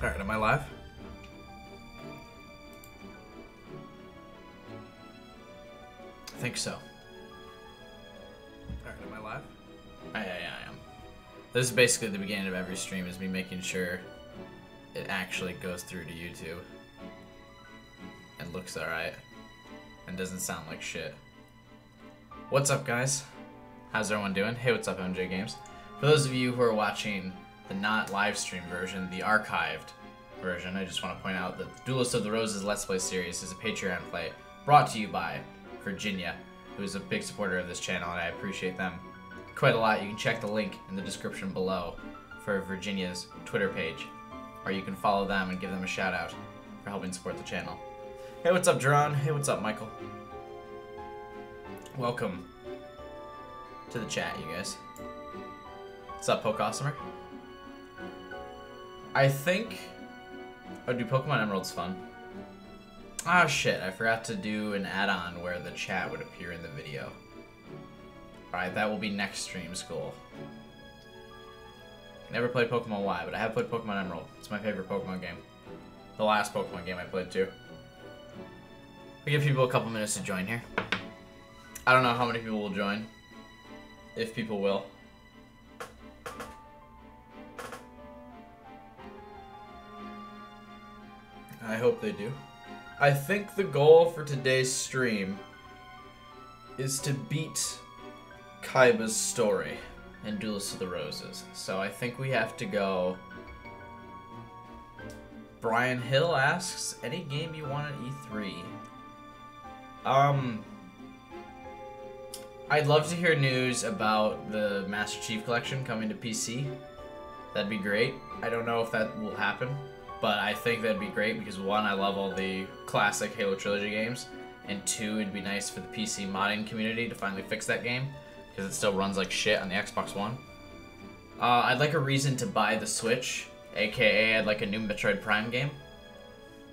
Alright, am I live? I think so. Alright, am I live? I, I, I am. This is basically the beginning of every stream, is me making sure it actually goes through to YouTube. And looks alright. And doesn't sound like shit. What's up, guys? How's everyone doing? Hey, what's up, MJ Games? For those of you who are watching the not live stream version, the archived version, I just want to point out that the Duelist of the Roses Let's Play series is a Patreon play brought to you by Virginia, who is a big supporter of this channel, and I appreciate them quite a lot. You can check the link in the description below for Virginia's Twitter page, or you can follow them and give them a shout out for helping support the channel. Hey, what's up, Jerron? Hey, what's up, Michael? Welcome to the chat, you guys. What's up, Poke Awesomer? I think. Oh, do Pokemon Emerald's fun? Oh shit, I forgot to do an add-on where the chat would appear in the video. Alright, that will be next stream school. Never played Pokemon Y, but I have played Pokemon Emerald. It's my favorite Pokemon game. The last Pokemon game I played too. We give people a couple minutes to join here. I don't know how many people will join. If people will. I hope they do. I think the goal for today's stream is to beat Kaiba's story in Duelist of the Roses. So I think we have to go. Brian Hill asks, any game you want at E3? Um, I'd love to hear news about the Master Chief Collection coming to PC. That'd be great. I don't know if that will happen, but I think that'd be great because one, I love all the classic Halo Trilogy games, and two, it'd be nice for the PC modding community to finally fix that game because it still runs like shit on the Xbox One. Uh, I'd like a reason to buy the Switch, aka I'd like a new Metroid Prime game.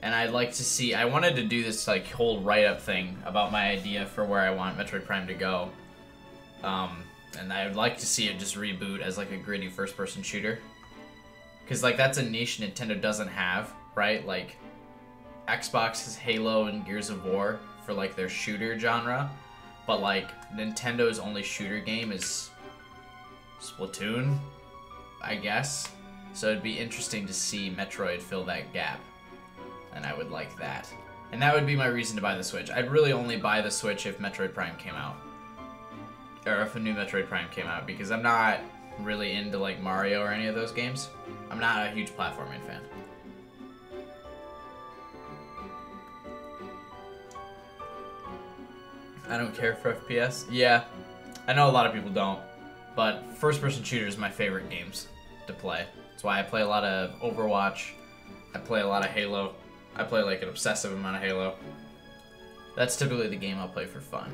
And I'd like to see, I wanted to do this like whole write-up thing about my idea for where I want Metroid Prime to go. Um, and I would like to see it just reboot as like a gritty first-person shooter. Because like that's a niche Nintendo doesn't have, right? Like Xbox has Halo and Gears of War for like their shooter genre, but like Nintendo's only shooter game is Splatoon, I guess. So it'd be interesting to see Metroid fill that gap. And I would like that. And that would be my reason to buy the Switch. I'd really only buy the Switch if Metroid Prime came out. Or if a new Metroid Prime came out, because I'm not really into like Mario or any of those games. I'm not a huge platforming fan. I don't care for FPS. Yeah, I know a lot of people don't, but first-person shooters is my favorite games to play. That's why I play a lot of Overwatch. I play a lot of Halo. I play like an obsessive amount of Halo. That's typically the game I'll play for fun.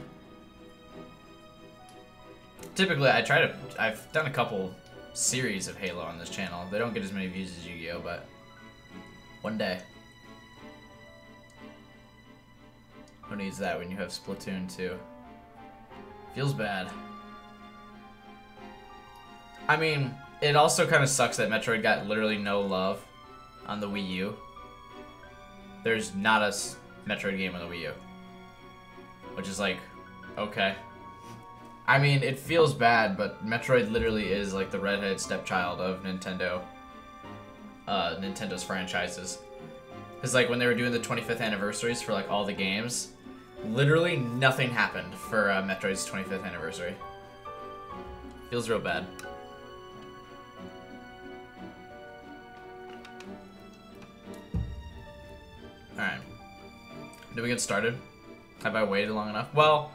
Typically, I try to. I've done a couple series of Halo on this channel. They don't get as many views as Yu-Gi-Oh, but one day. Who needs that when you have Splatoon 2? Feels bad. I mean, it also kind of sucks that Metroid got literally no love on the Wii U. There's not a Metroid game on the Wii U. Which is like, okay. I mean, it feels bad, but Metroid literally is like the redhead stepchild of Nintendo. Uh, Nintendo's franchises. Because like when they were doing the 25th anniversaries for like all the games, literally nothing happened for uh, Metroid's 25th anniversary. Feels real bad. Alright. Did we get started? Have I waited long enough? Well,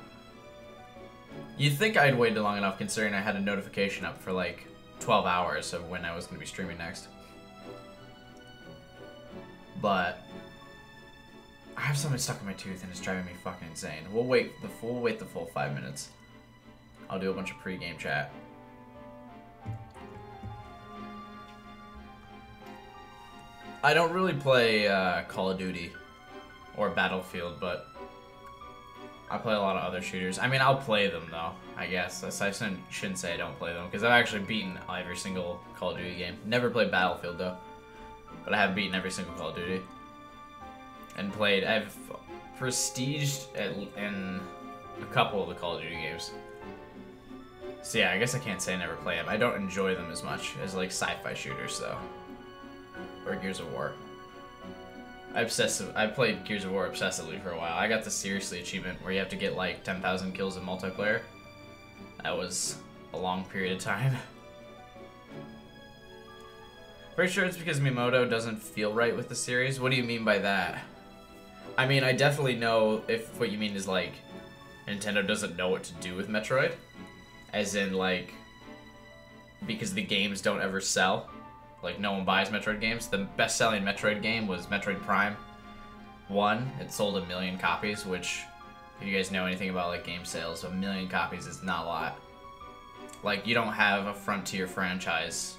you'd think I'd waited long enough considering I had a notification up for like 12 hours of when I was going to be streaming next. But I have something stuck in my tooth and it's driving me fucking insane. We'll wait the full wait the full five minutes. I'll do a bunch of pre-game chat. I don't really play uh, Call of Duty or Battlefield, but I play a lot of other shooters. I mean, I'll play them though. I guess I shouldn't say I don't play them because I've actually beaten every single Call of Duty game. Never played Battlefield though. but I have beaten every single Call of Duty and played. I've prestiged in a couple of the Call of Duty games. So yeah, I guess I can't say I never play them. I don't enjoy them as much as like sci-fi shooters though, or Gears of War. I obsessive. I played Gears of War obsessively for a while. I got the seriously achievement where you have to get like 10,000 kills in multiplayer. That was a long period of time. Pretty sure it's because Miyamoto doesn't feel right with the series. What do you mean by that? I mean, I definitely know if what you mean is like Nintendo doesn't know what to do with Metroid. As in, like, because the games don't ever sell. Like, no one buys Metroid games. The best selling Metroid game was Metroid Prime 1. It sold a million copies, which, if you guys know anything about, like, game sales, a million copies is not a lot. Like, you don't have a Frontier franchise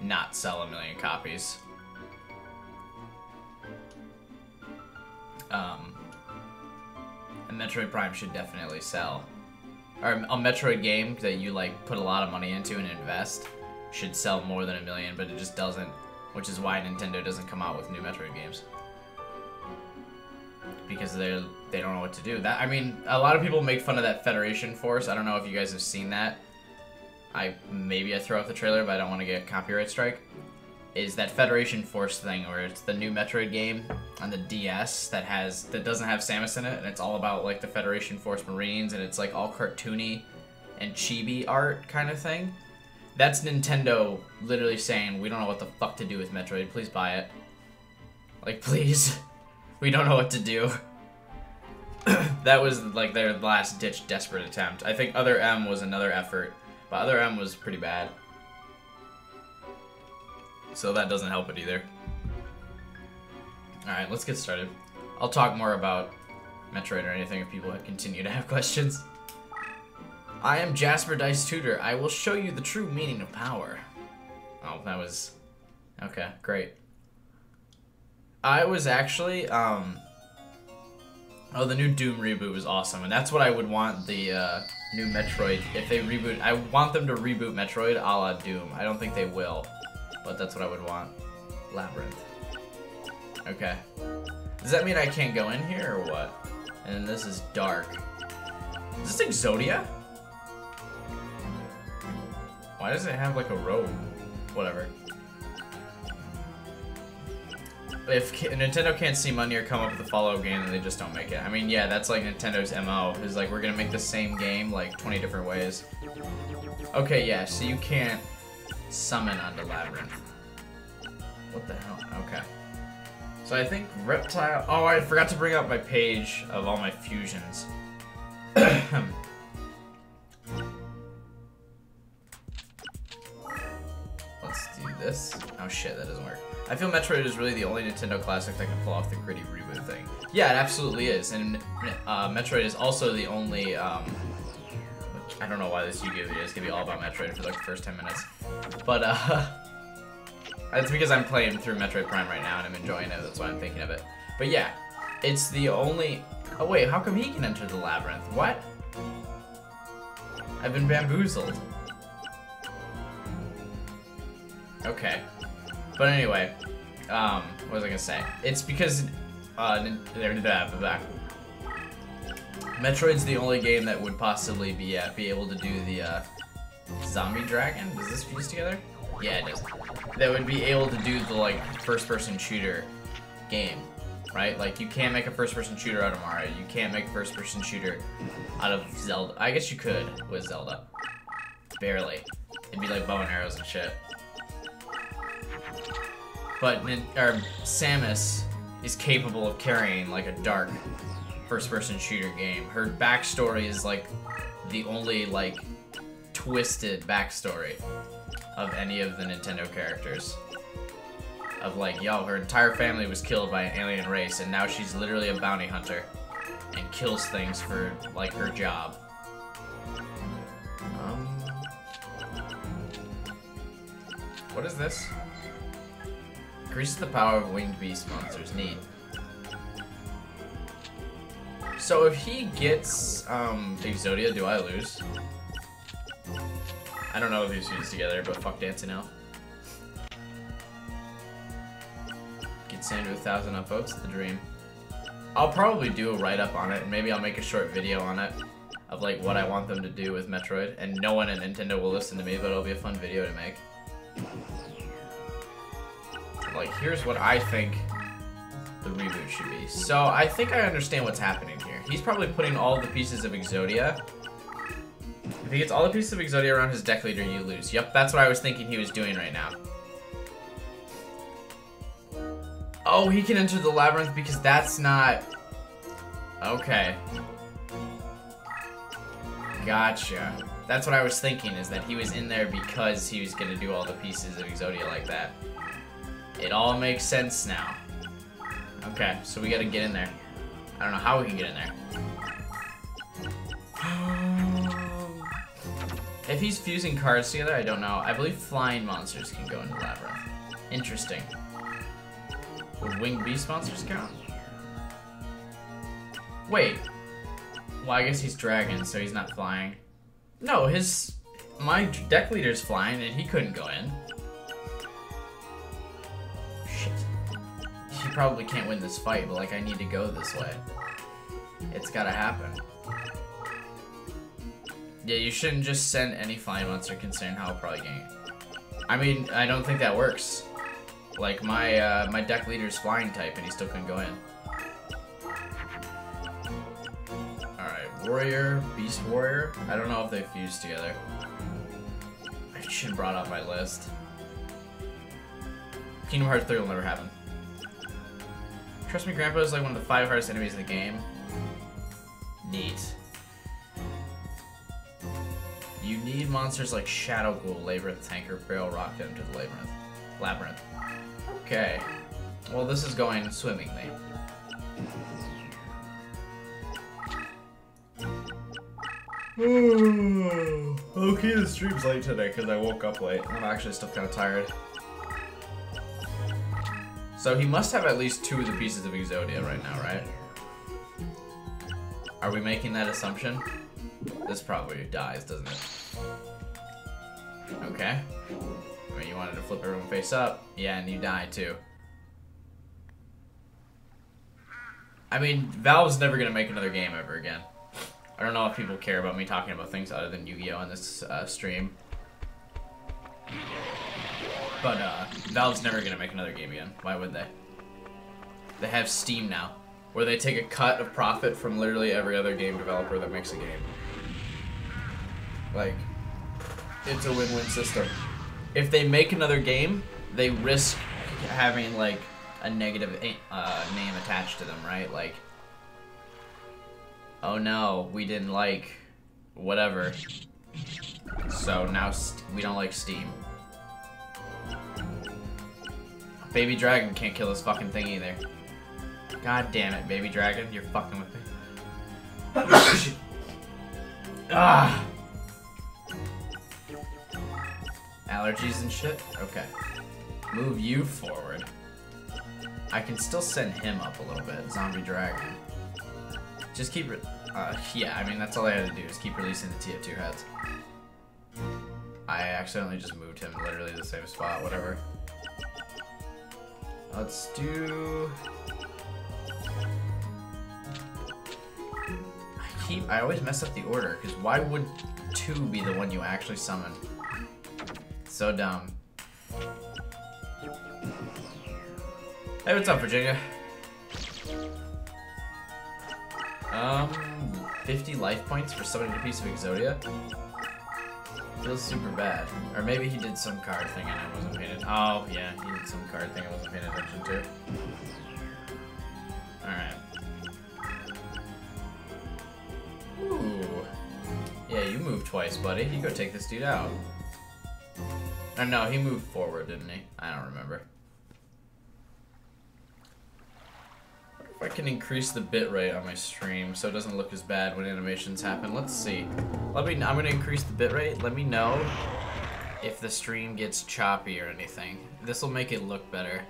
not sell a million copies. Um, and Metroid Prime should definitely sell. Or a Metroid game that you like put a lot of money into and invest should sell more than a million, but it just doesn't, which is why Nintendo doesn't come out with new Metroid games. Because they're they don't know what to do. That I mean, a lot of people make fun of that Federation Force. I don't know if you guys have seen that. I maybe I throw out the trailer, but I don't want to get copyright strike. Is that Federation Force thing where it's the new Metroid game on the DS that has that doesn't have Samus in it, and it's all about like the Federation Force Marines, and it's like all cartoony and chibi art kind of thing. That's Nintendo literally saying, "We don't know what the fuck to do with Metroid. Please buy it. Like, please, we don't know what to do." that was like their last ditch desperate attempt. I think Other M was another effort but Other M was pretty bad. So that doesn't help it either. Alright, let's get started. I'll talk more about Metroid or anything if people continue to have questions. I am Jasper Dice Tudor. I will show you the true meaning of power. Oh, that was... Okay, great. I was actually, um... Oh, the new Doom reboot was awesome, and that's what I would want the, uh, new Metroid, if they reboot, I want them to reboot Metroid a la Doom. I don't think they will, but that's what I would want. Labyrinth. Okay. Does that mean I can't go in here or what? And this is dark. Is this Exodia? Why does it have like a robe? Whatever. if Nintendo can't see money or come up with a follow game, then they just don't make it. I mean, yeah, that's like Nintendo's MO, is like, we're gonna make the same game, like, 20 different ways. Okay, yeah, so you can't summon onto Labyrinth. What the hell? Okay. So I think Reptile... Oh, I forgot to bring up my page of all my fusions. this. Oh shit, that doesn't work. I feel Metroid is really the only Nintendo classic that can pull off the gritty reboot thing. Yeah, it absolutely is, and uh, Metroid is also the only, um, I don't know why this YouTube video is gonna be all about Metroid for like the first 10 minutes, but uh, it's because I'm playing through Metroid Prime right now and I'm enjoying it, that's why I'm thinking of it. But yeah, it's the only, oh wait, how come he can enter the labyrinth? What? I've been bamboozled. Okay. But anyway, um, what was I gonna say? It's because uh. Metroid's the only game that would possibly be uh, be able to do the uh, zombie dragon. Does this fuse together? Yeah, it does. That would be able to do the like first-person shooter game, right? Like you can't make a first-person shooter out of Mario. You can't make a first-person shooter out of Zelda. I guess you could with Zelda. Barely. It'd be like bow and arrows and shit. But or Samus is capable of carrying like a dark first-person shooter game. Her backstory is like the only like twisted backstory of any of the Nintendo characters. Of like, yo, her entire family was killed by an alien race, and now she's literally a bounty hunter and kills things for like her job. Um, what is this? Increases the power of winged beast monsters. Neat. So if he gets um, Exodia, do I lose? I don't know if these fuse together, but fuck dancing now. Sand to a thousand upvotes, the dream. I'll probably do a write-up on it, and maybe I'll make a short video on it of like what I want them to do with Metroid, and no one at Nintendo will listen to me, but it'll be a fun video to make. Like, here's what I think the reboot should be. So, I think I understand what's happening here. He's probably putting all the pieces of Exodia. If he gets all the pieces of Exodia around his deck leader, you lose. Yep, that's what I was thinking he was doing right now. Oh, he can enter the labyrinth because that's not... Okay. Gotcha. That's what I was thinking, is that he was in there because he was gonna do all the pieces of Exodia like that. It all makes sense now. Okay, so we gotta get in there. I don't know how we can get in there. if he's fusing cards together, I don't know. I believe flying monsters can go into Labyrinth. Interesting. Would winged beast monsters count? Wait. Well, I guess he's dragon, so he's not flying. No, his... My deck leader's flying, and he couldn't go in. Probably can't win this fight, but, like, I need to go this way. It's gotta happen. Yeah, you shouldn't just send any flying monster considering how I'll probably gain. I mean, I don't think that works. Like, my, uh, my deck leader's flying type, and he still couldn't go in. Alright, warrior, Beast Warrior. I don't know if they fuse together. I should have brought up my list. Kingdom Hearts 3 will never happen. Trust me, Grandpa is like one of the five hardest enemies in the game. Neat. You need monsters like Shadow Ghoul, Labyrinth, Tanker, Barrel Rock them to the Labyrinth. Labyrinth. Okay. Well, this is going swimmingly. okay, the stream's late today because I woke up late. I'm actually still kind of tired. So he must have at least two of the pieces of Exodia right now, right? Are we making that assumption? This probably dies, doesn't it? Okay. I mean, you wanted to flip everyone face up. Yeah, and you die too. I mean, Valve's never gonna make another game ever again. I don't know if people care about me talking about things other than Yu-Gi-Oh! on this uh, stream. But uh, Valve's never gonna make another game again. Why would they? They have Steam now, where they take a cut of profit from literally every other game developer that makes a game. Like, it's a win-win system. If they make another game, they risk having like a negative uh, name attached to them, right? Like, oh no, we didn't like whatever. So now we don't like Steam. Baby Dragon can't kill this fucking thing either. God damn it, Baby Dragon, you're fucking with me. ah! Allergies and shit? Okay. Move you forward. I can still send him up a little bit, Zombie Dragon. Just keep. Uh, yeah, I mean, that's all I had to do is keep releasing the TF2 heads. I accidentally just moved him literally the same spot, whatever. Let's do... I keep... I always mess up the order, because why would 2 be the one you actually summon? So dumb. Hey, what's up, Virginia? Um, 50 life points for summoning a piece of Exodia? Feels super bad. Or maybe he did some card thing and I wasn't paying attention. Oh, yeah, he did some card thing I wasn't paying attention to. Alright. Ooh. Yeah, you moved twice, buddy. You go take this dude out. Or no, he moved forward, didn't he? I don't remember. I can increase the bitrate on my stream so it doesn't look as bad when animations happen. Let's see. Let me. I'm gonna increase the bitrate. Let me know if the stream gets choppy or anything. This will make it look better.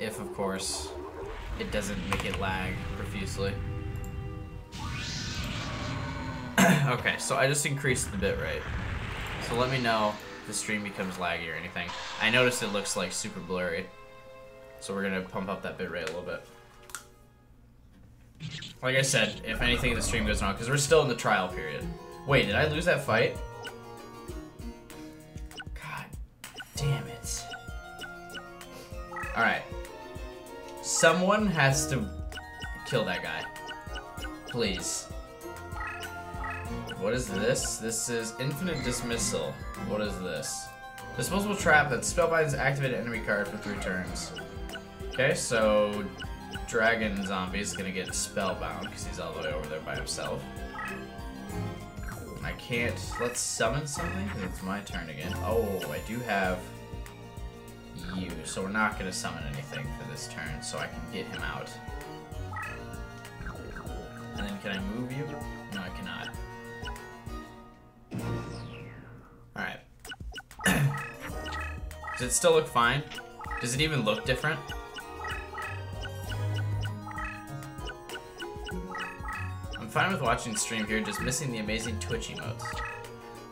If, of course, it doesn't make it lag profusely. okay, so I just increased the bitrate. So let me know if the stream becomes laggy or anything. I noticed it looks like super blurry. So we're gonna pump up that bitrate a little bit. Like I said, if anything the stream goes wrong, because we're still in the trial period. Wait, did I lose that fight? God damn it. Alright. Someone has to kill that guy. Please. What is this? This is Infinite Dismissal. What is this? Disposable trap that spellbinds activate an enemy card for three turns. Okay, so Dragon Zombie is gonna get spellbound because he's all the way over there by himself. I can't. Let's summon something it's my turn again. Oh, I do have you, so we're not gonna summon anything for this turn, so I can get him out. And then can I move you? No, I cannot. Alright. Does it still look fine? Does it even look different? I'm fine with watching stream here, just missing the amazing Twitch emotes.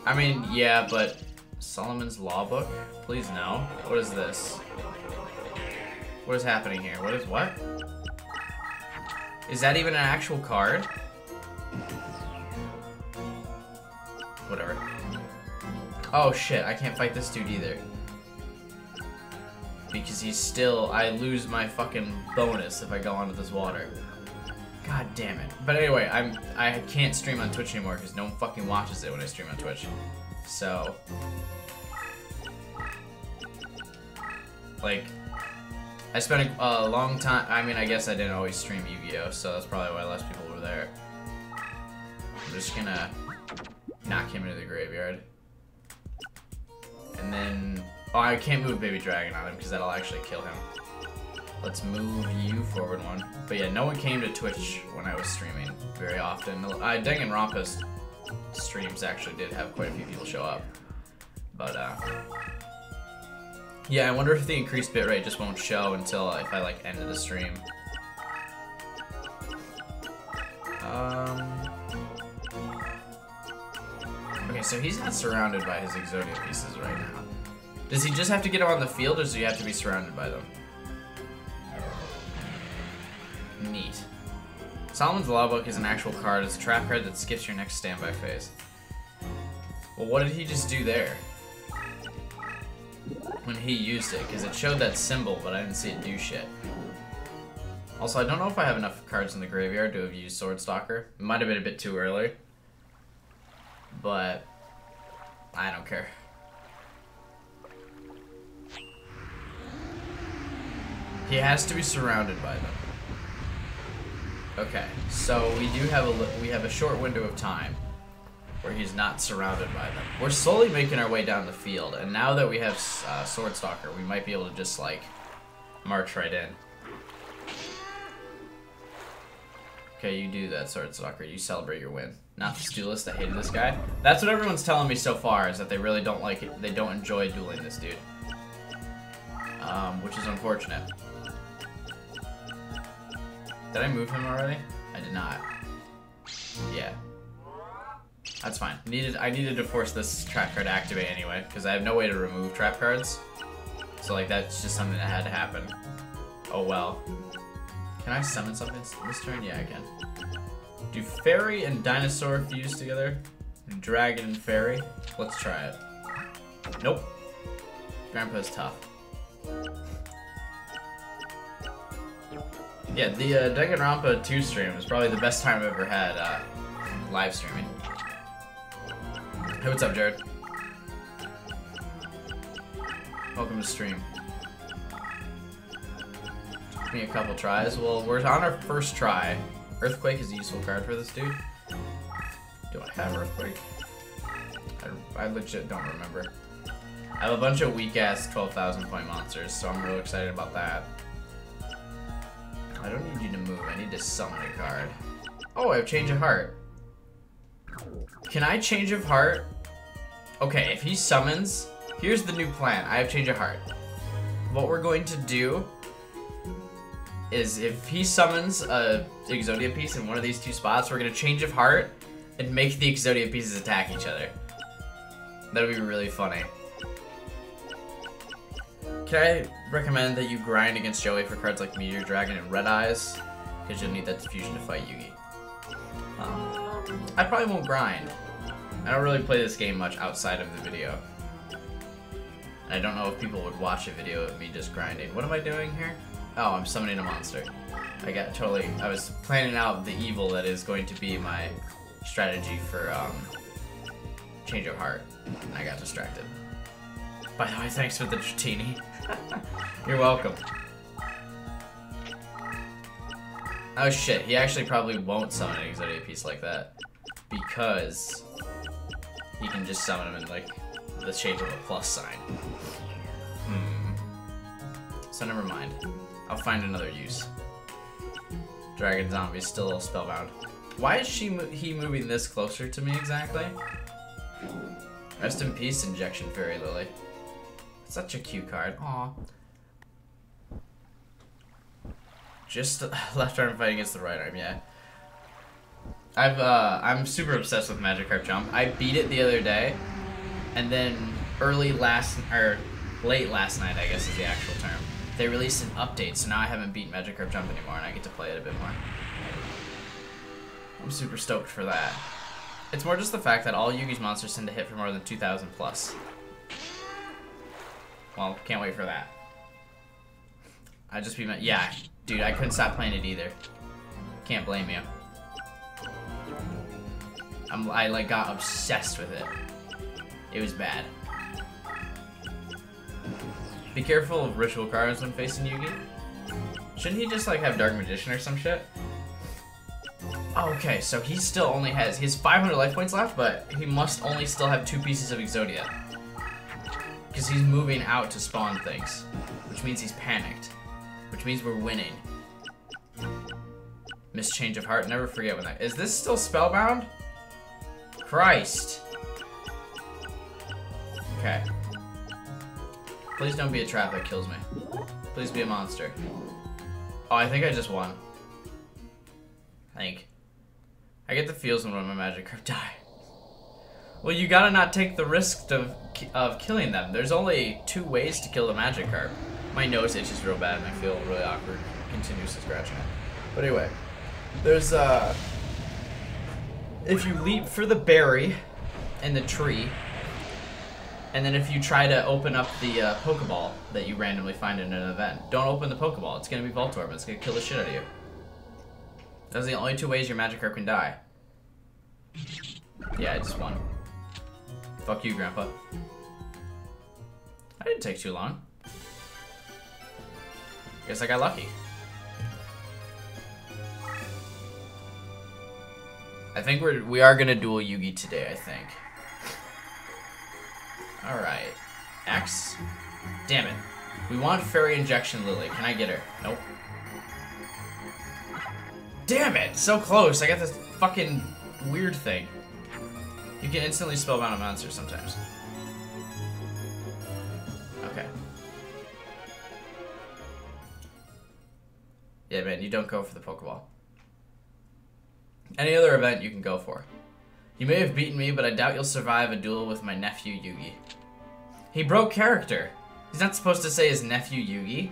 I mean, yeah, but Solomon's Law Book? Please no. What is this? What is happening here? What is what? Is that even an actual card? Whatever. Oh shit, I can't fight this dude either. Because he's still, I lose my fucking bonus if I go onto this water. God damn it. But anyway, I'm I can't stream on Twitch anymore because no one fucking watches it when I stream on Twitch. So like I spent a, a long time I mean I guess I didn't always stream Yu-Gi-Oh, so that's probably why less people were there. I'm just gonna knock him into the graveyard. And then oh I can't move Baby Dragon on him because that'll actually kill him. Let's move you forward one. But yeah, no one came to Twitch when I was streaming very often. Uh, Danganronpa's streams actually did have quite a few people show up. But, uh... Yeah, I wonder if the increased bitrate just won't show until if I, like, end the stream. Um... Okay, so he's not surrounded by his Exodia pieces right now. Does he just have to get on the field, or does he have to be surrounded by them? Neat. Solomon's Law Book is an actual card. It's a trap card that skips your next standby phase. Well, what did he just do there? When he used it, because it showed that symbol, but I didn't see it do shit. Also, I don't know if I have enough cards in the graveyard to have used Sword Stalker. It might have been a bit too early. But, I don't care. He has to be surrounded by them. Okay, so we do have a we have a short window of time where he's not surrounded by them. We're slowly making our way down the field, and now that we have uh, Sword Stalker, we might be able to just like march right in. Okay, you do that, Sword Stalker. You celebrate your win. Not the duelist. I hated this guy. That's what everyone's telling me so far is that they really don't like it. They don't enjoy dueling this dude, um, which is unfortunate. Did I move him already? I did not. Yeah. That's fine. Needed I needed to force this trap card to activate anyway, because I have no way to remove trap cards. So like that's just something that had to happen. Oh well. Can I summon something this turn? Yeah, I can. Do fairy and dinosaur fuse together? Dragon and fairy? Let's try it. Nope. Grandpa's tough. Yeah, the uh, Danganronpa 2 stream is probably the best time I've ever had uh, live streaming. Hey, what's up, Jared? Welcome to stream. Took me a couple tries. Well, we're on our first try. Earthquake is a useful card for this dude. Do I have Earthquake? I, I legit don't remember. I have a bunch of weak-ass 12,000 point monsters, so I'm real excited about that. I don't need you to move. I need to summon a card. Oh, I have Change of Heart. Can I Change of Heart? Okay, if he summons, here's the new plan. I have Change of Heart. What we're going to do is if he summons a Exodia piece in one of these two spots, we're going to Change of Heart and make the Exodia pieces attack each other. That'll be really funny. Can I recommend that you grind against Joey for cards like Meteor Dragon and Red Eyes? Because you'll need that diffusion to fight Yugi. Um, I probably won't grind. I don't really play this game much outside of the video. And I don't know if people would watch a video of me just grinding. What am I doing here? Oh, I'm summoning a monster. I got totally, I was planning out the evil that is going to be my strategy for um, Change of Heart, and I got distracted. By the way, thanks for the Dratini. You're welcome. Oh shit, he actually probably won't summon an Exodia piece like that. Because he can just summon him in like the shape of a plus sign. Hmm. So never mind. I'll find another use. Dragon Zombie still spellbound. Why is she mo he moving this closer to me exactly? Rest in peace, Injection Fairy Lily. Such a cute card. Aw. Just left arm fighting against the right arm, yeah. I've uh I'm super obsessed with Magikarp Jump. I beat it the other day, and then early last or late last night, I guess is the actual term. They released an update, so now I haven't beat Magikarp Jump anymore, and I get to play it a bit more. I'm super stoked for that. It's more just the fact that all Yugi's monsters tend to hit for more than 2,000 plus. Well, can't wait for that. I just be yeah, dude. I couldn't stop playing it either. Can't blame you. I'm, I like got obsessed with it. It was bad. Be careful of ritual cards when facing Yugi. Shouldn't he just like have Dark Magician or some shit? Okay, so he still only has, he has 500 life points left, but he must only still have two pieces of Exodia. Because he's moving out to spawn things, which means he's panicked, which means we're winning. Miss Change of Heart, never forget when that, is this still spellbound? Christ. Okay. Please don't be a trap that kills me. Please be a monster. Oh, I think I just won. I think. I get the feels when one of my Magikarp die. Well, you gotta not take the risk of, of killing them. There's only two ways to kill the Magikarp. My nose itches real bad and I feel really awkward continuously scratching it. But anyway, there's, uh... If you leap for the berry in the tree, and then if you try to open up the uh, Pokeball that you randomly find in an event, don't open the Pokeball. It's gonna be Voltorb. It's gonna kill the shit out of you. Those are the only two ways your Magikarp can die. Yeah, I just won. Fuck you, Grandpa. I didn't take too long. Guess I got lucky. I think we're we are gonna duel Yugi today. I think. All right, X. Damn it. We want Fairy Injection Lily. Can I get her? Nope. Damn it! So close. I got this fucking weird thing. You can instantly spellbound a monster sometimes. Okay. Yeah, man, you don't go for the Pokeball. Any other event you can go for. You may have beaten me, but I doubt you'll survive a duel with my nephew Yugi. He broke character. He's not supposed to say his nephew Yugi.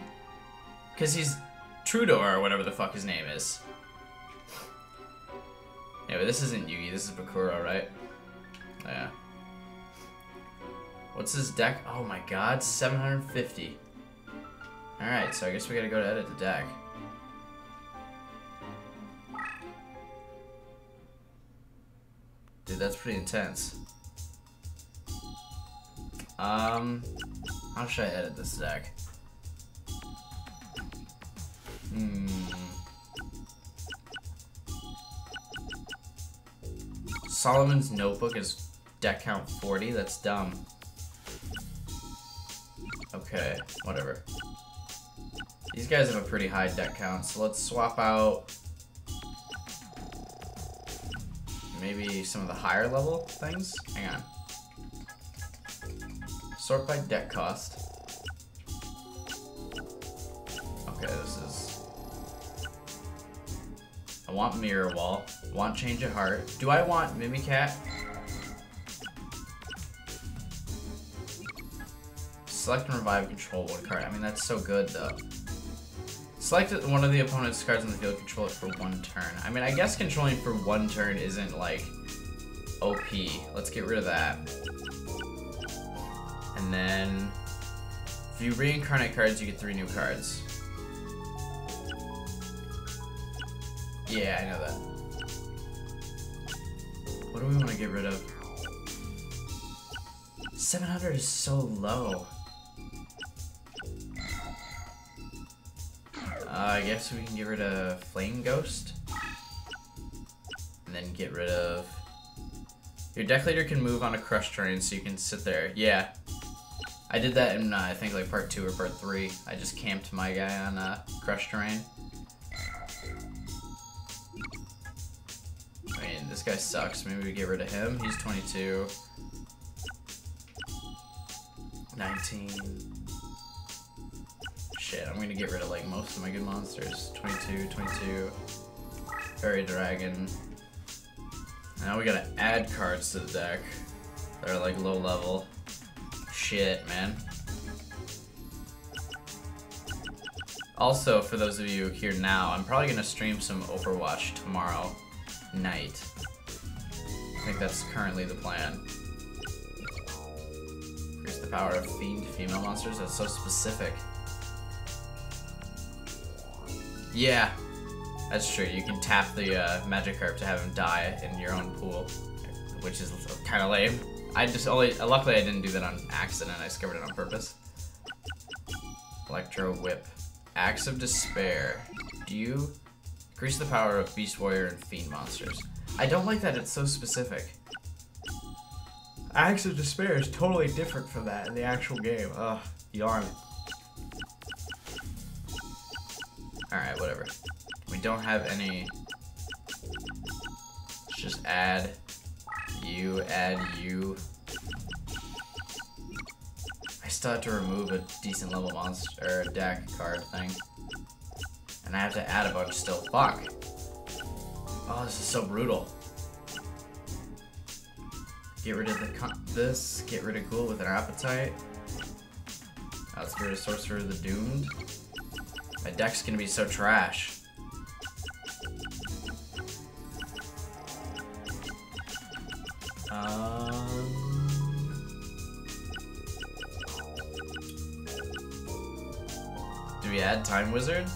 Because he's Trudor or whatever the fuck his name is. Anyway, this isn't Yugi, this is Bakura, right? Yeah. What's his deck? Oh my god, 750. Alright, so I guess we gotta go to edit the deck. Dude, that's pretty intense. Um, how should I edit this deck? Hmm. Solomon's Notebook is deck count 40? That's dumb. Okay, whatever. These guys have a pretty high deck count, so let's swap out maybe some of the higher level things. Hang on. Sort by deck cost. Okay, this is... I want Mirror Wall. Want Change of Heart. Do I want Mimicat? Select and revive control one card. I mean, that's so good, though. Select one of the opponent's cards on the field, control it for one turn. I mean, I guess controlling for one turn isn't, like, OP. Let's get rid of that. And then, if you reincarnate cards, you get three new cards. Yeah, I know that. What do we want to get rid of? 700 is so low. Uh, I guess we can get rid of Flame Ghost. And then get rid of... Your deck leader can move on a crush terrain so you can sit there. Yeah. I did that in, uh, I think, like part 2 or part 3. I just camped my guy on uh, crush terrain. I mean, this guy sucks. Maybe we get rid of him. He's 22. 19. Shit, I'm gonna get rid of like most of my good monsters. 22, 22. Fairy Dragon. Now we gotta add cards to the deck that are like low level. Shit, man. Also, for those of you here now, I'm probably gonna stream some Overwatch tomorrow night. I think that's currently the plan. Increase the power of fiend female monsters. That's so specific. Yeah, that's true. You can tap the uh, Magikarp to have him die in your own pool, which is kind of lame. I just only, luckily I didn't do that on accident. I discovered it on purpose. Electro Whip. Axe of Despair. Do you increase the power of Beast Warrior and Fiend monsters? I don't like that it's so specific. Axe of Despair is totally different from that in the actual game. Ugh, yarn. Alright, whatever. We don't have any... Let's just add you, add you. I still have to remove a decent level monster, or a deck card thing. And I have to add a bunch still. Fuck. Oh, this is so brutal. Get rid of the this, get rid of Ghoul with an Appetite. Let's get rid of Sorcerer of the Doomed. My deck's gonna be so trash. Um... Do we add Time Wizard?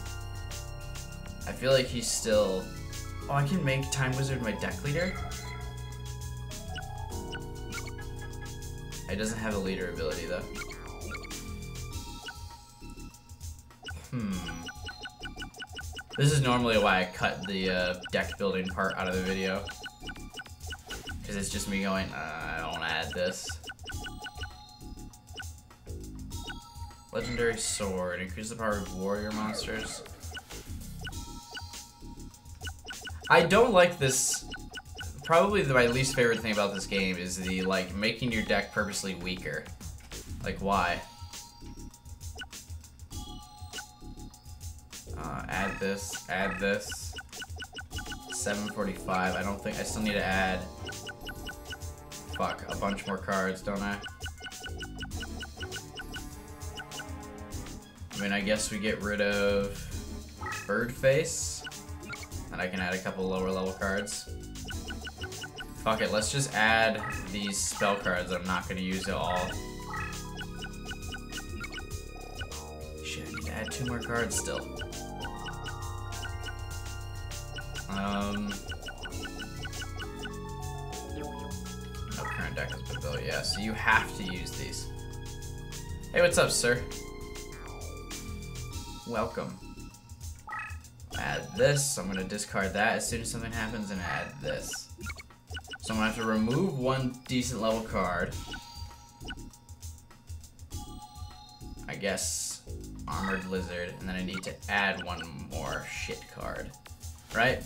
I feel like he's still... Oh, I can make Time Wizard my deck leader? It doesn't have a leader ability though. Hmm. This is normally why I cut the uh, deck building part out of the video. Because it's just me going, uh, I don't want to add this. Legendary Sword. Increase the power of warrior monsters. I don't like this probably the, my least favorite thing about this game is the, like, making your deck purposely weaker. Like, why? Add this, add this. 745, I don't think, I still need to add, fuck, a bunch more cards, don't I? I mean, I guess we get rid of Birdface, and I can add a couple lower level cards. Fuck it, let's just add these spell cards. I'm not gonna use it all. Shit, I need to add two more cards still. Um... No current deck has been built, yeah, so you have to use these. Hey, what's up, sir? Welcome. Add this, I'm gonna discard that as soon as something happens and add this. So I'm gonna have to remove one decent level card. I guess Armored Lizard, and then I need to add one more shit card. Right?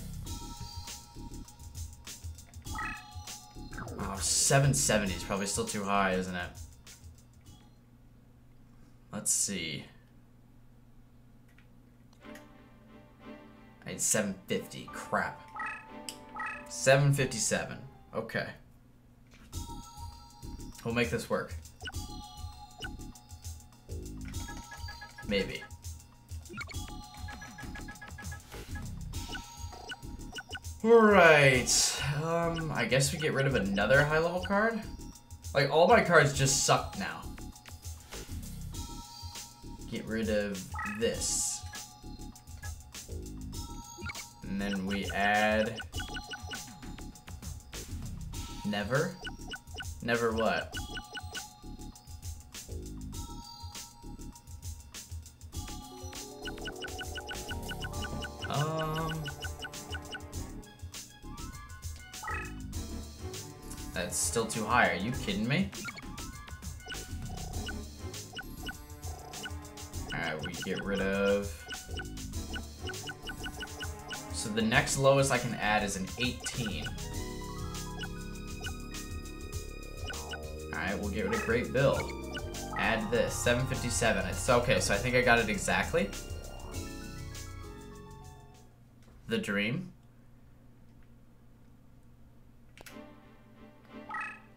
Oh, 770 is probably still too high, isn't it? Let's see. I need 750. Crap. 757. Okay. We'll make this work. Maybe. Alright. Um, I guess we get rid of another high level card? Like, all my cards just suck now. Get rid of this. And then we add... Never? Never what? Um... That's still too high. Are you kidding me? Alright, we get rid of... So the next lowest I can add is an 18. Alright, we'll get rid of Great Bill. Add this, 757. It's okay, so I think I got it exactly. The Dream.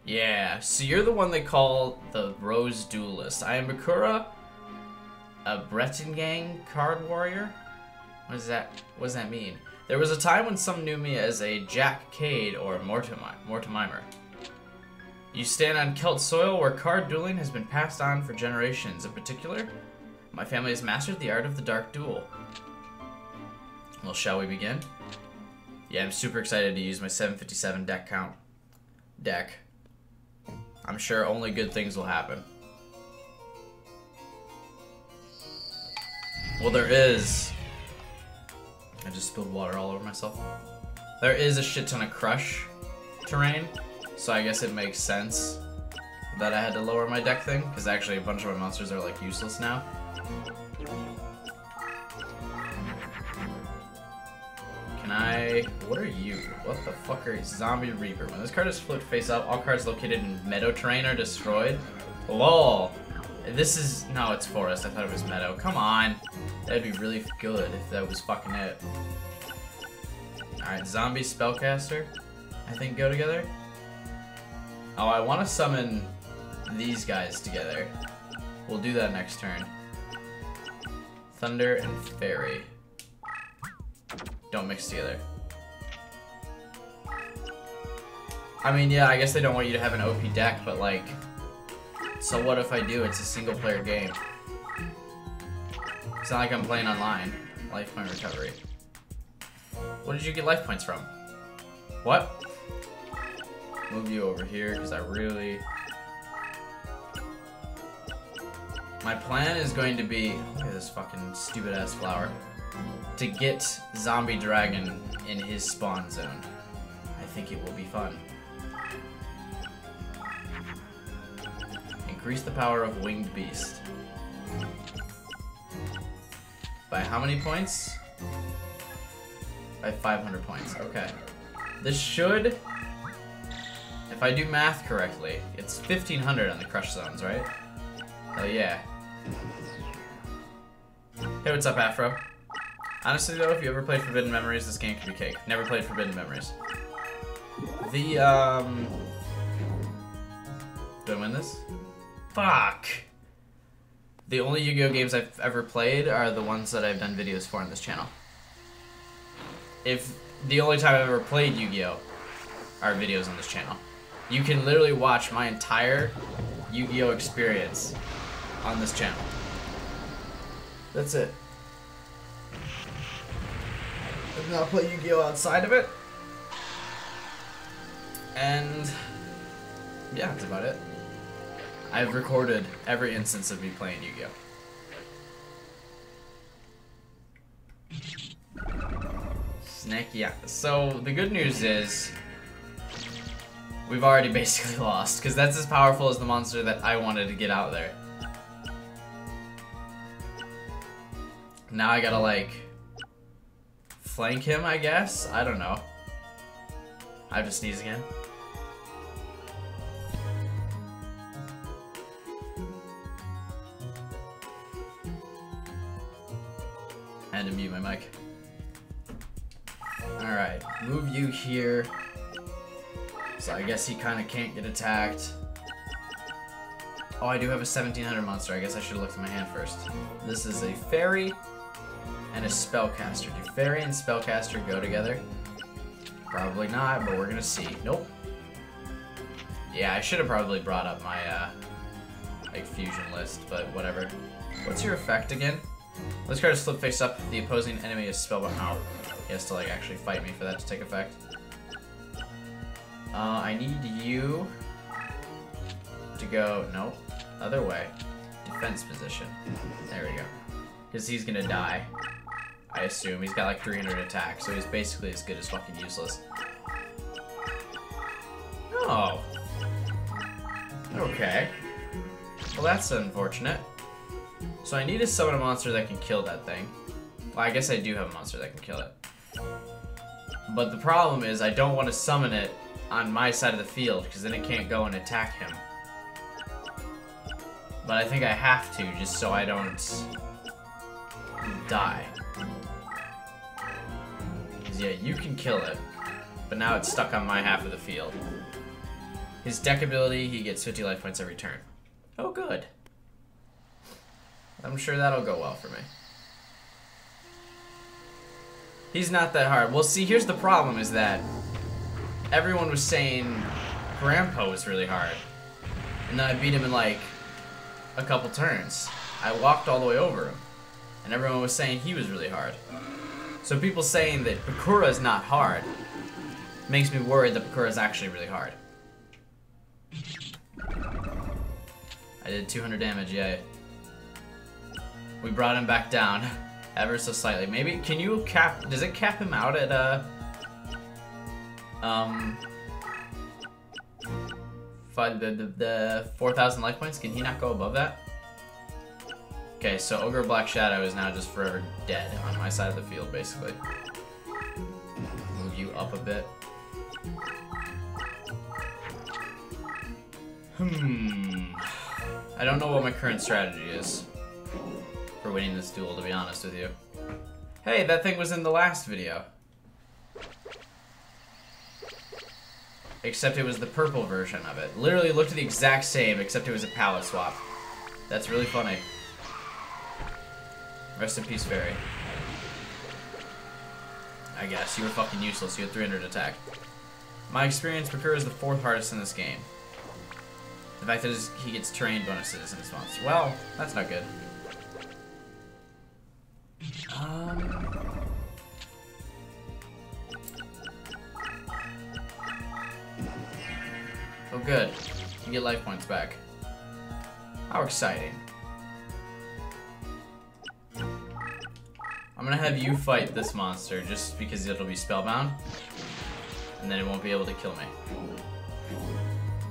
Yeah, so you're the one they call the Rose Duelist. I am Bakura, a Breton Gang card warrior. What does that what does that mean? There was a time when some knew me as a Jack Cade or Mortimer. You stand on Celt soil where card dueling has been passed on for generations. In particular, my family has mastered the art of the Dark Duel. Well, shall we begin? Yeah, I'm super excited to use my 757 deck count deck. I'm sure only good things will happen. Well, there is... I just spilled water all over myself. There is a shit ton of crush terrain, so I guess it makes sense that I had to lower my deck thing, because actually a bunch of my monsters are like useless now. Can I... What are you? What the fuck are you? Zombie Reaper. When this card is flipped face up, all cards located in meadow terrain are destroyed. LOL. This is... No, it's forest. I thought it was meadow. Come on. That'd be really good if that was fucking it. Alright, Zombie Spellcaster. I think go together. Oh, I want to summon these guys together. We'll do that next turn. Thunder and Fairy don't mix together. I mean, yeah, I guess they don't want you to have an OP deck, but like, so what if I do? It's a single player game. It's not like I'm playing online. Life point recovery. What did you get life points from? What? Move you over here, because I really... My plan is going to be... Look at this fucking stupid-ass flower to get Zombie Dragon in his spawn zone. I think it will be fun. Increase the power of Winged Beast. By how many points? By 500 points, okay. This should, if I do math correctly, it's 1500 on the crush zones, right? Oh yeah. Hey, what's up, Afro? Honestly, though, if you ever played Forbidden Memories, this game could be cake. Never played Forbidden Memories. The, um... Did I win this? Fuck! The only Yu-Gi-Oh! games I've ever played are the ones that I've done videos for on this channel. If the only time I've ever played Yu-Gi-Oh! are videos on this channel. You can literally watch my entire Yu-Gi-Oh! experience on this channel. That's it. I've not played Yu-Gi-Oh! outside of it. And yeah, that's about it. I've recorded every instance of me playing Yu-Gi-Oh! Snake, yeah. So the good news is we've already basically lost because that's as powerful as the monster that I wanted to get out there. Now I gotta like flank him, I guess? I don't know. I have to sneeze again. And to mute my mic. Alright, move you here. So I guess he kind of can't get attacked. Oh, I do have a 1700 monster. I guess I should have looked at my hand first. This is a fairy and a spellcaster. Do fairy and spellcaster go together? Probably not, but we're gonna see. Nope. Yeah, I should have probably brought up my, uh, like, fusion list, but whatever. What's your effect again? Let's try to slip face up. The opposing enemy is spellbound. Oh, he has to, like, actually fight me for that to take effect. Uh, I need you to go, nope, other way. Defense position. There we go. Because he's gonna die. I assume. He's got like 300 attack, so he's basically as good as fucking useless. Oh. Okay. Well, that's unfortunate. So I need to summon a monster that can kill that thing. Well, I guess I do have a monster that can kill it. But the problem is I don't want to summon it on my side of the field, because then it can't go and attack him. But I think I have to, just so I don't die. Because, yeah, you can kill it, but now it's stuck on my half of the field. His deck ability, he gets 50 life points every turn. Oh, good. I'm sure that'll go well for me. He's not that hard. Well, see, here's the problem is that everyone was saying Grandpa was really hard. And then I beat him in like a couple turns. I walked all the way over him. And everyone was saying he was really hard. So people saying that Bakura is not hard makes me worried that Bakura is actually really hard. I did 200 damage, yay. We brought him back down ever so slightly. Maybe, can you cap, does it cap him out at, uh, um, five, the, the, the 4,000 life points? Can he not go above that? Okay, so Ogre Black Shadow is now just forever dead on my side of the field, basically. Move you up a bit. Hmm. I don't know what my current strategy is for winning this duel, to be honest with you. Hey, that thing was in the last video. Except it was the purple version of it. Literally looked the exact same, except it was a palette swap. That's really funny. Rest in peace, Fairy. I guess. You were fucking useless. You had 300 attack. My experience, Bakura is the fourth hardest in this game. The fact that he gets terrain bonuses in response. Well, that's not good. Um... Oh good. You get life points back. How exciting. I'm gonna have you fight this monster just because it'll be spellbound. And then it won't be able to kill me.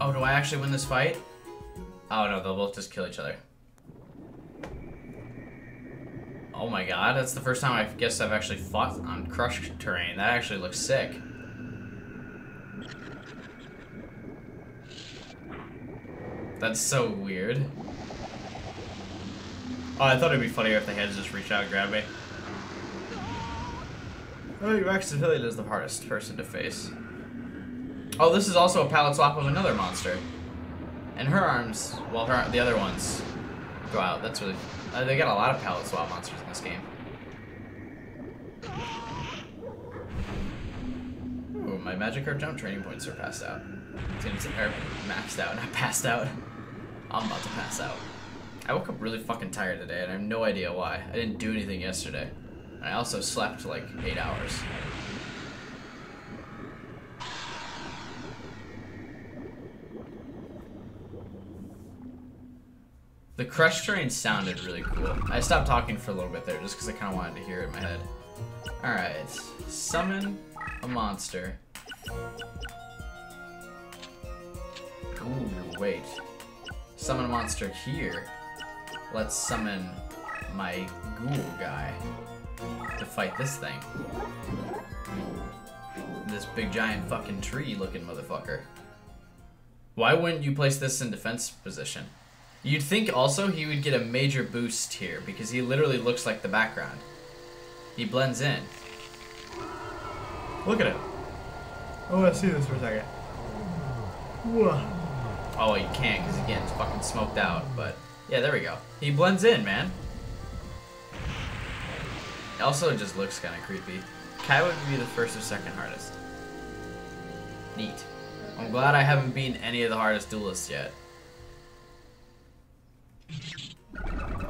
Oh, do I actually win this fight? Oh no, they'll both just kill each other. Oh my god, that's the first time I guess I've actually fought on crushed terrain. That actually looks sick. That's so weird. Oh, I thought it'd be funnier if they had to just reach out and grab me. Oh, Rex Affiliate is the hardest person to face. Oh, this is also a palette swap of another monster. And her arms, well, her the other ones go out. That's really... Uh, they got a lot of palette swap monsters in this game. Ooh, my magic Magikarp jump training points are passed out. Seems, or maxed out, not passed out. I'm about to pass out. I woke up really fucking tired today, and I have no idea why. I didn't do anything yesterday. I also slept like eight hours. The crush terrain sounded really cool. I stopped talking for a little bit there just because I kind of wanted to hear it in my head. Alright, summon a monster. Ooh, wait. Summon a monster here. Let's summon my ghoul guy to fight this thing. This big giant fucking tree looking motherfucker. Why wouldn't you place this in defense position? You'd think also he would get a major boost here because he literally looks like the background. He blends in. Look at him. I want to see this for a second. Whoa. Oh, he can't because again, it's fucking smoked out. But yeah, there we go. He blends in, man. Also, it just looks kind of creepy. Kai would be the first or second hardest. Neat. I'm glad I haven't beaten any of the hardest duelists yet.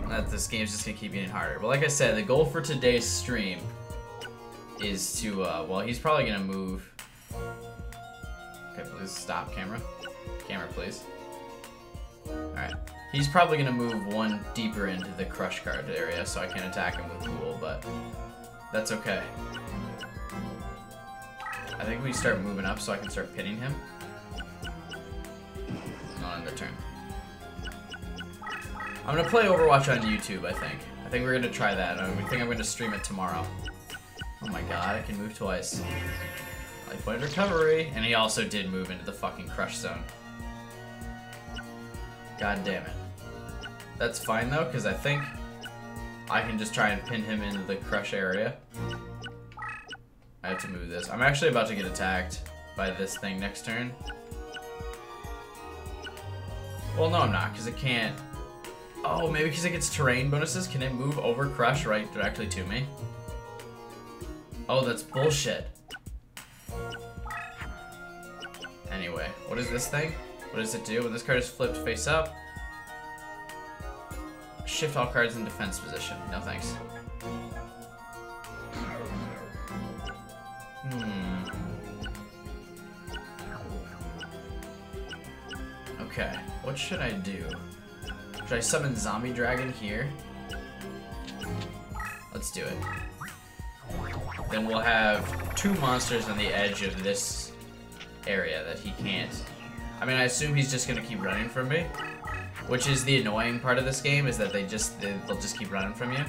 That this game's just gonna keep getting harder. But like I said, the goal for today's stream is to, uh, well, he's probably gonna move. Okay, please stop, camera. Camera, please. Alright. He's probably gonna move one deeper into the crush card area so I can't attack him with Ghoul, but that's okay. I think we start moving up so I can start pinning him. Not in the turn. I'm gonna play Overwatch on YouTube, I think. I think we're gonna try that. I think I'm gonna stream it tomorrow. Oh my god, I can move twice. Life point recovery. And he also did move into the fucking crush zone. God damn it. That's fine though, because I think I can just try and pin him into the crush area. I have to move this. I'm actually about to get attacked by this thing next turn. Well, no, I'm not, because it can't... Oh, maybe because it gets terrain bonuses? Can it move over Crush right directly to me? Oh, that's bullshit. Anyway, what is this thing? What does it do? When this card is flipped face up, shift all cards in defense position. No thanks. Hmm. Okay, what should I do? Should I summon Zombie Dragon here? Let's do it. Then we'll have two monsters on the edge of this area that he can't. I mean, I assume he's just gonna keep running from me. Which is the annoying part of this game, is that they just, they'll just keep running from you.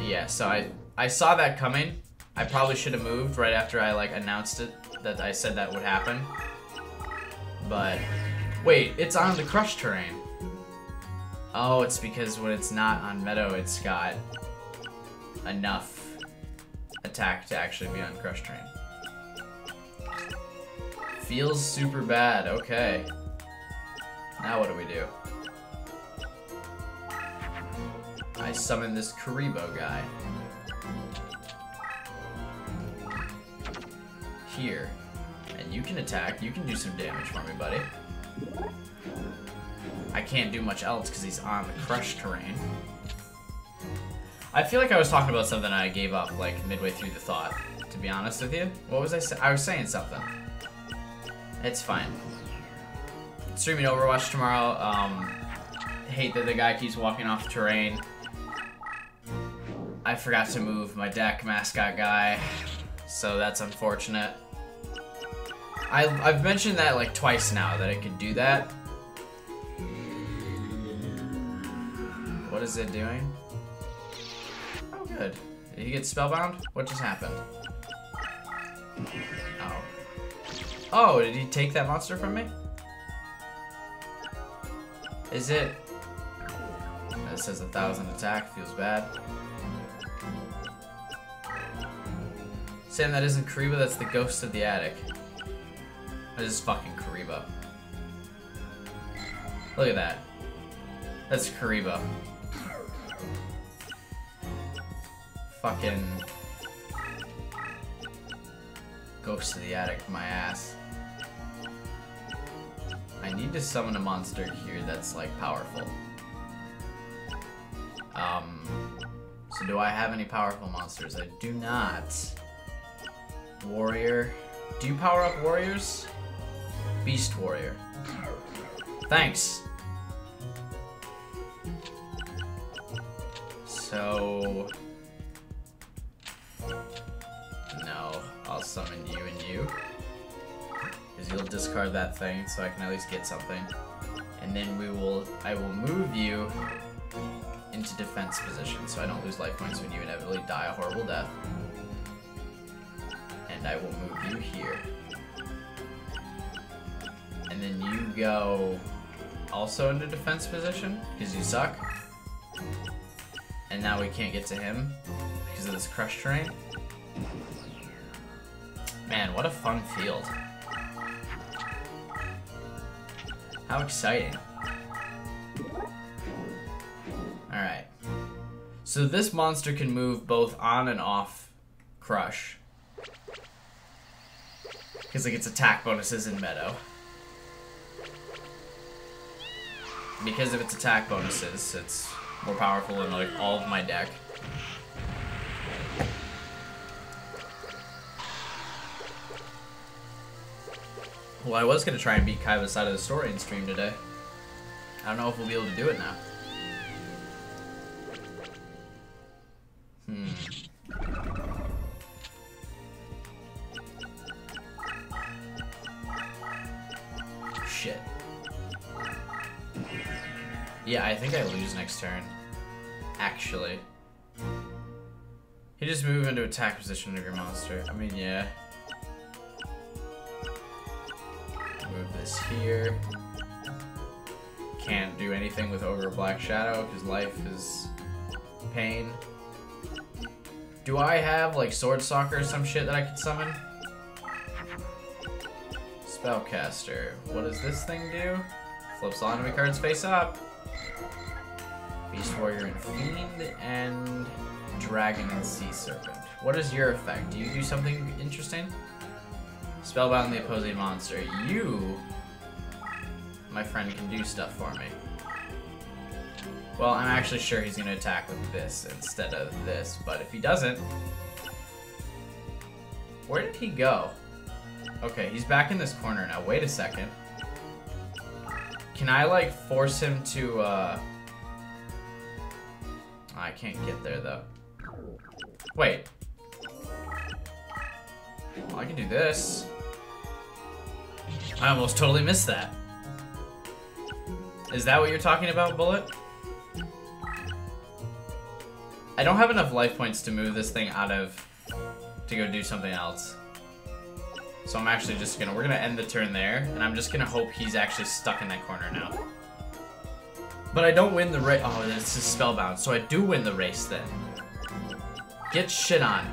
Yeah, so I, I saw that coming. I probably should have moved right after I, like, announced it, that I said that would happen. But, wait, it's on the crush terrain. Oh, it's because when it's not on Meadow, it's got enough attack to actually be on crush terrain. Feels super bad, okay. Now what do we do? I summon this Kuriboh guy. Here. And you can attack. You can do some damage for me, buddy. I can't do much else because he's on the crush terrain. I feel like I was talking about something I gave up, like, midway through the thought, to be honest with you. What was I saying? I was saying something. It's fine streaming Overwatch tomorrow. Um, hate that the guy keeps walking off terrain. I forgot to move my deck mascot guy, so that's unfortunate. I, I've mentioned that like twice now, that it could do that. What is it doing? Oh, good. Did he get spellbound? What just happened? Oh. Oh, did he take that monster from me? Is it? It says a thousand attack, feels bad. Saying that isn't Kuriboh, that's the ghost of the attic. That is fucking Kuriboh. Look at that. That's Kuriboh. Fucking... Ghost of the attic, my ass. I need to summon a monster here that's, like, powerful. Um, so do I have any powerful monsters? I do not. Warrior. Do you power up warriors? Beast Warrior. Thanks. So... No, I'll summon you and you. Because you'll discard that thing, so I can at least get something. And then we will, I will move you into defense position, so I don't lose life points when you inevitably die a horrible death. And I will move you here. And then you go also into defense position, because you suck. And now we can't get to him because of this crush terrain. Man, what a fun field. How exciting. Alright. So this monster can move both on and off Crush. Because it gets attack bonuses in Meadow. Because of its attack bonuses, it's more powerful than like all of my deck. Well, I was going to try and beat Kaiba's side of the story in stream today. I don't know if we'll be able to do it now. Hmm. Shit. Yeah, I think I lose next turn. Actually. He just move into attack position of your monster. I mean, yeah. Move this here. Can't do anything with Ogre Black Shadow because life is pain. Do I have like Sword Soccer or some shit that I could summon? Spellcaster. What does this thing do? Flips all enemy cards face up. Beast Warrior and Fiend, and Dragon and Sea Serpent. What is your effect? Do you do something interesting? Spellbound the opposing monster. You, my friend, can do stuff for me. Well, I'm actually sure he's going to attack with this instead of this, but if he doesn't... Where did he go? Okay, he's back in this corner now. Wait a second. Can I, like, force him to, uh... I can't get there, though. Wait. I can do this. I almost totally missed that. Is that what you're talking about, Bullet? I don't have enough life points to move this thing out of... to go do something else. So I'm actually just gonna... We're gonna end the turn there, and I'm just gonna hope he's actually stuck in that corner now. But I don't win the race. Oh, this is spellbound. So I do win the race then. Get shit on.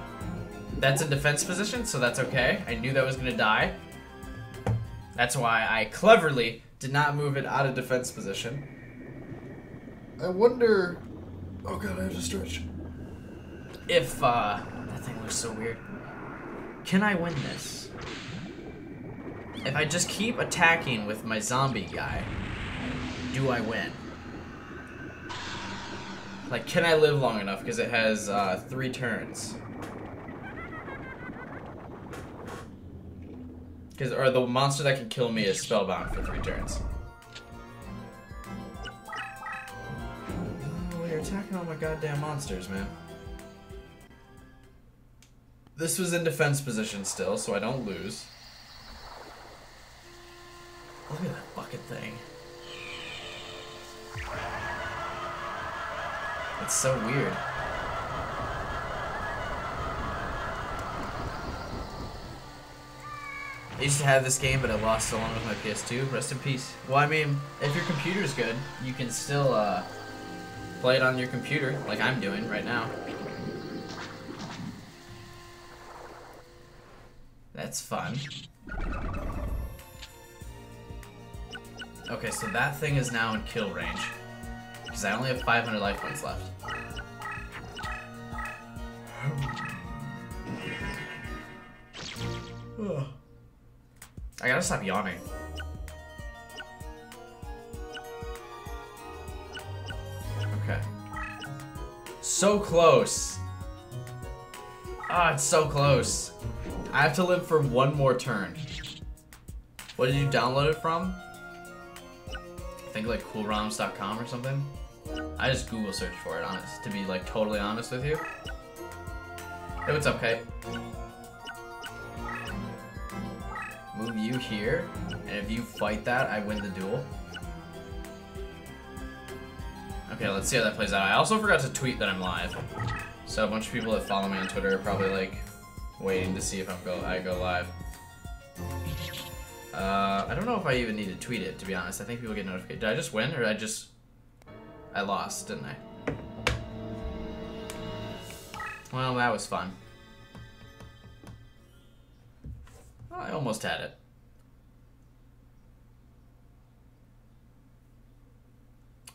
That's in defense position, so that's okay. I knew that was gonna die. That's why I cleverly did not move it out of defense position. I wonder... Oh god, I have to stretch. If, uh... That thing looks so weird. Can I win this? If I just keep attacking with my zombie guy, do I win? Like, can I live long enough? Because it has uh, three turns. Because, or the monster that can kill me is spellbound for three turns. Oh, you're attacking all my goddamn monsters, man. This was in defense position still, so I don't lose. Look at that bucket thing. It's so weird. I used to have this game, but I lost along with my PS2. Rest in peace. Well, I mean, if your computer's good, you can still uh, play it on your computer, like I'm doing right now. That's fun. Okay, so that thing is now in kill range. Because I only have 500 life points left. I gotta stop yawning. Okay. So close. Ah, it's so close. I have to live for one more turn. What did you download it from? I think like coolroms.com or something. I just Google search for it, honest, to be like totally honest with you. Hey, what's up, Kate? Move you here, and if you fight that, I win the duel. Okay, let's see how that plays out. I also forgot to tweet that I'm live. So a bunch of people that follow me on Twitter are probably like waiting to see if I'm go I go live. Uh, I don't know if I even need to tweet it, to be honest. I think people get notified. Did I just win, or did I just... I lost, didn't I? Well, that was fun. I almost had it.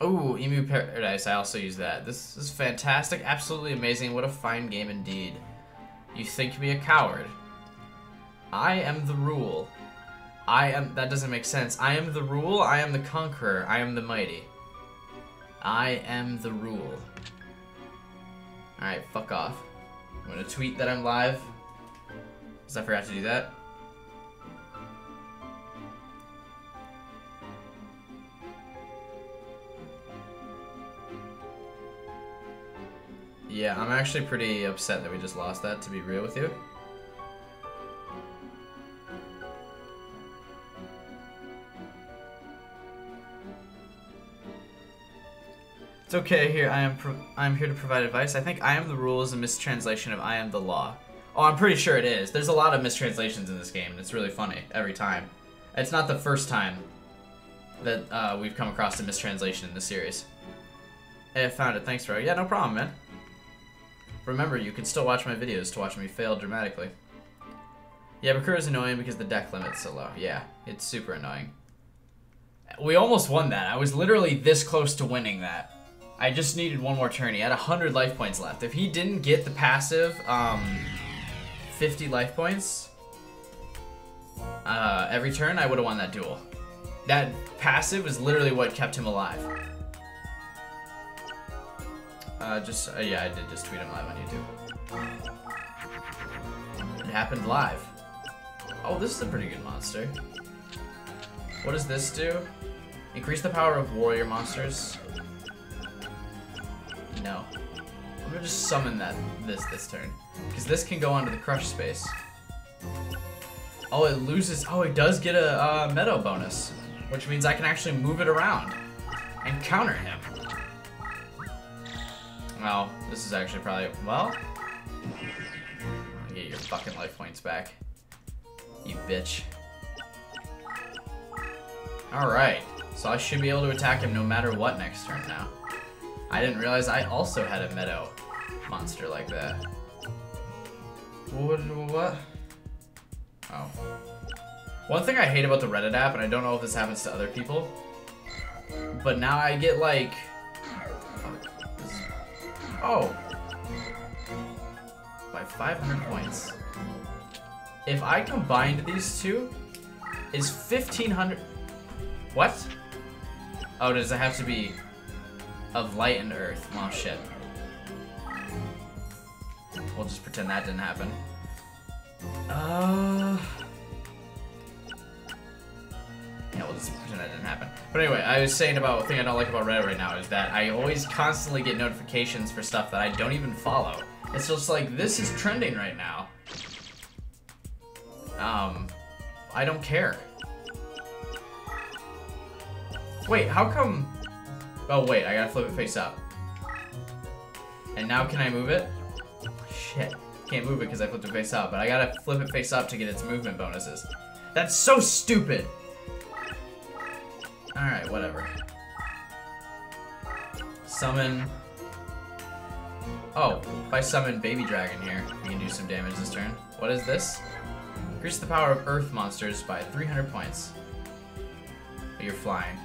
Oh, Emu Paradise, I also use that. This is fantastic, absolutely amazing. What a fine game indeed. You think me a coward. I am the rule. I am, that doesn't make sense. I am the rule, I am the conqueror, I am the mighty. I am the rule. Alright, fuck off. I'm gonna tweet that I'm live. Because I forgot to do that. Yeah, I'm actually pretty upset that we just lost that, to be real with you. It's okay here. I am I am here to provide advice. I think I am the rule is a mistranslation of I am the law. Oh, I'm pretty sure it is. There's a lot of mistranslations in this game, and it's really funny every time. It's not the first time that uh, we've come across a mistranslation in the series. Hey, I found it. Thanks, bro. Yeah, no problem, man. Remember, you can still watch my videos to watch me fail dramatically. Yeah, Bakura is annoying because the deck limit's so low. Yeah, it's super annoying. We almost won that. I was literally this close to winning that. I just needed one more turn. He had 100 life points left. If he didn't get the passive, um, 50 life points uh, every turn, I would have won that duel. That passive is literally what kept him alive. Uh, just, uh, yeah, I did just tweet him live on YouTube. It happened live. Oh, this is a pretty good monster. What does this do? Increase the power of warrior monsters. No. I'm gonna just summon that this this turn. Because this can go onto the crush space. Oh, it loses. Oh, it does get a uh, meadow bonus. Which means I can actually move it around and counter him. Well, this is actually probably. Well, get your fucking life points back. You bitch. Alright, so I should be able to attack him no matter what next turn now. I didn't realize I also had a meadow monster like that. What? What? Oh. One thing I hate about the Reddit app, and I don't know if this happens to other people, but now I get like... Oh. By 500 points. If I combined these two, is 1500... What? Oh, does it have to be of light and earth. Well, shit. We'll just pretend that didn't happen. Uh... Yeah, we'll just pretend that didn't happen. But anyway, I was saying about the thing I don't like about Reddit right now is that I always constantly get notifications for stuff that I don't even follow. It's just like, this is trending right now. Um, I don't care. Wait, how come Oh, wait, I gotta flip it face up. And now can I move it? Shit. Can't move it because I flipped it face up, but I gotta flip it face up to get its movement bonuses. That's so stupid! Alright, whatever. Summon... Oh, if I summon Baby Dragon here, we can do some damage this turn. What is this? Increase the power of Earth monsters by 300 points. But you're flying.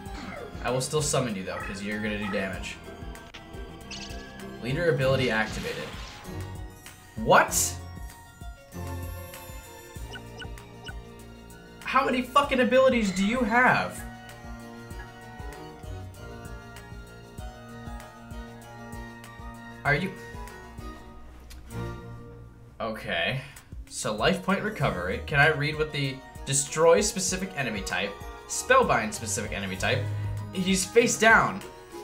I will still summon you though, because you're gonna do damage. Leader ability activated. What? How many fucking abilities do you have? Are you... Okay. So life point recovery. Can I read what the destroy specific enemy type, spellbind specific enemy type, he's face down.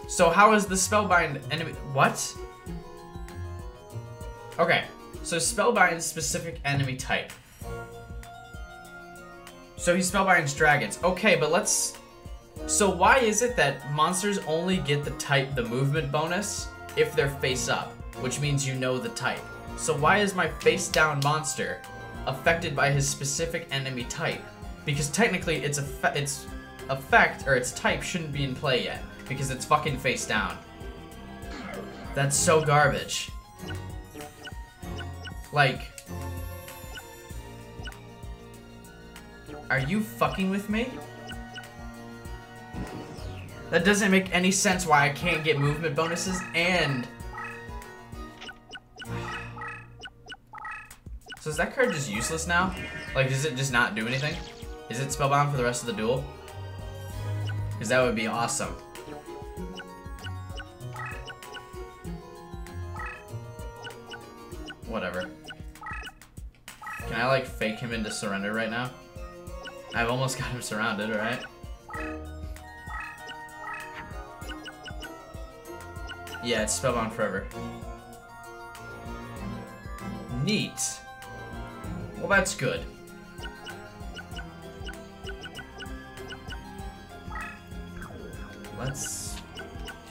So how is the spellbind enemy? What? Okay, so spellbind specific enemy type. So he spellbinds dragons. Okay, but let's. So why is it that monsters only get the type, the movement bonus, if they're face up, which means you know the type? So why is my face down monster affected by his specific enemy type? Because technically it's it's effect, or its type, shouldn't be in play yet, because it's fucking face down. That's so garbage. Like... Are you fucking with me? That doesn't make any sense why I can't get movement bonuses and... So is that card just useless now? Like, does it just not do anything? Is it spellbound for the rest of the duel? Because that would be awesome. Whatever. Can I, like, fake him into surrender right now? I've almost got him surrounded, right? Yeah, it's Spellbound Forever. Neat. Well, that's good. Let's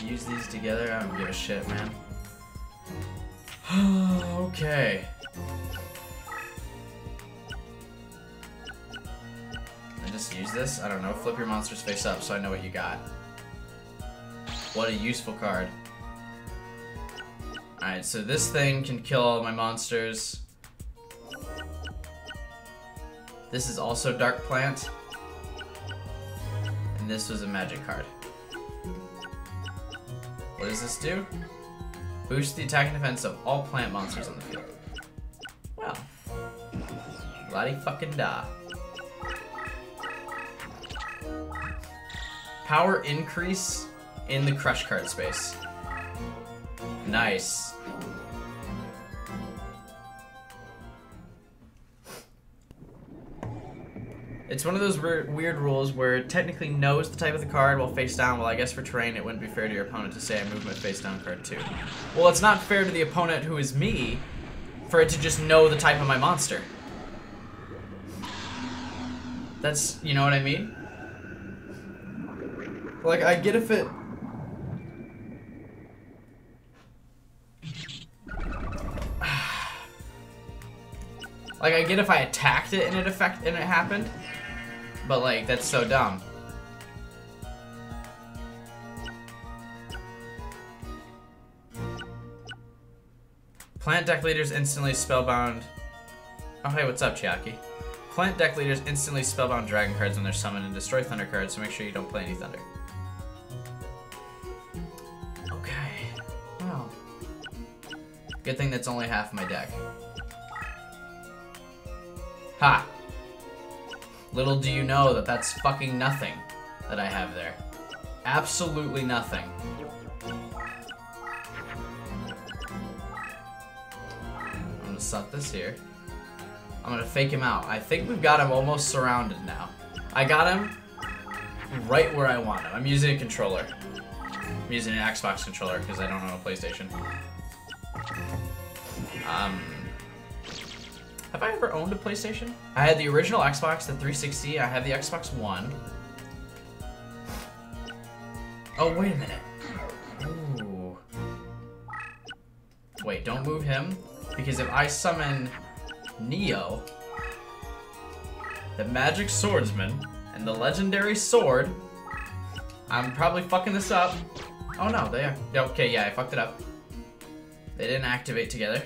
use these together. I don't give a shit, man. okay. I just use this? I don't know. Flip your monsters face up so I know what you got. What a useful card. Alright, so this thing can kill all my monsters. This is also Dark Plant. And this was a magic card. What does this do? Boost the attack and defense of all plant monsters on the field. Well. Bloody fucking da. Power increase in the crush card space. Nice. It's one of those weird rules where it technically knows the type of the card while face down. Well, I guess for terrain, it wouldn't be fair to your opponent to say I move my face down card too. Well, it's not fair to the opponent who is me for it to just know the type of my monster. That's, you know what I mean? Like, I get if it... like, I get if I attacked it and it affect and it happened. But like, that's so dumb. Plant deck leaders instantly spellbound. Oh hey, what's up, Chiaki? Plant deck leaders instantly spellbound dragon cards when they're summoned and destroy thunder cards, so make sure you don't play any thunder. Okay. Well. Good thing that's only half my deck. Ha! Little do you know that that's fucking nothing that I have there. Absolutely nothing. I'm gonna set this here. I'm gonna fake him out. I think we've got him almost surrounded now. I got him right where I want him. I'm using a controller. I'm using an Xbox controller because I don't own a PlayStation. Um, have I ever owned a PlayStation? I had the original Xbox, the 360. I have the Xbox One. Oh, wait a minute. Ooh. Wait, don't move him. Because if I summon Neo, the Magic Swordsman, and the Legendary Sword, I'm probably fucking this up. Oh no, they are. Okay, yeah, I fucked it up. They didn't activate together.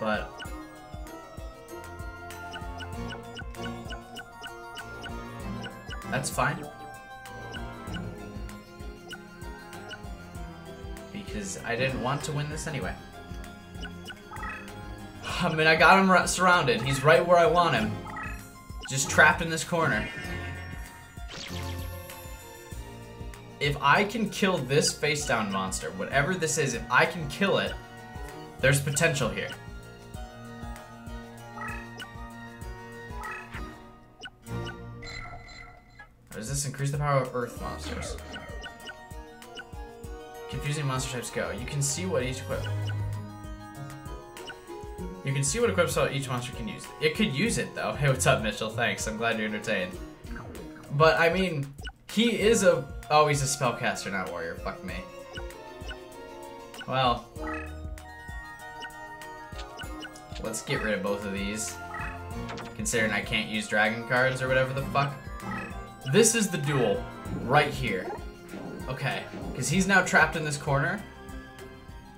But that's fine. Because I didn't want to win this anyway. I mean, I got him surrounded. He's right where I want him. Just trapped in this corner. If I can kill this face down monster, whatever this is, if I can kill it, there's potential here. Does this increase the power of earth monsters? Confusing monster types go. You can see what each equip. You can see what equips each monster can use. It could use it though. Hey, what's up, Mitchell? Thanks. I'm glad you're entertained. But I mean, he is a oh, he's a spellcaster, not warrior. Fuck me. Well, let's get rid of both of these. Considering I can't use dragon cards or whatever the fuck. This is the duel right here. Okay, because he's now trapped in this corner,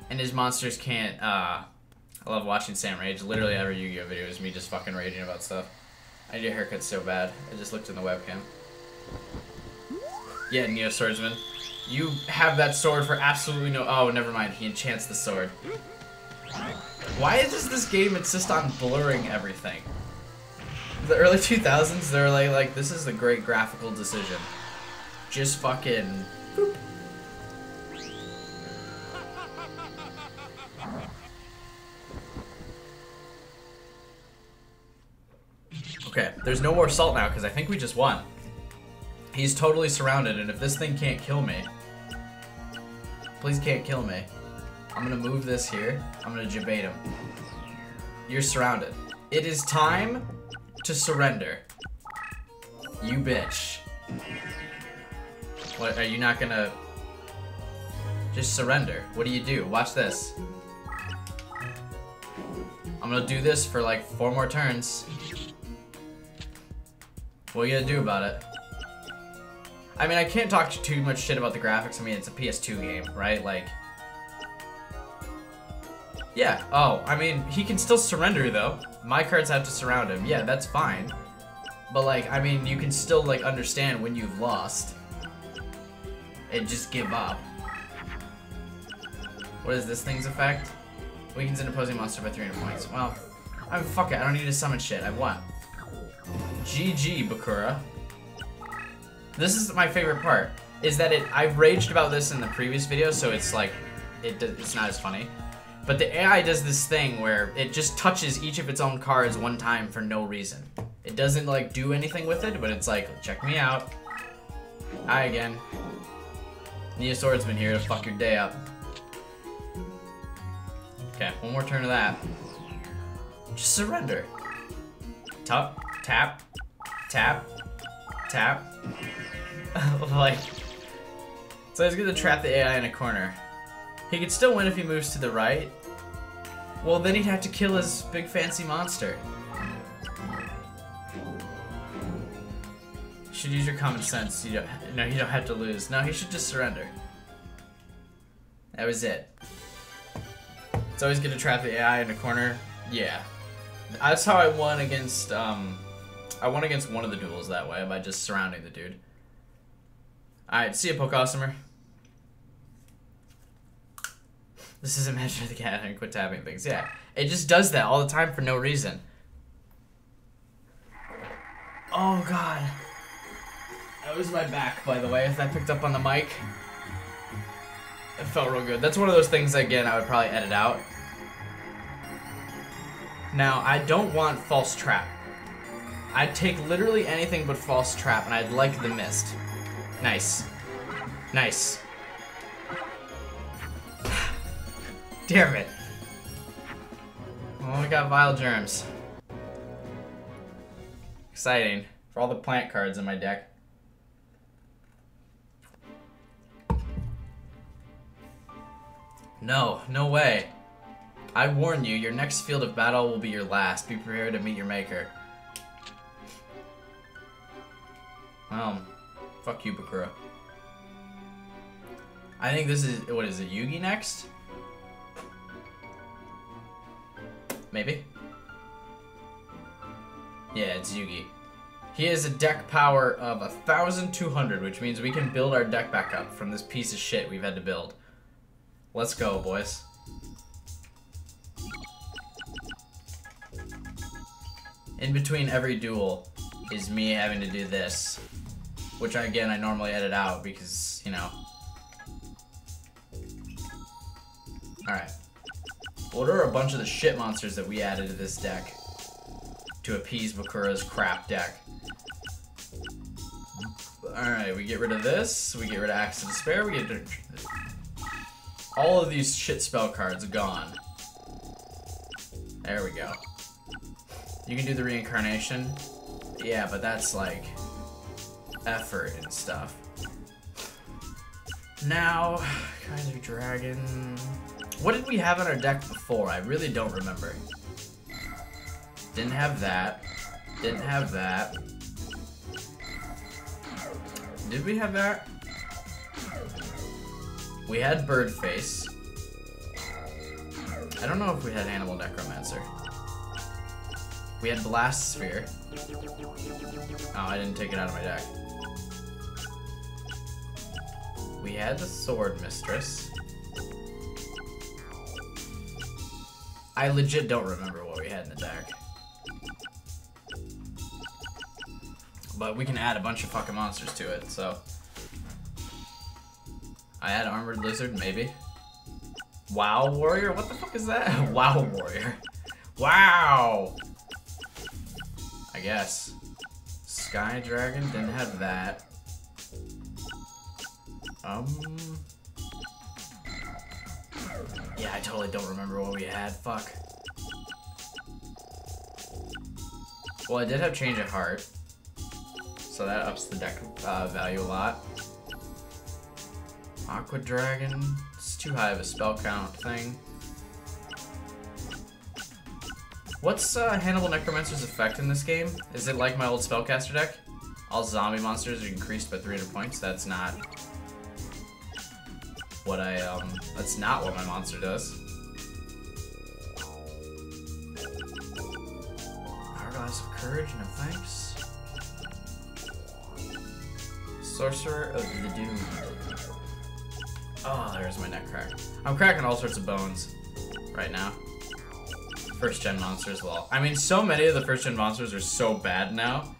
and his monsters can't uh, I love watching Sam rage. Literally every Yu-Gi-Oh video is me just fucking raging about stuff. I need a haircut so bad. I just looked in the webcam. Yeah, Neo Swordsman. You have that sword for absolutely no- oh, never mind. He enchants the sword. Why does this game insist on blurring everything? The early 2000s, they were like, like, this is a great graphical decision. Just fucking... Boop. Okay, there's no more salt now because I think we just won. He's totally surrounded, and if this thing can't kill me, please can't kill me. I'm gonna move this here. I'm gonna debate him. You're surrounded. It is time to surrender. You bitch. What, are you not gonna... Just surrender. What do you do? Watch this. I'm gonna do this for like four more turns. What are you gonna do about it? I mean, I can't talk too much shit about the graphics. I mean, it's a PS2 game, right? Like... Yeah, oh, I mean, he can still surrender, though. My cards have to surround him. Yeah, that's fine. But, like, I mean, you can still, like, understand when you've lost. And just give up. What is this thing's effect? Weakens an opposing monster by 300 points. Well, I mean, fuck it. I don't need to summon shit. I won. GG, Bakura. This is my favorite part. Is that it? I've raged about this in the previous video, so it's like, it, it's not as funny. But the AI does this thing where it just touches each of its own cards one time for no reason. It doesn't like do anything with it, but it's like, check me out. Hi again. Neo Swordsman here to fuck your day up. Okay, one more turn of that. Just surrender. Tap, tap, tap, tap. like, so I was gonna trap the AI in a corner. He could still win if he moves to the right. Well, then he'd have to kill his big fancy monster. Should use your common sense. You don't, no, you don't have to lose. No, he should just surrender. That was it. It's always good to trap the AI in a corner. Yeah. That's how I won against, um... I won against one of the duels that way, by just surrounding the dude. Alright, see you, Pokeawesomer. This is Imagine the Cat and quit tapping things. Yeah, it just does that all the time for no reason. Oh, God. That was my back, by the way, if that picked up on the mic. It felt real good. That's one of those things, again, I would probably edit out. Now, I don't want False Trap. I'd take literally anything but False Trap, and I'd like the Mist. Nice. Nice. Damn it. Oh, we got Vile Germs. Exciting. For all the plant cards in my deck. No, no way. I warn you, your next field of battle will be your last. Be prepared to meet your maker. Um, fuck you, Bakura. I think this is, what is it, Yugi next? Maybe? Yeah, it's Yugi. He has a deck power of 1,200, which means we can build our deck back up from this piece of shit we've had to build. Let's go, boys. In between every duel is me having to do this. Which, again, I normally edit out because, you know. Alright. What are a bunch of the shit monsters that we added to this deck? To appease Bakura's crap deck. Alright, we get rid of this, we get rid of Axe of Despair, we get rid of... All of these shit spell cards gone. There we go. You can do the reincarnation. Yeah, but that's like effort and stuff. Now, kind of dragon. What did we have on our deck before? I really don't remember. Didn't have that. Didn't have that. Did we have that? We had bird face. I don't know if we had Hannibal Necromancer. We had Blast Sphere. Oh, I didn't take it out of my deck. We had the Sword Mistress. I legit don't remember what we had in the deck. But we can add a bunch of fucking monsters to it, so. I had Armored Lizard, maybe. Wow Warrior? What the fuck is that? wow Warrior. Wow! I guess. Sky Dragon didn't have that. Um. Yeah, I totally don't remember what we had. Fuck. Well, I did have Change of Heart. So that ups the deck uh, value a lot. Aqua Dragon. It's too high of a spell count thing. What's uh, Hannibal Necromancer's effect in this game? Is it like my old Spellcaster deck? All zombie monsters are increased by 300 points? That's not what I, um, that's not what my monster does. Hourglass of Courage, no thanks. Sorcerer of the Doom. Oh, there's my neck crack. I'm cracking all sorts of bones right now. First gen monsters, well. I mean, so many of the first gen monsters are so bad now.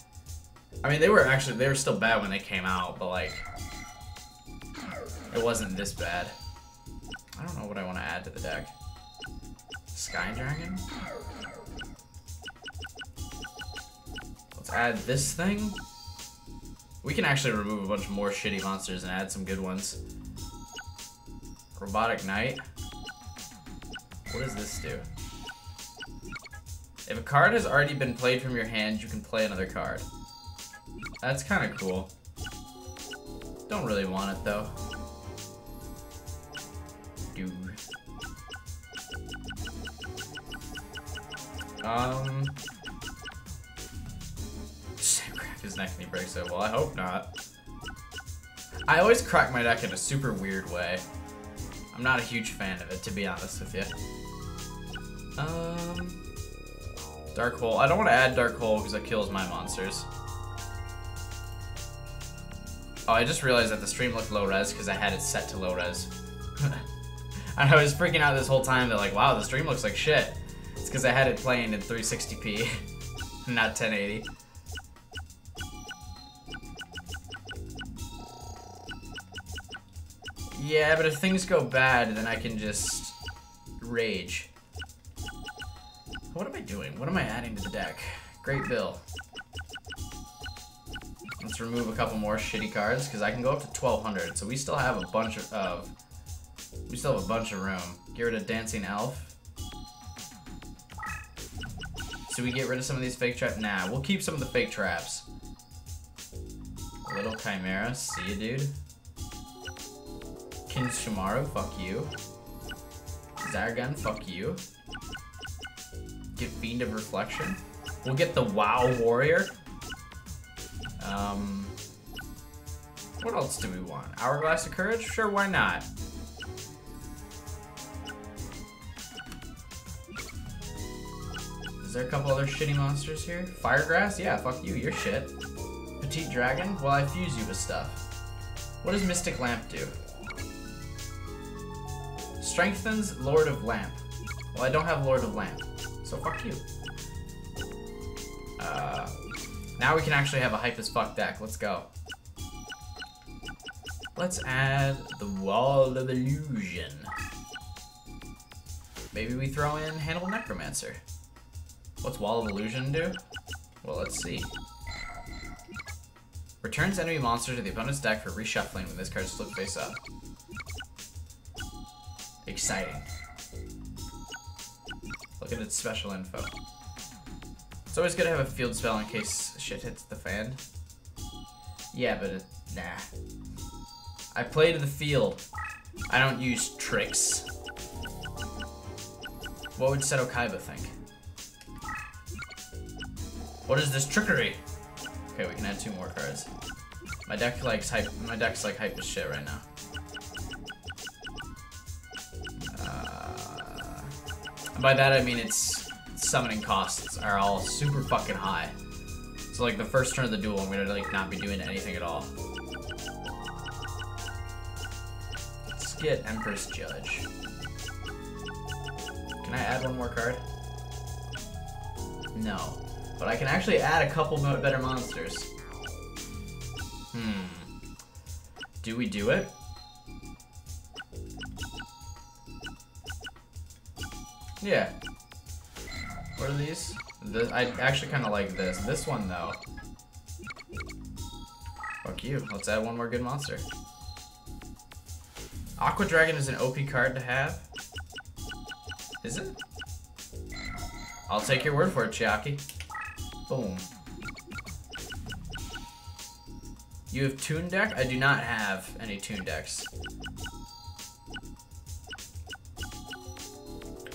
I mean, they were actually, they were still bad when they came out, but like, it wasn't this bad. I don't know what I want to add to the deck. Sky Dragon? Let's add this thing. We can actually remove a bunch more shitty monsters and add some good ones. Robotic Knight. What does this do? If a card has already been played from your hand, you can play another card. That's kind of cool. Don't really want it though Um. Crack his neck and he breaks it. Well, I hope not. I always crack my deck in a super weird way. I'm not a huge fan of it, to be honest with you. Um. Dark Hole. I don't want to add Dark Hole because it kills my monsters. Oh, I just realized that the stream looked low res because I had it set to low res. and I was freaking out this whole time that like, wow, the stream looks like shit. It's because I had it playing in 360p, not 1080. Yeah, but if things go bad, then I can just rage. What am I doing? What am I adding to the deck? Great Bill. Let's remove a couple more shitty cards, because I can go up to 1200, so we still have a bunch of, of we still have a bunch of room. Get rid of Dancing Elf. Should we get rid of some of these fake traps? Nah, we'll keep some of the fake traps. Little Chimera, see you, dude. Kinshimaru, fuck you. Zargan, fuck you. Get Fiend of Reflection. We'll get the WoW Warrior. Um, what else do we want? Hourglass of Courage? Sure, why not? Is there a couple other shitty monsters here? Firegrass? Yeah, fuck you, you're shit. Petite Dragon? Well, I fuse you with stuff. What does Mystic Lamp do? Strengthens Lord of Lamp. Well, I don't have Lord of Lamp, so fuck you. Uh, now we can actually have a hype as fuck deck. Let's go. Let's add the Wall of Illusion. Maybe we throw in Hannibal Necromancer. What's Wall of Illusion do? Well, let's see. Returns enemy monster to the opponent's deck for reshuffling when this card is flipped face up. Exciting. Look at its special info. It's always good to have a field spell in case shit hits the fan. Yeah, but it, nah. I play to the field. I don't use tricks. What would Seto Kaiba think? What is this trickery? Okay, we can add two more cards. My deck likes hype. My deck's like hype as shit right now. Uh, By that I mean its summoning costs are all super fucking high. So like the first turn of the duel, I'm gonna like not be doing anything at all. Let's get Empress Judge. Can I add one more card? No. But I can actually add a couple better monsters. Hmm. Do we do it? Yeah. What are these? This, I actually kind of like this. This one, though. Fuck you. Let's add one more good monster. Aqua Dragon is an OP card to have. Is it? I'll take your word for it, Chiaki. Boom. You have Toon Deck? I do not have any Toon Decks.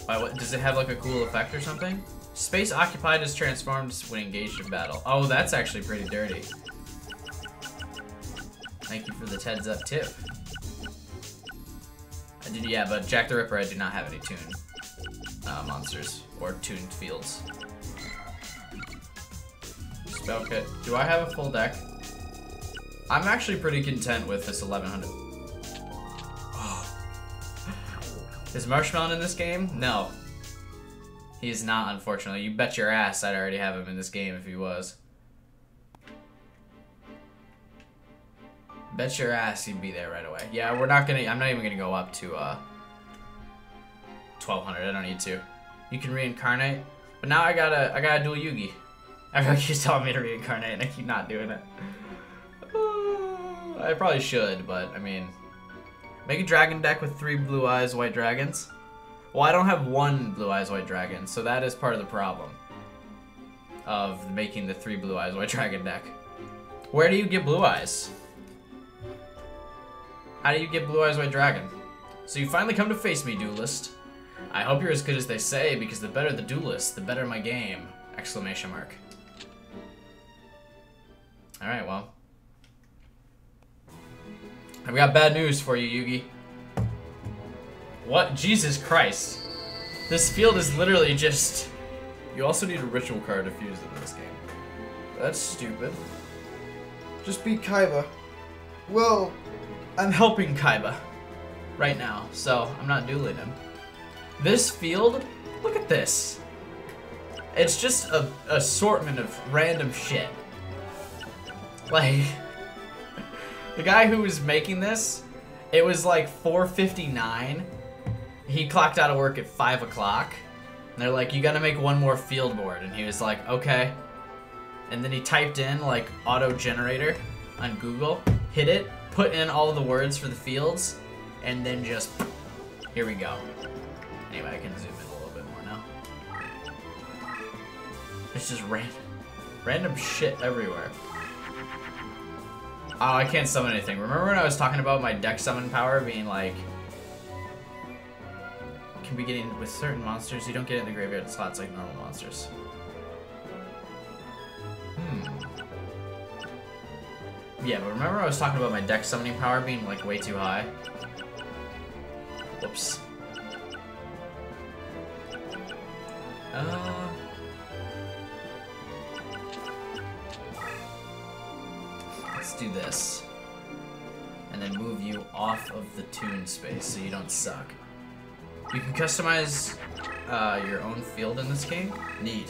Why, what, does it have like a cool effect or something? Space occupied is transformed when engaged in battle. Oh, that's actually pretty dirty. Thank you for the heads up tip. I did, yeah, but Jack the Ripper, I do not have any Toon uh, monsters or tuned fields. Kit. Do I have a full deck? I'm actually pretty content with this 1100. Oh. Is Marshmallon in this game? No. He is not, unfortunately. You bet your ass I'd already have him in this game if he was. Bet your ass he'd be there right away. Yeah, we're not gonna, I'm not even gonna go up to, uh, 1200. I don't need to. You can reincarnate. But now I gotta, I gotta duel Yugi. Everyone she's telling me to reincarnate and I keep not doing it. I probably should, but, I mean... Make a dragon deck with three blue eyes, white dragons. Well, I don't have one Blue Eyes White Dragon, so that is part of the problem of making the three Blue Eyes White Dragon deck. Where do you get Blue Eyes? How do you get Blue Eyes White Dragon? So you finally come to face me, Duelist. I hope you're as good as they say, because the better the Duelist, the better my game! Exclamation mark. Alright, well. I've got bad news for you, Yugi. What? Jesus Christ. This field is literally just... You also need a ritual card to fuse in this game. That's stupid. Just beat Kaiba. Well, I'm helping Kaiba right now, so I'm not dueling him. This field, look at this. It's just a assortment of random shit. Like, the guy who was making this, it was like 459 he clocked out of work at 5 o'clock. And they're like, you gotta make one more field board. And he was like, okay. And then he typed in, like, auto generator on Google, hit it, put in all the words for the fields, and then just, here we go. Anyway, I can zoom in a little bit more now. It's just random, random shit everywhere. Oh, I can't summon anything. Remember when I was talking about my deck summon power being like can be getting with certain monsters. You don't get in the graveyard slots like normal monsters. Hmm. Yeah, but remember I was talking about my deck summoning power being like way too high? Whoops. Uh... Let's do this. And then move you off of the toon space so you don't suck. You can customize uh, your own field in this game. Neat.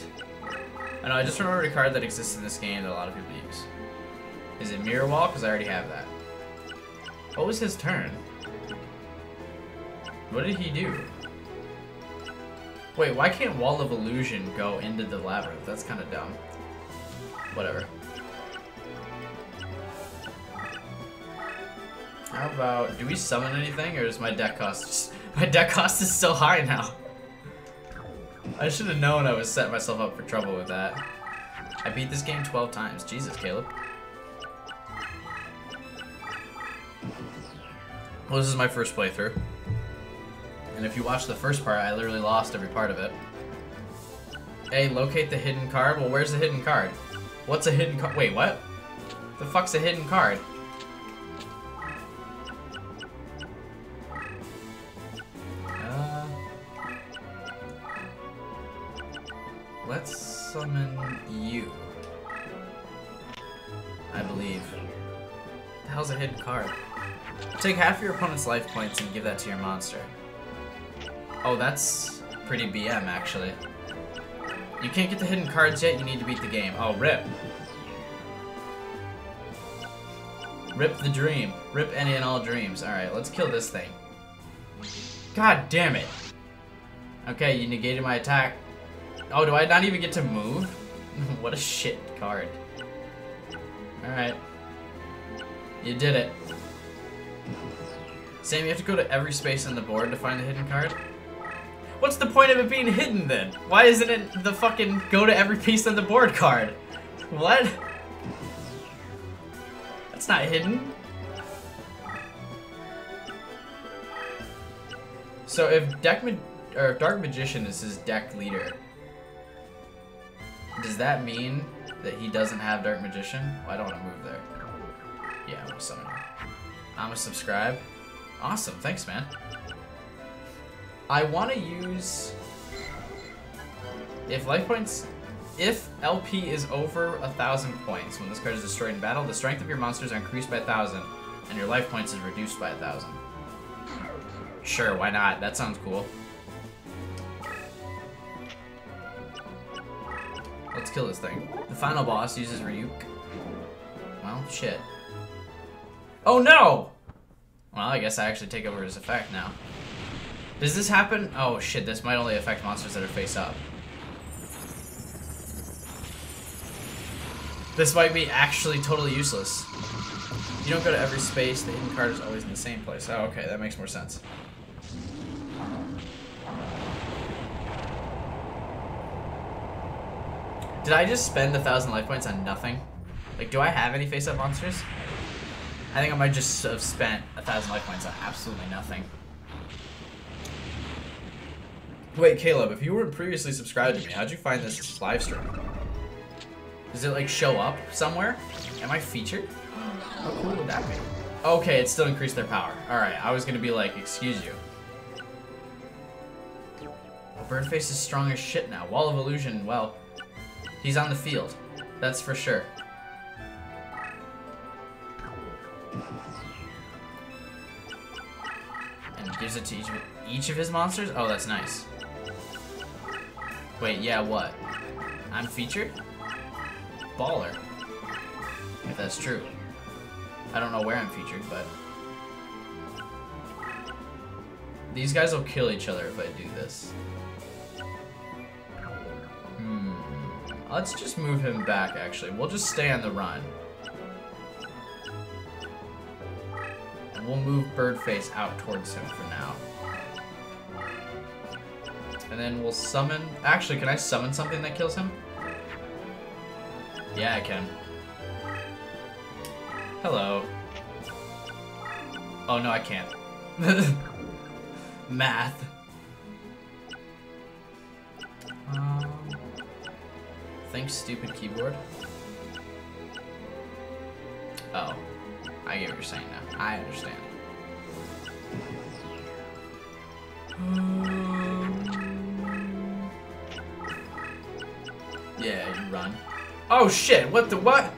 I know, I just remembered a card that exists in this game that a lot of people use. Is it Mirror Wall? Because I already have that. What was his turn? What did he do? Wait, why can't Wall of Illusion go into the Labyrinth? That's kind of dumb. Whatever. How about, do we summon anything, or is my deck cost my deck cost is so high now. I should have known I was setting myself up for trouble with that. I beat this game 12 times. Jesus, Caleb. Well, this is my first playthrough. And if you watch the first part, I literally lost every part of it. Hey, locate the hidden card? Well, where's the hidden card? What's a hidden card? Wait, what? The fuck's a hidden card? Let's summon you. I believe. The hell's a hidden card? Take half your opponent's life points and give that to your monster. Oh, that's pretty BM, actually. You can't get the hidden cards yet, you need to beat the game. Oh, rip. Rip the dream. Rip any and all dreams. Alright, let's kill this thing. God damn it. Okay, you negated my attack. Oh, do I not even get to move? what a shit card. Alright. You did it. Sam, you have to go to every space on the board to find the hidden card? What's the point of it being hidden then? Why isn't it the fucking go to every piece on the board card? What? That's not hidden. So if deck Ma or Dark Magician is his deck leader, does that mean that he doesn't have Dark Magician? Well, I don't want to move there. Yeah, I'm gonna summon him. I'm gonna subscribe. Awesome, thanks, man. I want to use... If life points... If LP is over a thousand points when this card is destroyed in battle, the strength of your monsters are increased by a thousand, and your life points is reduced by a thousand. Sure, why not? That sounds cool. Let's kill this thing. The final boss uses Ryuk. Well, shit. Oh no! Well, I guess I actually take over his effect now. Does this happen? Oh shit, this might only affect monsters that are face up. This might be actually totally useless. You don't go to every space, the hidden card is always in the same place. Oh, okay, that makes more sense. Did I just spend a thousand life points on nothing? Like, do I have any face-up monsters? I think I might just have spent a thousand life points on absolutely nothing. Wait, Caleb, if you weren't previously subscribed to me, how'd you find this live stream? Does it like show up somewhere? Am I featured? How cool would that be? Okay, it still increased their power. Alright, I was gonna be like, excuse you. Birdface is strong as shit now. Wall of Illusion, well, he's on the field. That's for sure. And gives it to each of, each of his monsters? Oh, that's nice. Wait, yeah, what? I'm featured? Baller. If that's true. I don't know where I'm featured, but... These guys will kill each other if I do this. Let's just move him back, actually. We'll just stay on the run. And we'll move Birdface out towards him for now. And then we'll summon... Actually, can I summon something that kills him? Yeah, I can. Hello. Oh, no, I can't. Math. Um, think stupid keyboard. Oh. I get what you're saying now. I understand. Um, yeah, you run. Oh shit, what the what?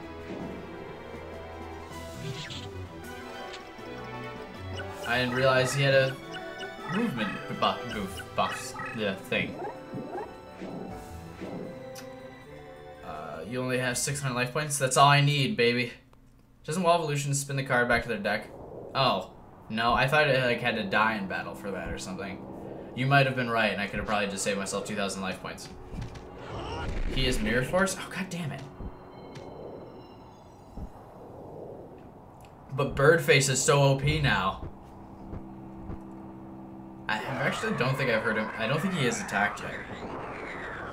I didn't realize he had a movement buff, buff, the thing. You only have 600 life points? That's all I need, baby. Doesn't Wall of Illusion spin the card back to their deck? Oh, no, I thought it like had to die in battle for that or something. You might have been right, and I could have probably just saved myself 2,000 life points. He is Mirror Force? Oh, god damn it. But Birdface is so OP now. I actually don't think I've heard him. I don't think he has attacked yet.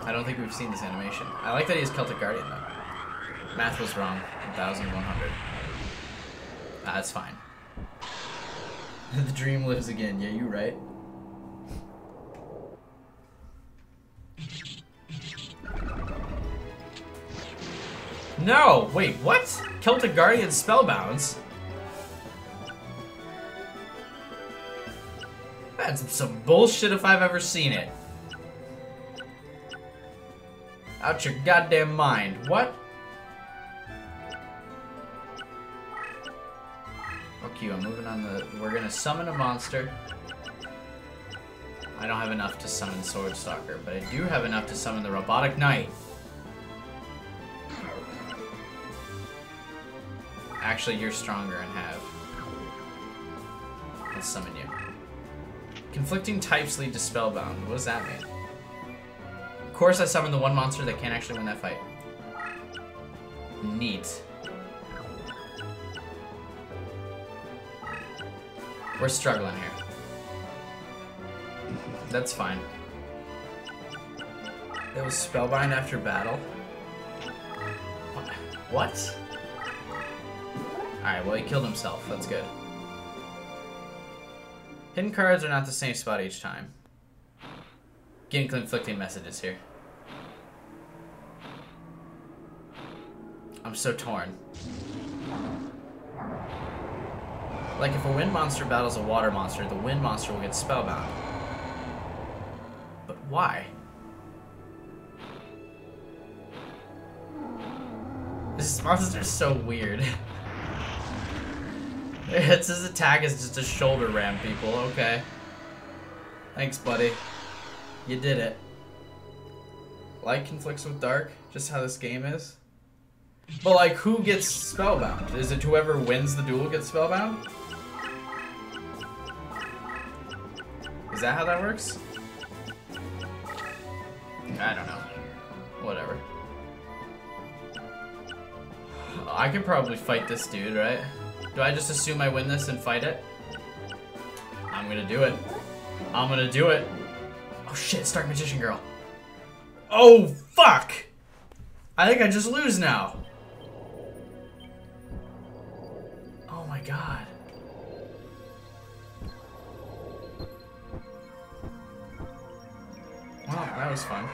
I don't think we've seen this animation. I like that he has Celtic Guardian though. Math was wrong. 1,100. Ah, that's fine. the dream lives again. Yeah, you right. No! Wait, what? Celtic Guardian Spellbounds? That's some bullshit if I've ever seen it. Out your goddamn mind. What? You, I'm moving on the... We're gonna summon a monster. I don't have enough to summon Sword Stalker, but I do have enough to summon the Robotic Knight. Actually, you're stronger and have. Let's summon you. Conflicting types lead to Spellbound. What does that mean? Of course I summoned the one monster that can't actually win that fight. Neat. We're struggling here. That's fine. It was Spellbind after battle? What? Alright, well he killed himself. That's good. Hidden cards are not the same spot each time. Getting conflicting messages here. I'm so torn. Like, if a wind monster battles a water monster, the wind monster will get spellbound. But why? This monster's so weird. it's his attack is just a shoulder ram, people. Okay. Thanks, buddy. You did it. Light conflicts with dark, just how this game is. But like, who gets spellbound? Is it whoever wins the duel gets spellbound? Is that how that works? I don't know. Whatever. I can probably fight this dude, right? Do I just assume I win this and fight it? I'm gonna do it. I'm gonna do it. Oh shit, Dark Magician Girl. Oh, fuck! I think I just lose now. My god. Well, that was fun.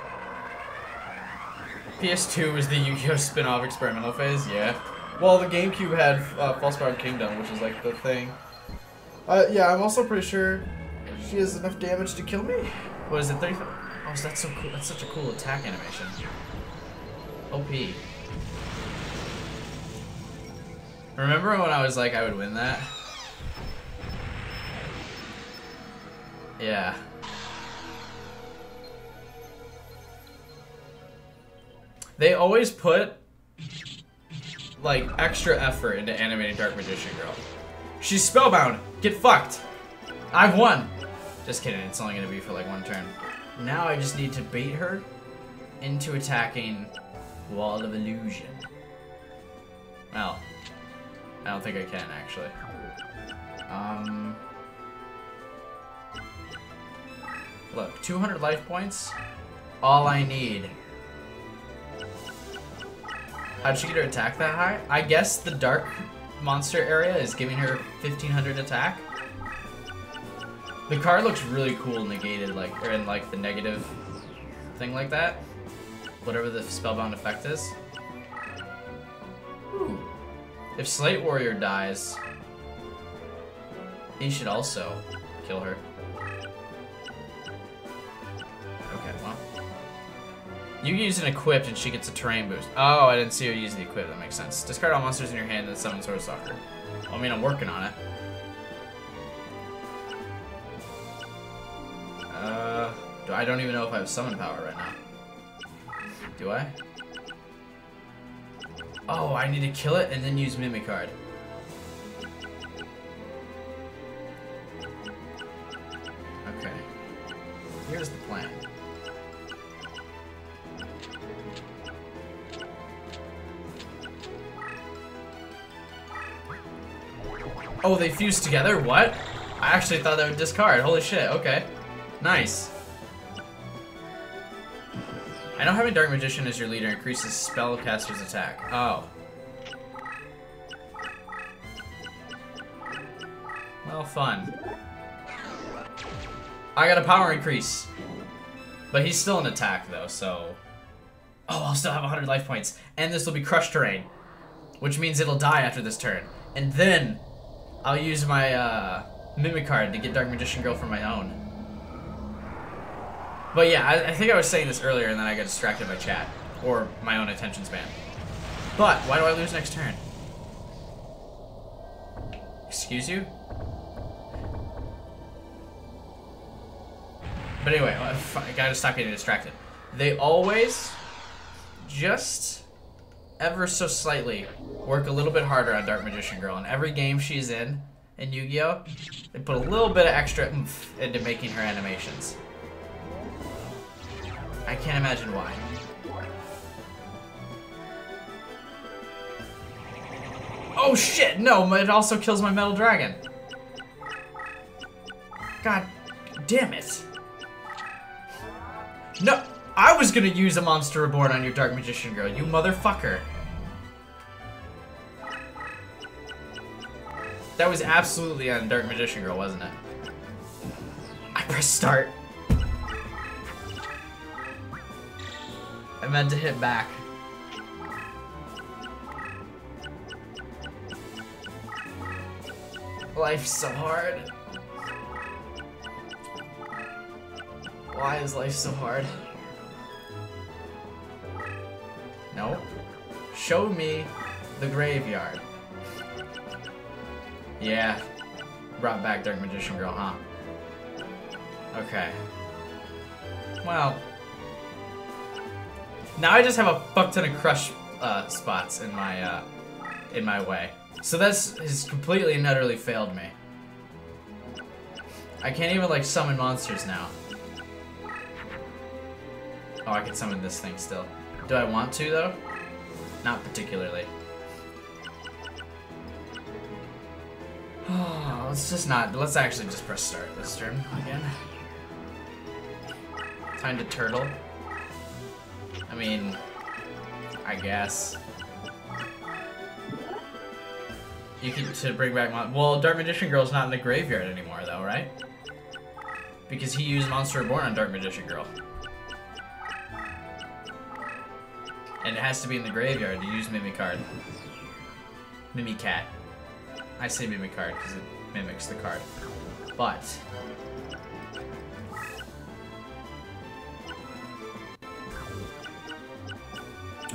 PS2 was the Yu-Gi-Oh! spin-off experimental phase, yeah. Well, the GameCube had uh, False Kingdom, which is like the thing. Uh, yeah, I'm also pretty sure she has enough damage to kill me. What is it, 35? Oh, that's so cool. That's such a cool attack animation. OP. Remember when I was like I would win that? Yeah. They always put like extra effort into animating Dark Magician Girl. She's spellbound. Get fucked. I've won. Just kidding. It's only gonna be for like one turn. Now I just need to bait her into attacking Wall of Illusion. Well, I don't think I can actually. Um, look, 200 life points. All I need. How'd she get her attack that high? I guess the dark monster area is giving her 1500 attack. The card looks really cool negated, like, or in like the negative thing like that. Whatever the spellbound effect is. Ooh. If Slate Warrior dies, he should also kill her. Okay, well. You use an equipped and she gets a terrain boost. Oh, I didn't see her use the equipped. That makes sense. Discard all monsters in your hand and summon Sword Stalker. I mean, I'm working on it. Uh, I don't even know if I have summon power right now. Do I? Oh, I need to kill it and then use Mimikard. Okay. Here's the plan. Oh, they fused together? What? I actually thought that would discard. Holy shit, okay. Nice. I know having Dark Magician as your leader increases Spellcaster's attack. Oh. Well, fun. I got a power increase. But he's still an attack, though, so... Oh, I'll still have 100 life points. And this will be Crush Terrain. Which means it'll die after this turn. And then, I'll use my, uh, Mimikard to get Dark Magician Girl for my own. But yeah, I, I, think I was saying this earlier and then I got distracted by chat. or my own attention span. But why do I lose next turn? Excuse you? But anyway, I gotta stop getting distracted. They always just ever so slightly work a little bit harder on Dark Magician Girl. In every game she's in, in Yu-Gi-Oh, they put a little bit of extra oomph into making her animations. I can't imagine why. Oh shit, no, it also kills my Metal Dragon. God damn it. No, I was gonna use a Monster Reborn on your Dark Magician Girl, you motherfucker. That was absolutely on Dark Magician Girl, wasn't it? I pressed start. I meant to hit back. Life's so hard. Why is life so hard? No. Show me the graveyard. Yeah. Brought back Dark Magician Girl, huh? Okay. Well. Now I just have a fuck ton of crush uh, spots in my uh, in my way. So this has completely and utterly failed me. I can't even like summon monsters now. Oh, I can summon this thing still. Do I want to though? Not particularly. Oh, let's just not. Let's actually just press start this turn again. Time to turtle. I mean, I guess. You can to bring back Mon well, Dark Magician Girl's not in the graveyard anymore, though, right? Because he used Monster Reborn on Dark Magician Girl. And it has to be in the graveyard to use Mimikard. Mimicat. I say Mimikard because it mimics the card. But...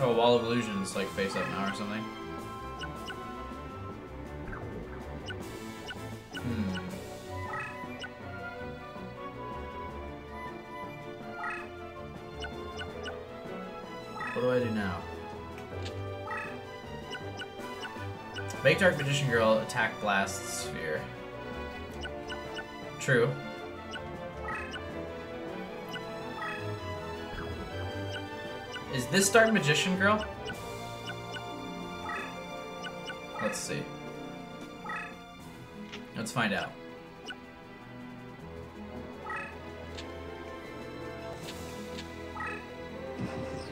Oh, Wall of Illusions, like, face up now or something. Hmm. What do I do now? Make Dark Magician Girl attack Blast Sphere. True. Is this Dark Magician Girl? Let's see. Let's find out.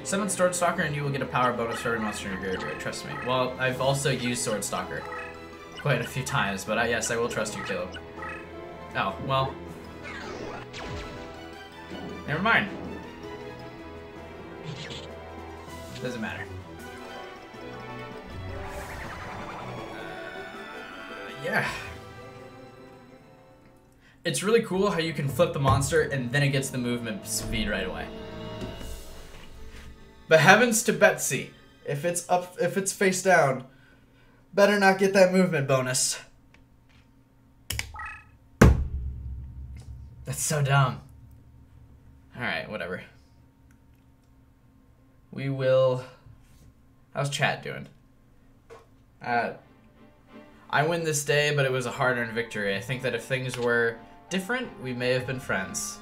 Summon Sword Stalker and you will get a power bonus for every monster in your graveyard. Trust me. Well, I've also used Sword Stalker quite a few times, but I, yes, I will trust you, Caleb. Oh, well. Never mind. Doesn't matter. Uh, yeah. It's really cool how you can flip the monster and then it gets the movement speed right away. But heavens to Betsy, if it's up, if it's face down, better not get that movement bonus. That's so dumb. Alright, whatever. We will... How's chat doing? Uh, I win this day, but it was a hard-earned victory. I think that if things were different, we may have been friends.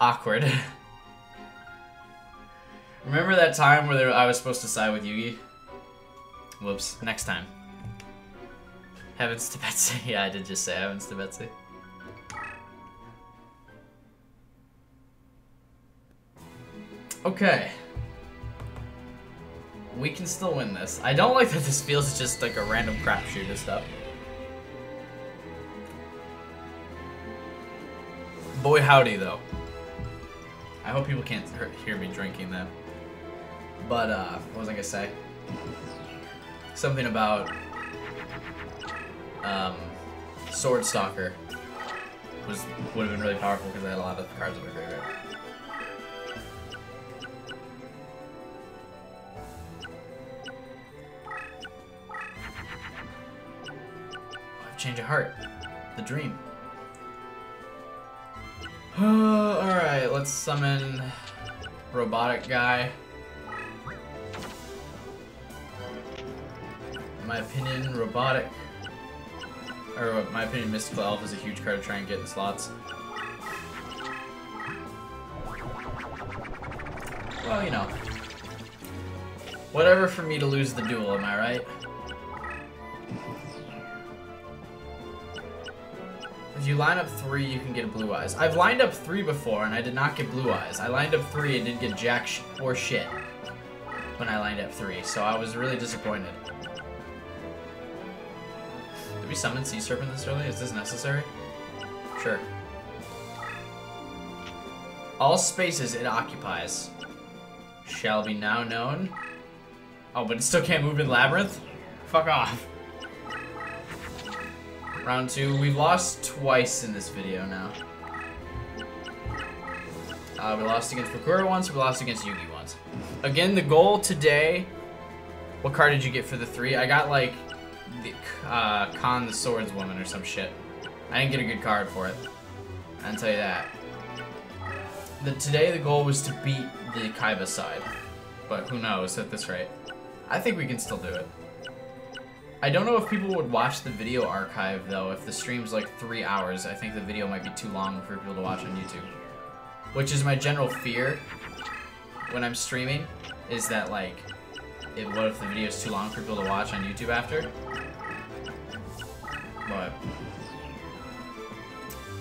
Awkward. Remember that time where I was supposed to side with Yugi? Whoops. Next time. Heavens to Betsy. yeah, I did just say heavens to Betsy. Okay. We can still win this. I don't like that this feels just like a random crapshoot and stuff. Boy howdy, though. I hope people can't hear me drinking that. But, uh, what was I gonna say? Something about, um, Sword Stalker was would have been really powerful because I had a lot of cards in my graveyard. Change of heart. The dream. Alright, let's summon robotic guy. In my opinion, robotic. Or, in my opinion, Mystical Elf is a huge card to try and get in slots. Well, you know. Whatever for me to lose the duel, am I right? If you line up three, you can get blue eyes. I've lined up three before, and I did not get blue eyes. I lined up three and didn't get jack sh or shit when I lined up three, so I was really disappointed. Did we summon Sea Serpent this early? Is this necessary? Sure. All spaces it occupies shall be now known. Oh, but it still can't move in Labyrinth? Fuck off. Round two. We've lost twice in this video now. Uh, we lost against Bakura once, we lost against Yugi once. Again, the goal today... What card did you get for the three? I got, like, the, uh, Khan the Swordswoman or some shit. I didn't get a good card for it. I can tell you that. The, today, the goal was to beat the Kaiba side. But who knows at this rate. I think we can still do it. I don't know if people would watch the video archive, though. If the stream's like three hours, I think the video might be too long for people to watch on YouTube. Which is my general fear when I'm streaming, is that, like, if, what if the video is too long for people to watch on YouTube after? But...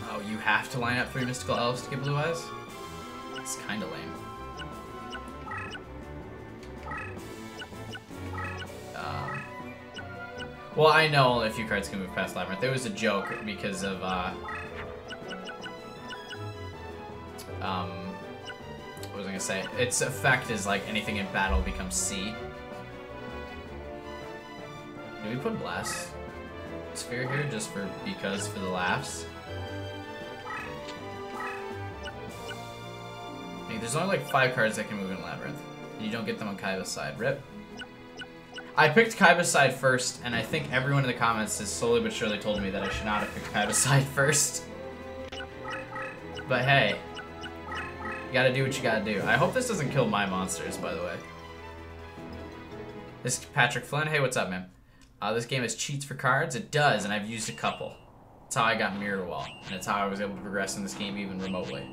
Oh, you have to line up three Mystical Elves to get Blue Eyes? It's kinda lame. Uh, Well, I know only a few cards can move past Labyrinth. It was a joke because of, uh... Um... What was I gonna say? Its effect is like anything in battle becomes C. Do we put Blast Sphere here just for because for the laughs? Hey, there's only like five cards that can move in Labyrinth. You don't get them on Kaiba's side. Rip. I picked Kaiba's side first, and I think everyone in the comments has slowly but surely told me that I should not have picked Kaiba's side first. But hey, you gotta do what you gotta do. I hope this doesn't kill my monsters, by the way. This is Patrick Flynn. Hey, what's up, man? Uh, this game has cheats for cards. It does, and I've used a couple. That's how I got Mirror Wall, and it's how I was able to progress in this game even remotely.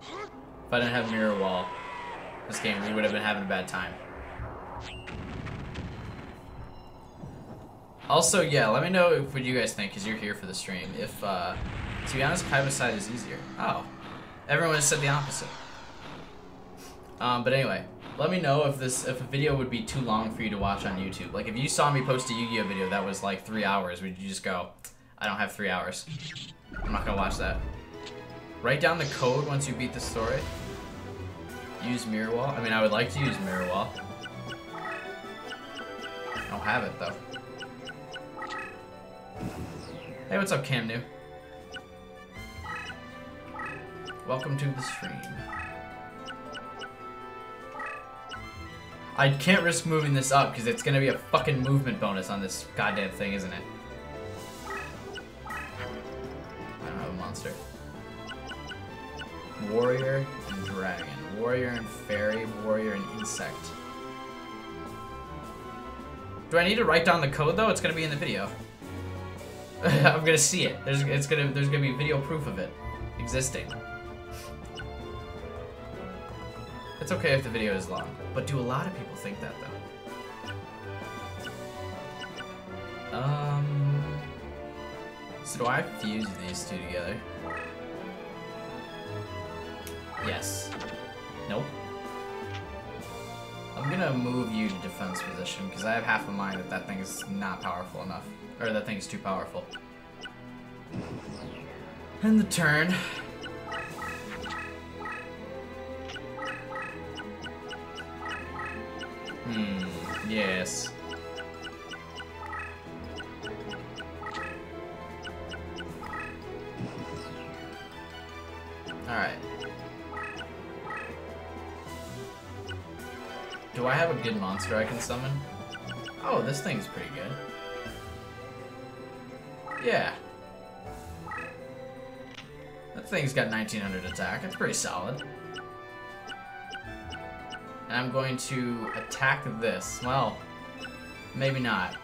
If I didn't have Mirror Wall, this game, we would have been having a bad time. Also, yeah, let me know what you guys think, because you're here for the stream. If, uh, to be honest, Kaiba's side is easier. Oh. Everyone has said the opposite. Um, but anyway, let me know if this, if a video would be too long for you to watch on YouTube. Like, if you saw me post a Yu-Gi-Oh video that was like three hours, would you just go, I don't have three hours. I'm not gonna watch that. Write down the code once you beat the story. Use Mirror Wall. I mean, I would like to use Mirror Wall. I don't have it, though. Hey, what's up, Cam New? Welcome to the stream. I can't risk moving this up because it's gonna be a fucking movement bonus on this goddamn thing, isn't it? I don't have a monster. Warrior and dragon. Warrior and fairy. Warrior and insect. Do I need to write down the code though? It's gonna be in the video. I'm gonna see it. There's it's gonna there's gonna be video proof of it existing. It's okay if the video is long, but do a lot of people think that though? Um. So do I fuse these two together? Yes. Nope. I'm gonna move you to defense position because I have half a mind that that thing is not powerful enough. Or that thing's too powerful. And the turn. Hmm, yes. Alright. Do I have a good monster I can summon? Oh, this thing's pretty good. Yeah. That thing's got 1900 attack. It's pretty solid. And I'm going to attack this. Well, maybe not.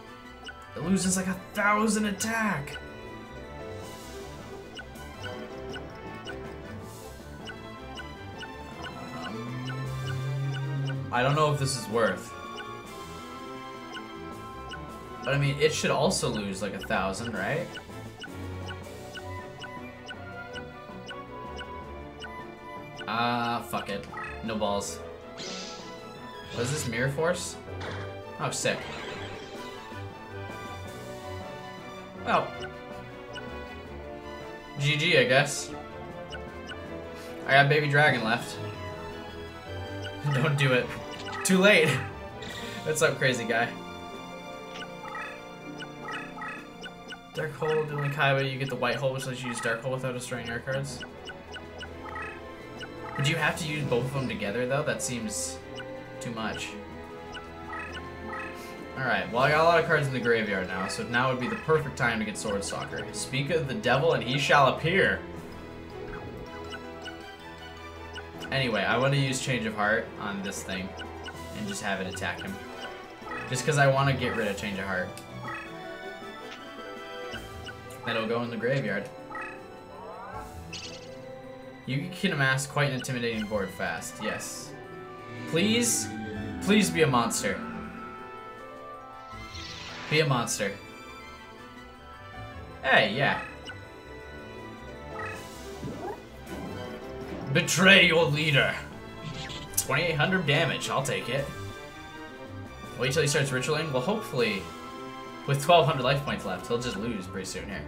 It loses like a thousand attack. Um, I don't know if this is worth. But I mean, it should also lose like a thousand, right? Ah, uh, fuck it. No balls. Was this Mirror Force? Oh, sick. Well. GG, I guess. I got Baby Dragon left. Don't do it. Too late. What's up, crazy guy? Dark Hole, during Kaiba, you get the White Hole, which lets you use Dark Hole without destroying your cards. Would you have to use both of them together, though? That seems too much. Alright, well I got a lot of cards in the graveyard now, so now would be the perfect time to get Sword. Speak of the devil and he shall appear! Anyway, I want to use Change of Heart on this thing and just have it attack him. Just because I want to get rid of Change of Heart. That'll go in the graveyard. You can amass quite an intimidating board fast, yes. Please, please be a monster. Be a monster. Hey, yeah. Betray your leader. 2800 damage, I'll take it. Wait till he starts ritualing? Well, hopefully, with 1200 life points left, he'll just lose pretty soon here.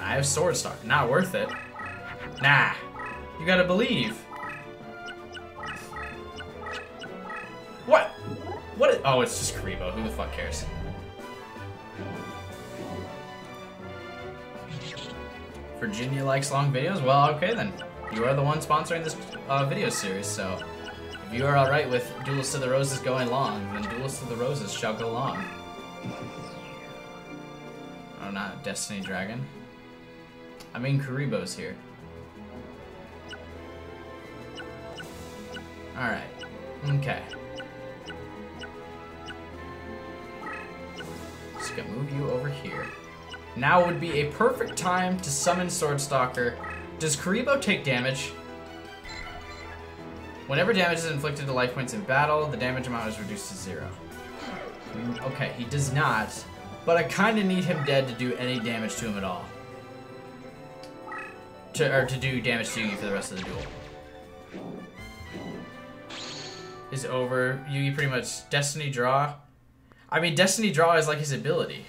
I have Sword Star. Not worth it. Nah. You gotta believe. What? What? Is, oh, it's just Kuriboh. Who the fuck cares? Virginia likes long videos? Well, okay then. You are the one sponsoring this uh, video series, so if you are alright with Duelist of the Roses going long, then Duelist of the Roses shall go long. Oh, not Destiny Dragon. I mean, Kuriboh's here. Alright. Okay. Just gonna move you over here. Now would be a perfect time to summon Swordstalker. Does Kuriboh take damage? Whenever damage is inflicted to life points in battle, the damage amount is reduced to zero. Hmm, okay, he does not. But I kind of need him dead to do any damage to him at all. To, or to do damage to Yugi for the rest of the duel. Is over. Yugi pretty much Destiny Draw. I mean, Destiny Draw is like his ability.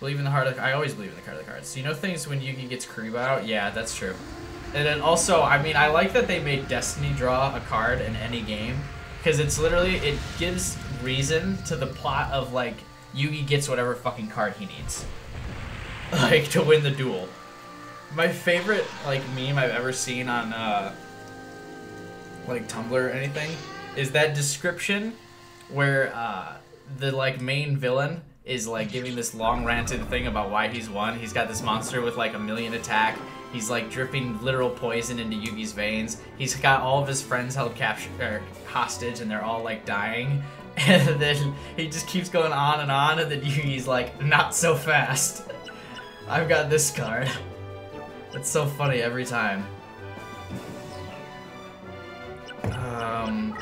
Believe in the heart of the, I always believe in the card of the cards. So you know things when Yugi gets Kuriboh out? Yeah, that's true. And then also, I mean, I like that they made Destiny draw a card in any game. Because it's literally, it gives reason to the plot of, like, Yugi gets whatever fucking card he needs. Like, to win the duel. My favorite, like, meme I've ever seen on, uh, like, Tumblr or anything is that description where, uh, the, like, main villain is like giving this long ranted thing about why he's won. He's got this monster with like a million attack. He's like dripping literal poison into Yugi's veins. He's got all of his friends held capture er, hostage, and they're all like dying. And then he just keeps going on and on, and then Yugi's like, not so fast. I've got this card. It's so funny every time. Um,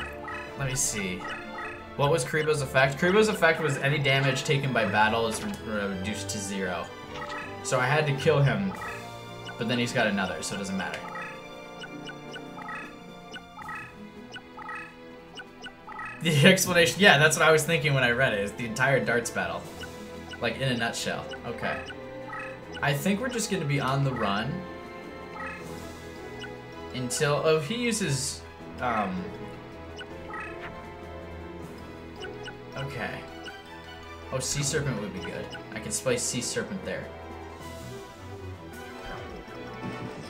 let me see. What was Kuriboh's effect? Kuriboh's effect was any damage taken by battle is reduced to zero. So I had to kill him, but then he's got another, so it doesn't matter. The explanation, yeah, that's what I was thinking when I read it, is the entire Dartz battle. Like, in a nutshell. Okay. I think we're just gonna be on the run until, oh, he uses, um, Okay. Oh, Sea Serpent would be good. I can splice Sea Serpent there.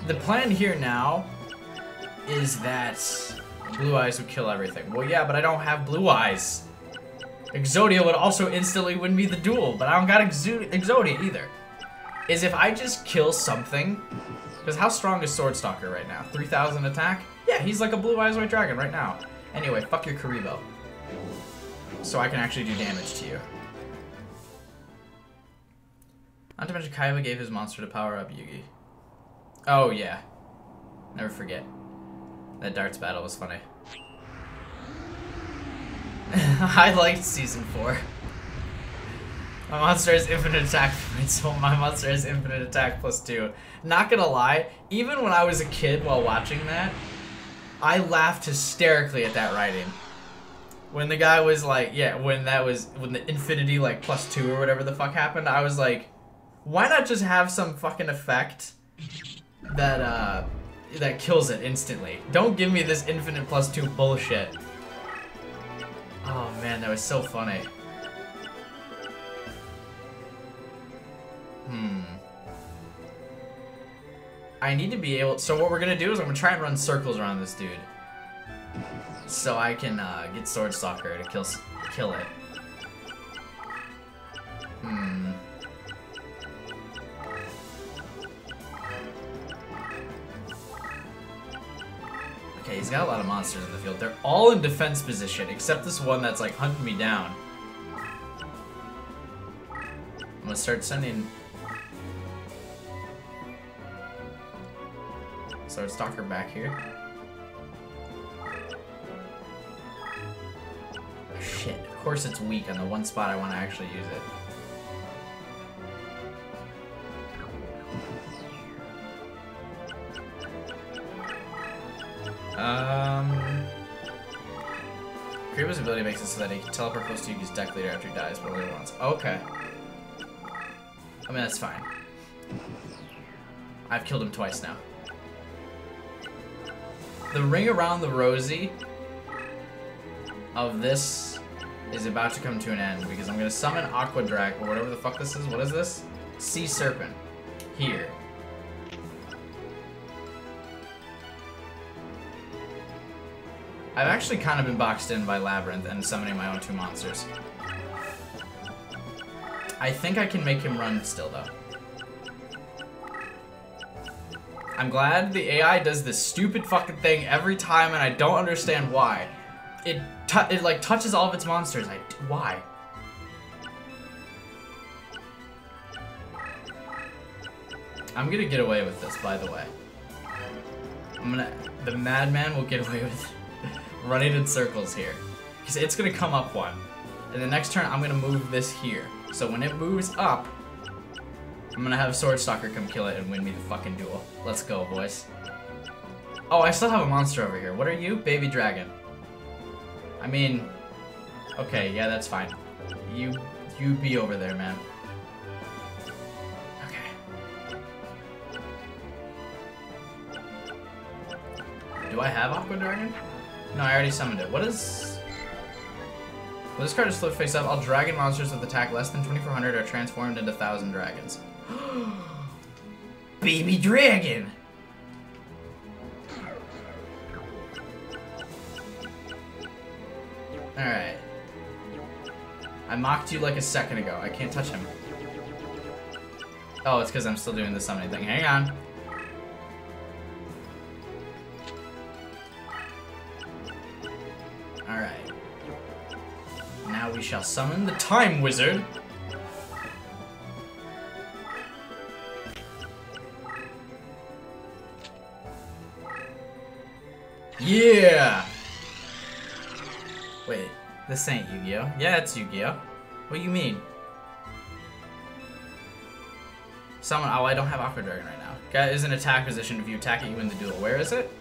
The plan here now is that Blue Eyes would kill everything. Well, yeah, but I don't have Blue Eyes. Exodia would also instantly win me the duel, but I don't got Exo Exodia either. Is if I just kill something, because how strong is Swordstalker right now? 3,000 attack? Yeah, he's like a blue eyes white dragon right now. Anyway, fuck your Kuriboh. So I can actually do damage to you. Not to mention Kaiba gave his monster to power up Yugi. Oh yeah. Never forget. That Dartz battle was funny. I liked season four. My monster has infinite attack points, so my monster has infinite attack plus two. Not gonna lie, even when I was a kid while watching that, I laughed hysterically at that writing. When the guy was like, yeah, when that was, when the infinity like plus two or whatever the fuck happened, I was like, why not just have some fucking effect that, uh, that kills it instantly? Don't give me this infinite plus two bullshit. Oh man, that was so funny. Hmm. I need to be able. So what we're gonna do is I'm gonna try and run circles around this dude, so I can uh, get Swordstalker to kill kill it. Hmm. Okay, he's got a lot of monsters in the field. They're all in defense position, except this one that's like hunting me down. I'm gonna start sending Swordstalker back here. Shit, of course it's weak on the one spot I want to actually use it. Um, ability makes it so that he can teleport close to Yugi's deck leader after he dies, but only once. Okay. I mean, that's fine. I've killed him twice now. The ring around the rosy of this is about to come to an end because I'm going to summon Aqua Drag or whatever the fuck this is. What is this? Sea Serpent. Here. I've actually kind of been boxed in by Labyrinth and summoning my own two monsters. I think I can make him run still, though. I'm glad the AI does this stupid fucking thing every time, and I don't understand why. It, it like, touches all of its monsters. I, why? I'm gonna get away with this, by the way. I'm gonna... The madman will get away with running in circles here. Because it's gonna come up one. And the next turn, I'm gonna move this here. So when it moves up, I'm gonna have Swordstalker come kill it and win me the fucking duel. Let's go, boys. Oh, I still have a monster over here. What are you? Baby Dragon. I mean, okay, yeah, that's fine. You, you be over there, man. Okay. Do I have Aqua Dragon? No, I already summoned it. What is... When this card is flipped face up, all dragon monsters with attack less than 2400 are transformed into 1000 dragons. Baby dragon! Alright. I mocked you like a second ago. I can't touch him. Oh, it's because I'm still doing the summoning thing. Hang on. Alright. Now we shall summon the Time Wizard. Yeah! Wait, this ain't Yu-Gi-Oh! Yeah, it's Yu-Gi-Oh! What do you mean? Someone- oh, I don't have Aqua Dragon right now. Guy is in attack position if you attack it, you win the duel. Where is it?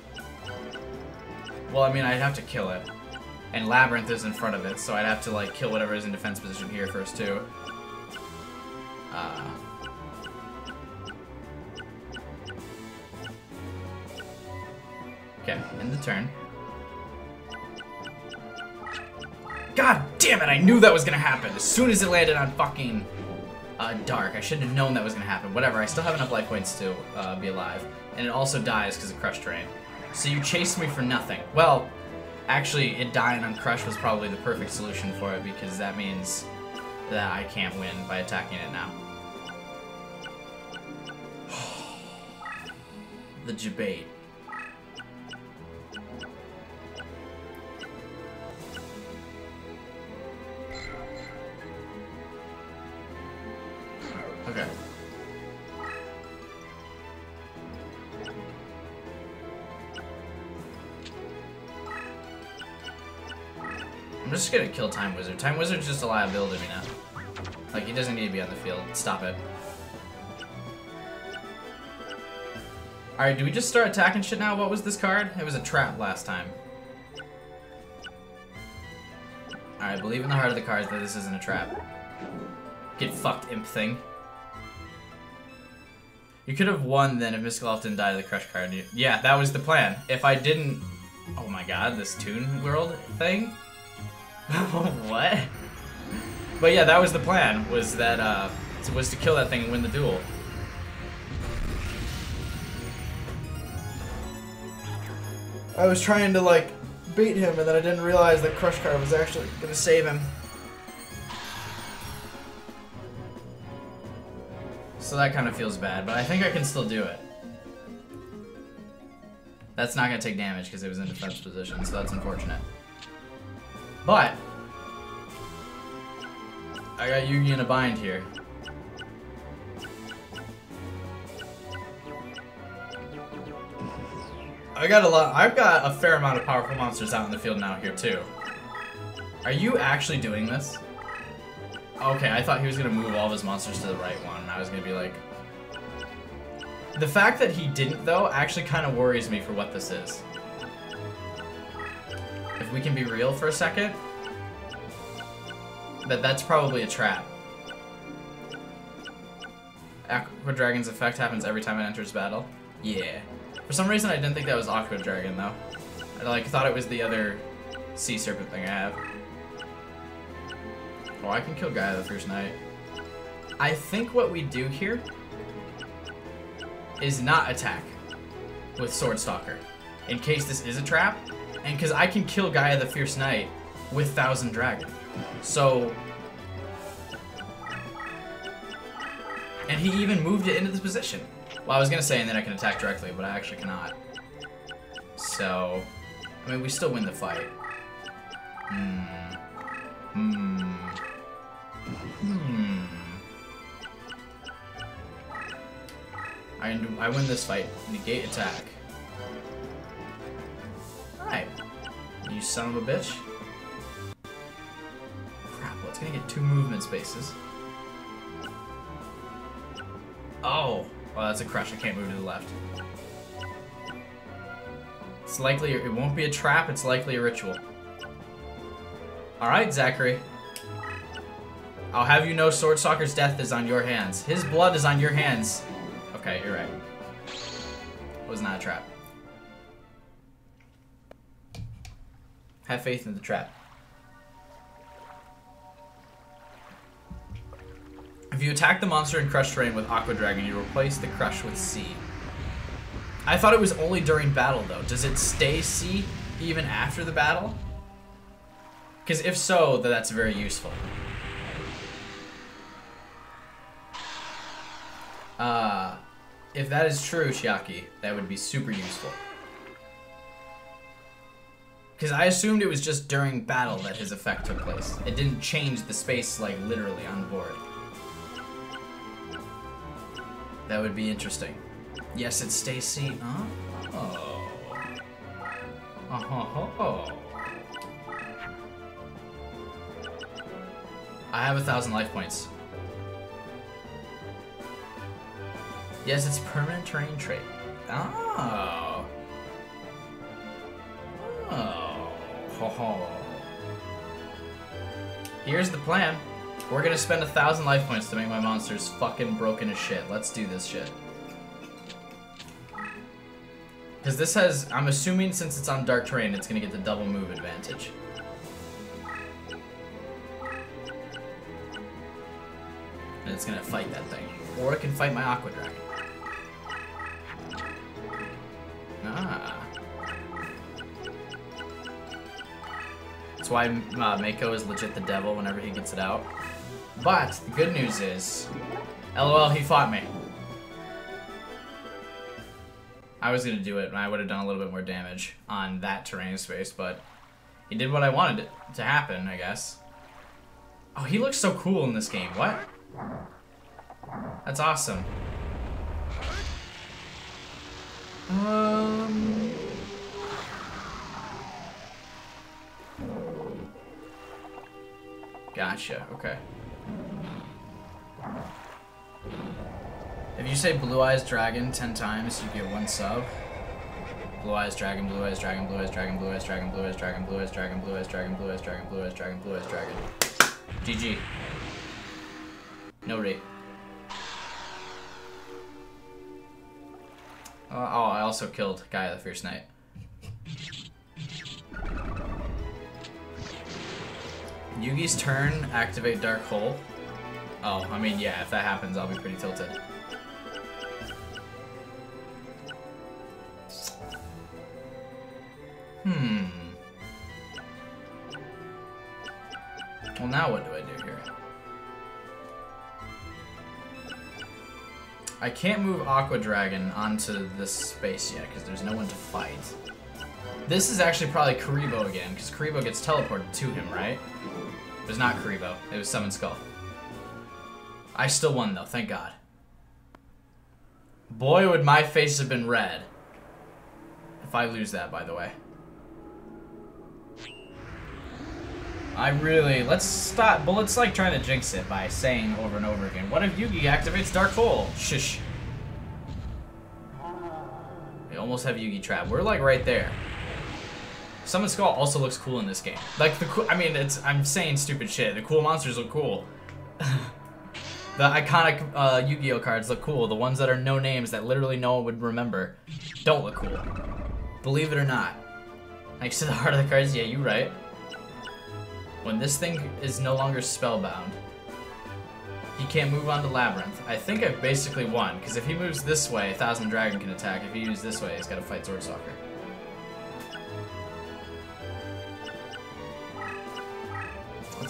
Well, I mean, I'd have to kill it. And Labyrinth is in front of it, so I'd have to, like, kill whatever is in defense position here first, too. Uh... Okay, end the turn. God damn it, I knew that was gonna happen as soon as it landed on fucking uh, Dark. I shouldn't have known that was gonna happen. Whatever, I still have enough life points to uh, be alive. And it also dies because of Crush Terrain. So you chased me for nothing. Well, Actually, it dying on Crush was probably the perfect solution for it because that means that I can't win by attacking it now. the debate. Kill Time Wizard. Time Wizard's just a liability to me now. Like, he doesn't need to be on the field. Stop it. Alright, do we just start attacking shit now? What was this card? It was a trap last time. Alright, believe in the heart of the cards that this isn't a trap. Get fucked, imp thing. You could have won then if Elf didn't die to the Crush card. Yeah, that was the plan. If I didn't... Oh my god, this Toon World thing? what? But yeah, that was the plan, was that, uh, was to kill that thing and win the duel. I was trying to like beat him, and then I didn't realize that Crush Card was actually gonna save him. So that kind of feels bad, but I think I can still do it. That's not gonna take damage because it was in defense position, so that's unfortunate. But I got Yugi in a bind here. I got a lot. I've got a fair amount of powerful monsters out in the field now here too. Are you actually doing this? Okay, I thought he was gonna move all of his monsters to the right one, and I was gonna be like. The fact that he didn't though actually kind of worries me for what this is. If we can be real for a second, that that's probably a trap. Aqua Dragon's effect happens every time it enters battle. Yeah. For some reason, I didn't think that was Aqua Dragon, though. I like thought it was the other sea serpent thing I have. Oh, I can kill Gaia the Fierce Knight. I think what we do here is not attack with Sword Stalker, in case this is a trap, and because I can kill Gaia the Fierce Knight with Thousand Dragon. So... And he even moved it into this position. Well, I was gonna say, and then I can attack directly, but I actually cannot. So... I mean, we still win the fight. Hmm. Hmm. Hmm. I, I win this fight. Negate attack. Alright. You son of a bitch. Crap, well, it's gonna get two movement spaces. Oh! Well, that's a crush. I can't move to the left. It's likely, it won't be a trap, it's likely a ritual. Alright, Zachary. I'll have you know Sword Stalker's death is on your hands. His blood is on your hands. Okay, you're right. It was not a trap. Have faith in the trap. If you attack the monster in Crush Terrain with Aqua Dragon, you replace the Crush with C. I thought it was only during battle, though. Does it stay C even after the battle? Because if so, then that's very useful. Uh, if that is true, Shiaki, that would be super useful. Because I assumed it was just during battle that his effect took place. It didn't change the space, like, literally on board. That would be interesting. Yes, it's Stacy. Oh. Oh. Oh. oh. I have a thousand life points. Yes, it's permanent terrain trait. Oh. Oh. Here's the plan. We're gonna spend a thousand life points to make my monsters fucking broken as shit. Let's do this shit. Because this has, I'm assuming since it's on dark terrain, it's gonna get the double move advantage. And it's gonna fight that thing. Or it can fight my Aqua Dragon. Ah. That's why uh, Mako is legit the devil whenever he gets it out. But the good news is, LOL, he fought me. I was gonna do it, and I would have done a little bit more damage on that terrain space, but he did what I wanted to happen, I guess. Oh, he looks so cool in this game. What? That's awesome. Um. Gotcha. Okay. If you say Blue Eyes Dragon ten times, you get one sub. Blue Eyes Dragon, Blue Eyes Dragon, Blue Eyes Dragon, Blue Eyes Dragon, Blue Eyes Dragon, Blue Eyes Dragon, Blue Eyes Dragon, Blue Eyes Dragon, Blue Eyes Dragon, Blue Eyes Dragon. GG. No rate. Uh, oh, I also killed Gaia the Fierce Knight. Yugi's turn, activate Dark Hole. Oh, I mean, yeah, if that happens, I'll be pretty tilted. Hmm. Well, now what do I do here? I can't move Aqua Dragon onto this space yet because there's no one to fight. This is actually probably Kuriboh again because Kuriboh gets teleported to him, right? It was not Kuriboh. It was Summon Skull. I still won though, thank God. Boy, would my face have been red. If I lose that, by the way. I really... Let's stop... But let's, like, trying to jinx it by saying over and over again, what if Yugi activates Dark Hole? Shush. We almost have Yugi Trap. We're, like, right there. Summon Skull also looks cool in this game. Like, the cool... I mean, it's... I'm saying stupid shit. The cool monsters look cool. the iconic uh, Yu-Gi-Oh cards look cool. The ones that are no names that literally no one would remember don't look cool. Believe it or not. Thanks to the heart of the cards, yeah, you right. When this thing is no longer spellbound, he can't move on to Labyrinth. I think I've basically won, because if he moves this way, Thousand Dragon can attack. If he moves this way, he's got to fight Sword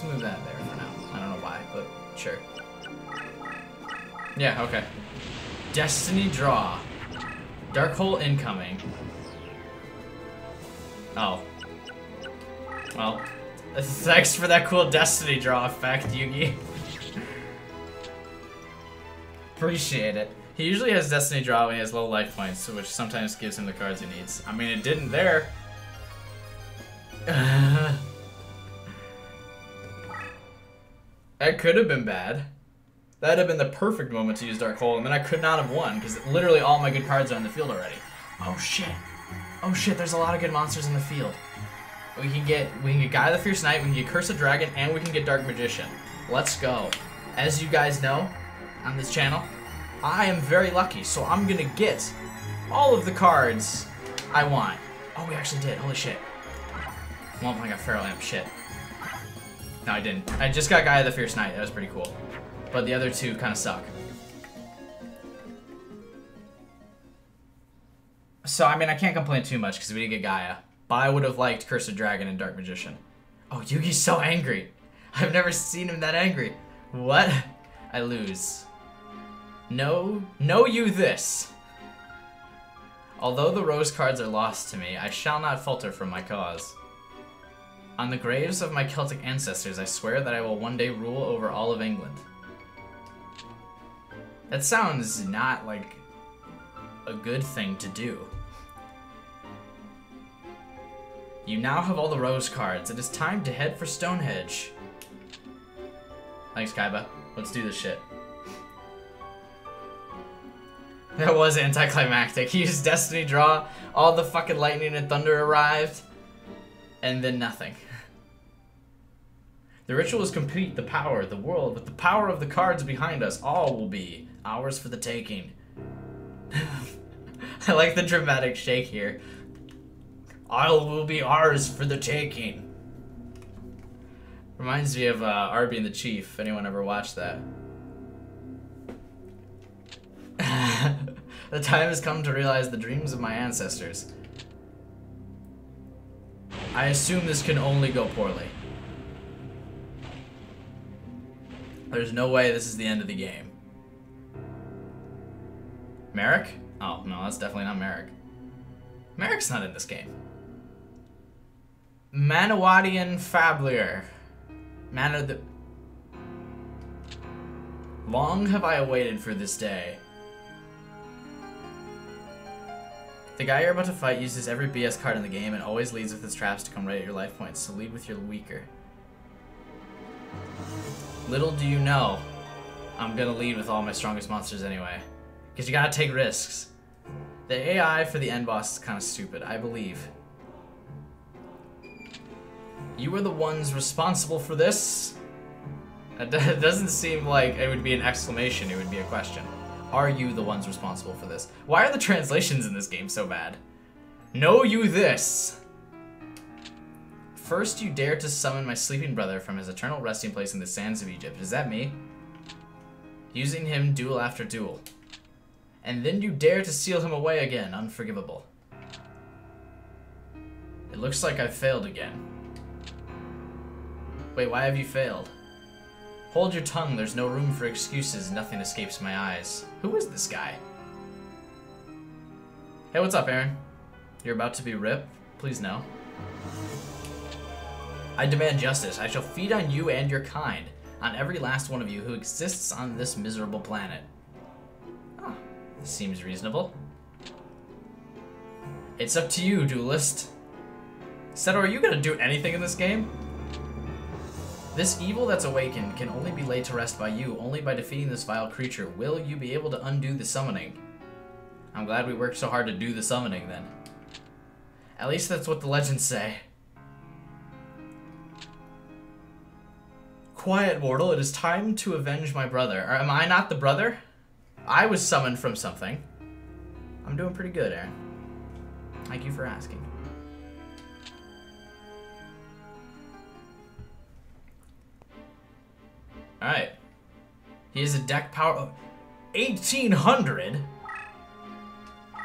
Let's move that there for now. I don't know why, but sure. Yeah, okay. Destiny Draw. Dark Hole incoming. Oh. Well, thanks for that cool Destiny Draw effect, Yugi. Appreciate it. He usually has Destiny Draw when he has low life points, which sometimes gives him the cards he needs. I mean, it didn't there. that could have been bad. That'd have been the perfect moment to use Dark Hole, and then I could not have won, because literally all my good cards are in the field already. Oh shit. Oh shit, there's a lot of good monsters in the field. We can get we can get Gaia the Fierce Knight, we can get Curse of Dragon, and we can get Dark Magician. Let's go. As you guys know, on this channel, I am very lucky, so I'm gonna get all of the cards I want. Oh, we actually did. Holy shit. Well, I got Feral Imp. Shit. No, I didn't. I just got Gaia the Fierce Knight. That was pretty cool. But the other two kind of suck. So, I mean, I can't complain too much because we didn't get Gaia. But I would have liked Curse of Dragon and Dark Magician. Oh, Yugi's so angry. I've never seen him that angry. What? I lose. No, know you this. Although the rose cards are lost to me, I shall not falter from my cause. On the graves of my Celtic ancestors, I swear that I will one day rule over all of England. That sounds not like a good thing to do. You now have all the rose cards. It is time to head for Stonehenge. Thanks, Kaiba. Let's do this shit. That was anticlimactic. He used Destiny Draw, all the fucking lightning and thunder arrived, and then nothing. The ritual is complete, the power, the world, with the power of the cards behind us, all will be ours for the taking. I like the dramatic shake here. All will be ours for the taking. Reminds me of uh, Arby and the Chief, anyone ever watched that. the time has come to realize the dreams of my ancestors. I assume this can only go poorly. There's no way this is the end of the game. Marik? Oh, no, that's definitely not Marik. Marik's not in this game. Manawyddan fab Llyr. Man of the... Long have I awaited for this day. The guy you're about to fight uses every BS card in the game and always leads with his traps to come right at your life points, so lead with your weaker. Little do you know, I'm gonna lead with all my strongest monsters anyway. Because you gotta take risks. The AI for the end boss is kind of stupid, I believe. You are the ones responsible for this? It doesn't seem like it would be an exclamation, it would be a question. Are you the ones responsible for this? Why are the translations in this game so bad? Know you this! First you dare to summon my sleeping brother from his eternal resting place in the sands of Egypt. Is that me? Using him duel after duel. And then you dare to seal him away again. Unforgivable. It looks like I've failed again. Wait, why have you failed? Hold your tongue, there's no room for excuses, nothing escapes my eyes. Who is this guy? Hey, what's up, Aaron? You're about to be ripped? Please no. I demand justice. I shall feed on you and your kind, on every last one of you who exists on this miserable planet. this seems reasonable. It's up to you, duelist. Seto, are you gonna do anything in this game? This evil that's awakened can only be laid to rest by you. Only by defeating this vile creature will you be able to undo the summoning. I'm glad we worked so hard to do the summoning, then. At least that's what the legends say. Quiet, mortal. It is time to avenge my brother. Or am I not the brother? I was summoned from something. I'm doing pretty good, Aaron. Thank you for asking. Alright. He has a deck power of 1800?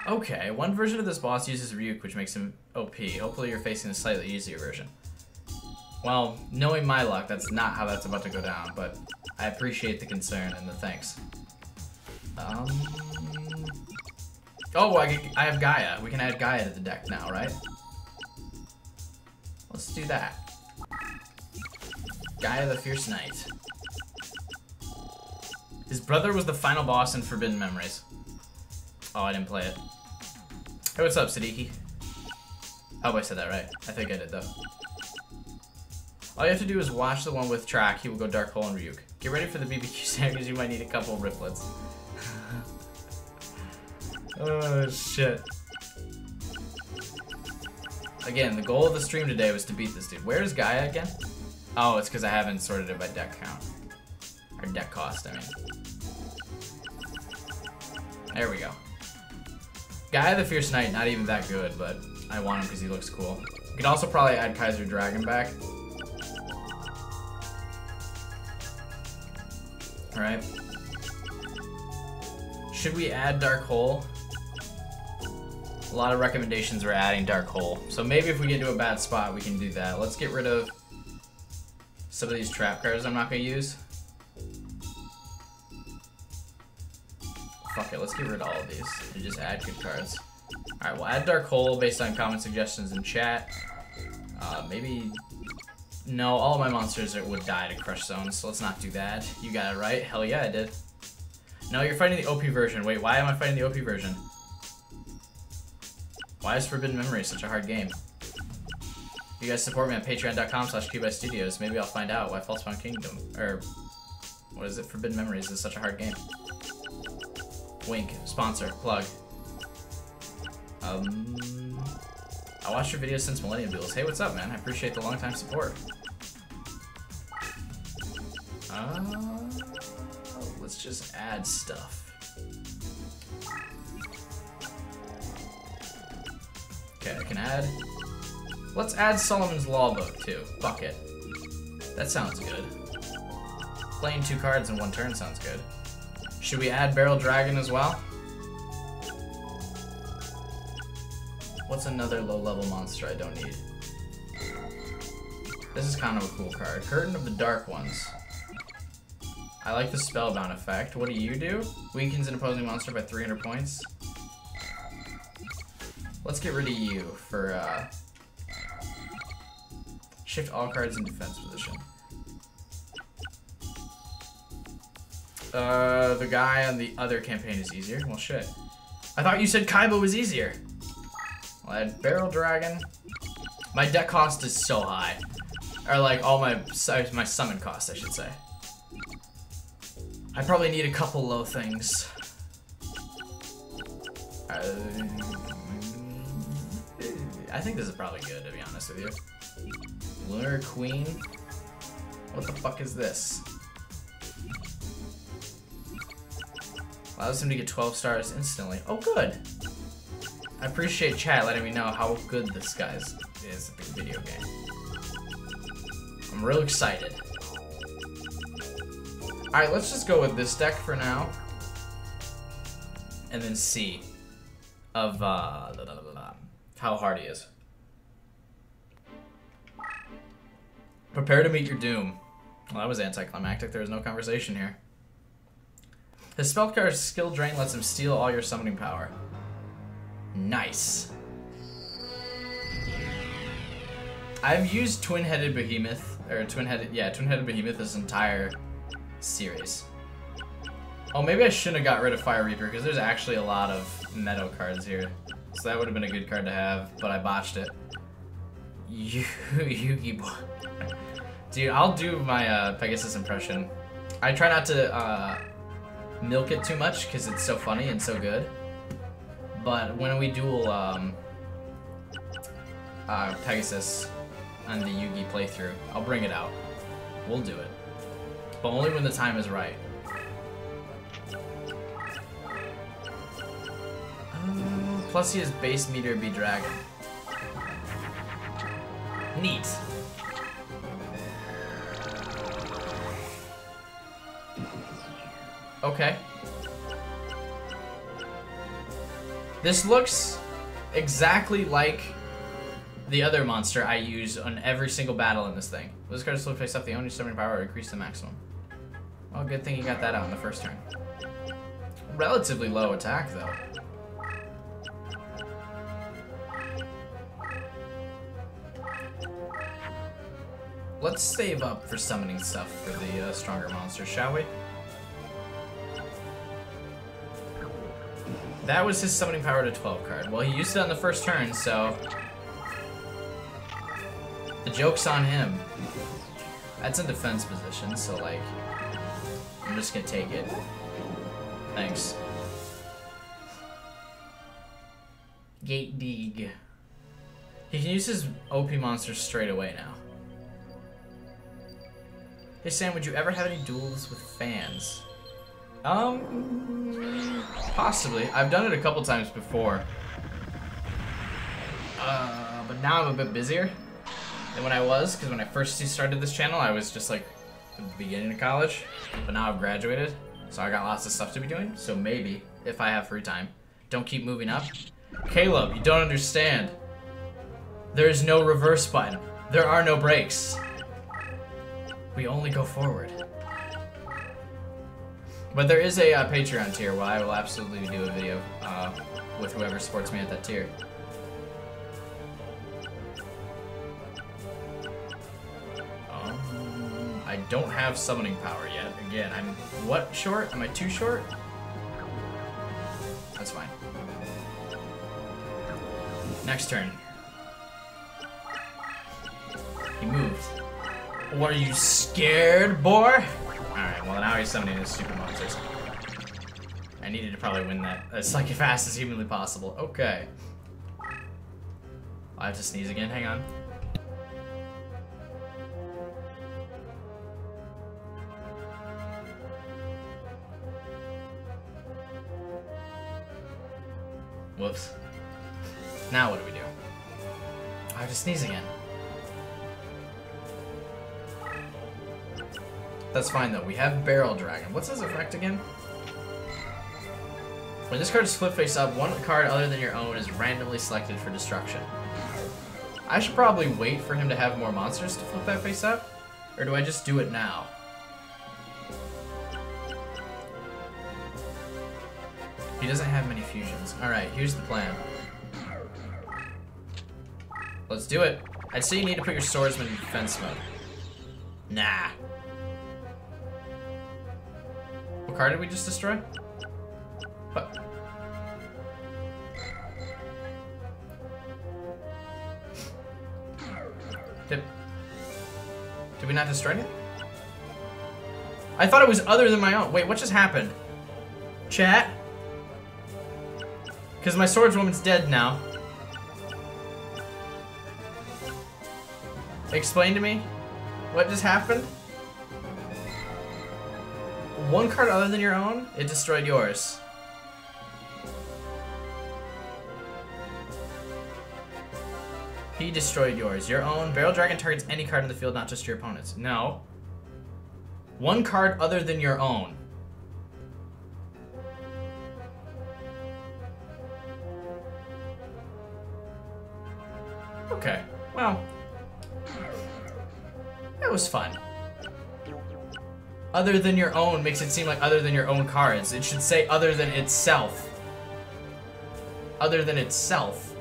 Okay, one version of this boss uses Ryuk, which makes him OP. Hopefully you're facing a slightly easier version. Well, knowing my luck, that's not how that's about to go down, but I appreciate the concern and the thanks. Um... Oh, I, I have Gaia. We can add Gaia to the deck now, right? Let's do that. Gaia the Fierce Knight. His brother was the final boss in Forbidden Memories. Oh, I didn't play it. Hey, what's up, Sadiki? I hope I said that right. I think I did, though. All you have to do is watch the one with track. He will go Dark Hole and Ryuk. Get ready for the BBQ sandwiches. You might need a couple riplets. oh, shit. Again, the goal of the stream today was to beat this dude. Where's Gaia again? Oh, it's because I haven't sorted it by deck count. Or deck cost, I mean. There we go. Gaia the Fierce Knight, not even that good, but I want him because he looks cool. You could also probably add Kaiser Dragon back. Alright. Should we add Dark Hole? A lot of recommendations are adding Dark Hole. So maybe if we get to a bad spot, we can do that. Let's get rid of some of these trap cards I'm not going to use. Fuck it, let's get rid of all of these and just add good cards. Alright, we'll add Dark Hole based on comment suggestions in chat. Uh, maybe no, all my monsters are, would die to Crush Zone, so let's not do that. You got it right. Hell yeah, I did. No, you're fighting the OP version. Wait, why am I fighting the OP version? Why is Forbidden Memory such a hard game? You guys support me on patreon.com slash Studios. Maybe I'll find out why Falsebound Kingdom, or what is it, Forbidden Memories is such a hard game. Wink, sponsor, plug. Um, I watched your videos since Millennium Duels. Hey, what's up, man? I appreciate the long time support. Uh, let's just add stuff. Okay, I can add... Let's add Solomon's Law Book, too. Fuck it. That sounds good. Playing two cards in one turn sounds good. Should we add Barrel Dragon as well? What's another low-level monster I don't need? This is kind of a cool card. Curtain of the Dark Ones. I like the Spellbound effect. What do you do? Weakens an opposing monster by 300 points. Let's get rid of you for, uh... Shift all cards in defense position. Uh, the guy on the other campaign is easier. Well, shit. I thought you said Kaiba was easier. Well, I had Barrel Dragon. My deck cost is so high. Or like all my my summon cost, I should say. I probably need a couple low things. Uh, I think this is probably good, to be honest with you. Lunar Queen? What the fuck is this? Allows him to get 12 stars instantly. Oh, good. I appreciate chat letting me know how good this guy is, at the video game. I'm real excited. Alright, let's just go with this deck for now. And then see of uh, how hard he is. Prepare to meet your doom. Well, that was anticlimactic. There was no conversation here. His spellcard's skill drain lets him steal all your summoning power. Nice. I've used Twin-Headed Behemoth, or Twin-Headed, yeah, Twin-Headed Behemoth this entire series. Oh, maybe I shouldn't have got rid of Fire Reaper, because there's actually a lot of Meadow cards here. So that would have been a good card to have, but I botched it. Yugi boy. Dude, I'll do my uh, Pegasus impression. I try not to uh, milk it too much because it's so funny and so good. But when we duel um, uh, Pegasus on the Yugi playthrough, I'll bring it out. We'll do it. But only when the time is right. Uh, plus he has base Meteor B Dragon. Neat. Okay. This looks exactly like the other monster I use on every single battle in this thing. This card still face up the only summoning power increase the maximum. Well, good thing you got that out in the first turn. Relatively low attack, though. Let's save up for summoning stuff for the uh, stronger monsters, shall we? That was his summoning power to 12 card. Well, he used it on the first turn, so... The joke's on him. That's in defense position, so, like... I'm just gonna take it. Thanks. Gate Deeg. He can use his OP monsters straight away now. Hey Sam, would you ever have any duels with fans? Um, possibly. I've done it a couple times before. Uh, but now I'm a bit busier than when I was, because when I first started this channel, I was just like the beginning of college. But now I've graduated, so I got lots of stuff to be doing. So maybe, if I have free time, don't keep moving up. Caleb, you don't understand. There is no reverse button. There are no brakes. We only go forward. But there is a uh, Patreon tier where I will absolutely do a video uh, with whoever supports me at that tier. Don't have summoning power yet. Again, I'm what short? Am I too short? That's fine. Next turn. He moved. What are you scared, boy? Alright, well now he's summoning his super monsters. I needed to probably win that as like as fast as humanly possible. Okay. I have to sneeze again, hang on. Whoops. Now what do we do? I have to sneeze again. That's fine though. We have Barrel Dragon. What's his effect again? When this card is flipped face up, one card other than your own is randomly selected for destruction. I should probably wait for him to have more monsters to flip that face up. Or do I just do it now? He doesn't have many fusions. Alright, here's the plan. Let's do it. I'd say you need to put your swordsman in defense mode. Nah. What card did we just destroy? What? Did, did we not destroy it? I thought it was other than my own. Wait, what just happened? Chat? Because my swordswoman's dead now. Explain to me what just happened? One card other than your own? It destroyed yours. He destroyed yours. Your own. Barrel Dragon targets any card in the field, not just your opponent's. No. One card other than your own. Okay. Well. That was fun. Other than your own makes it seem like other than your own cards. It should say other than itself. Other than itself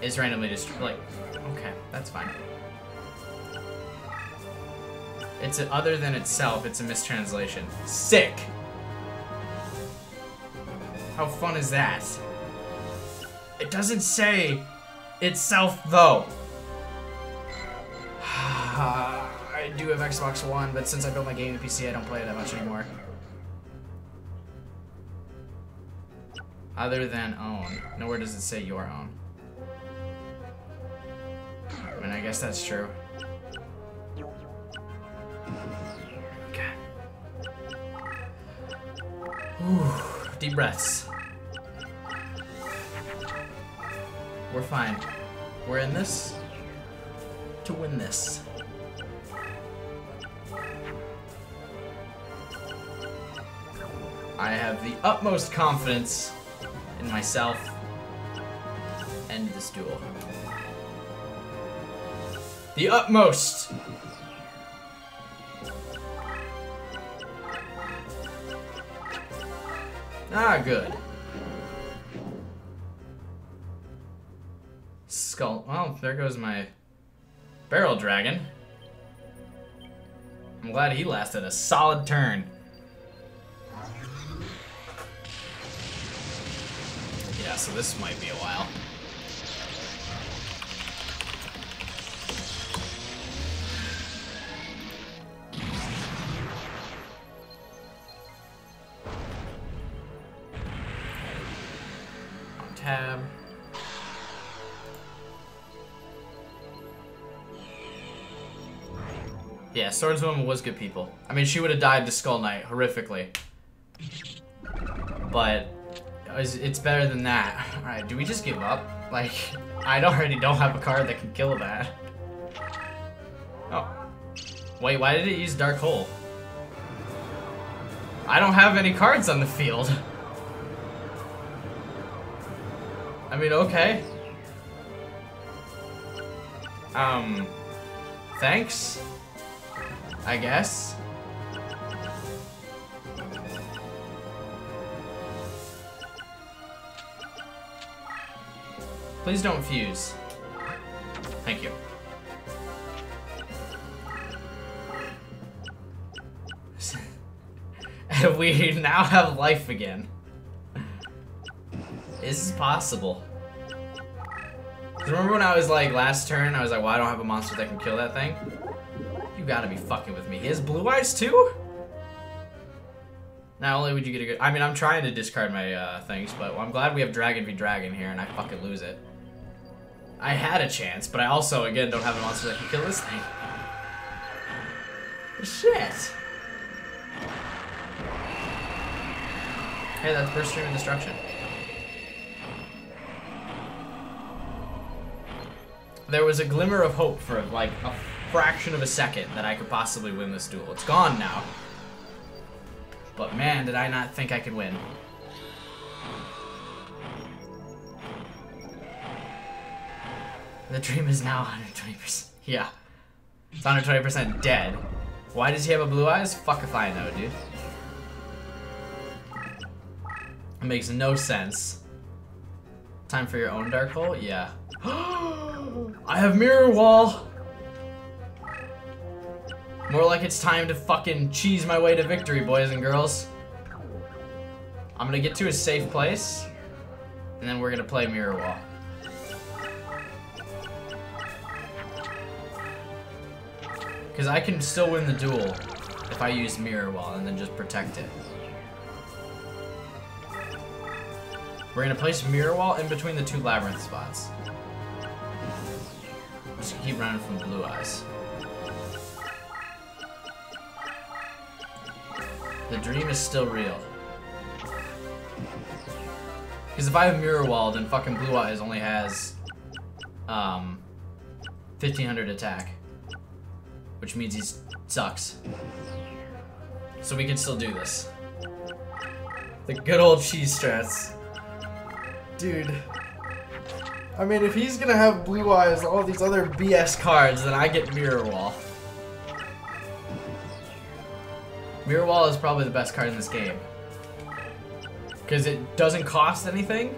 is randomly just like okay, that's fine. It's a, other than itself, it's a mistranslation. Sick. How fun is that? It doesn't say itself though. I do have Xbox One, but since I built my game gaming PC, I don't play it that much anymore. Other than own. Nowhere does it say your own. I mean, I guess that's true. Okay. Whew. Deep breaths. We're fine. We're in this to win this. I have the utmost confidence in myself and this duel. The utmost! Ah, good. There goes my barrel dragon. I'm glad he lasted a solid turn. Yeah, so this might be a while. Swordswoman was good people. I mean, she would have died to Skull Knight horrifically. But it's better than that. Alright, do we just give up? Like, I already don't have a card that can kill that. Oh. Wait, why did it use Dark Hole? I don't have any cards on the field. I mean, okay. Um, thanks? I guess. Please don't fuse. Thank you. we now have life again. Is this possible? Remember when I was like, last turn, I was like, well, I don't have a monster that can kill that thing? You gotta be fucking with me. He has blue eyes too? Not only would you get a good... I mean, I'm trying to discard my uh, things, but I'm glad we have Dragon v Dragon here and I fucking lose it. I had a chance, but I also, again, don't have a monster that can kill this thing. Shit! Hey, that's Burst Stream of Destruction. There was a glimmer of hope for, like, a fraction of a second that I could possibly win this duel. It's gone now. But man, did I not think I could win. The dream is now 120%. Yeah. It's 120% dead. Why does he have a blue eyes? Fuck if I know, dude. It makes no sense. Time for your own dark hole? Yeah. I have mirror wall! More like it's time to fucking cheese my way to victory, boys and girls. I'm gonna get to a safe place, and then we're gonna play mirror wall. Because I can still win the duel if I use mirror wall and then just protect it. We're gonna place mirror wall in between the two labyrinth spots. Just keep running from blue eyes. The dream is still real. Because if I have mirror wall, then fucking blue eyes only has um 1500 attack, which means he sucks. So we can still do this. The good old cheese strats. Dude. I mean, if he's gonna have blue eyes, all these other BS cards, then I get mirror wall. Mirror wall is probably the best card in this game. Because it doesn't cost anything.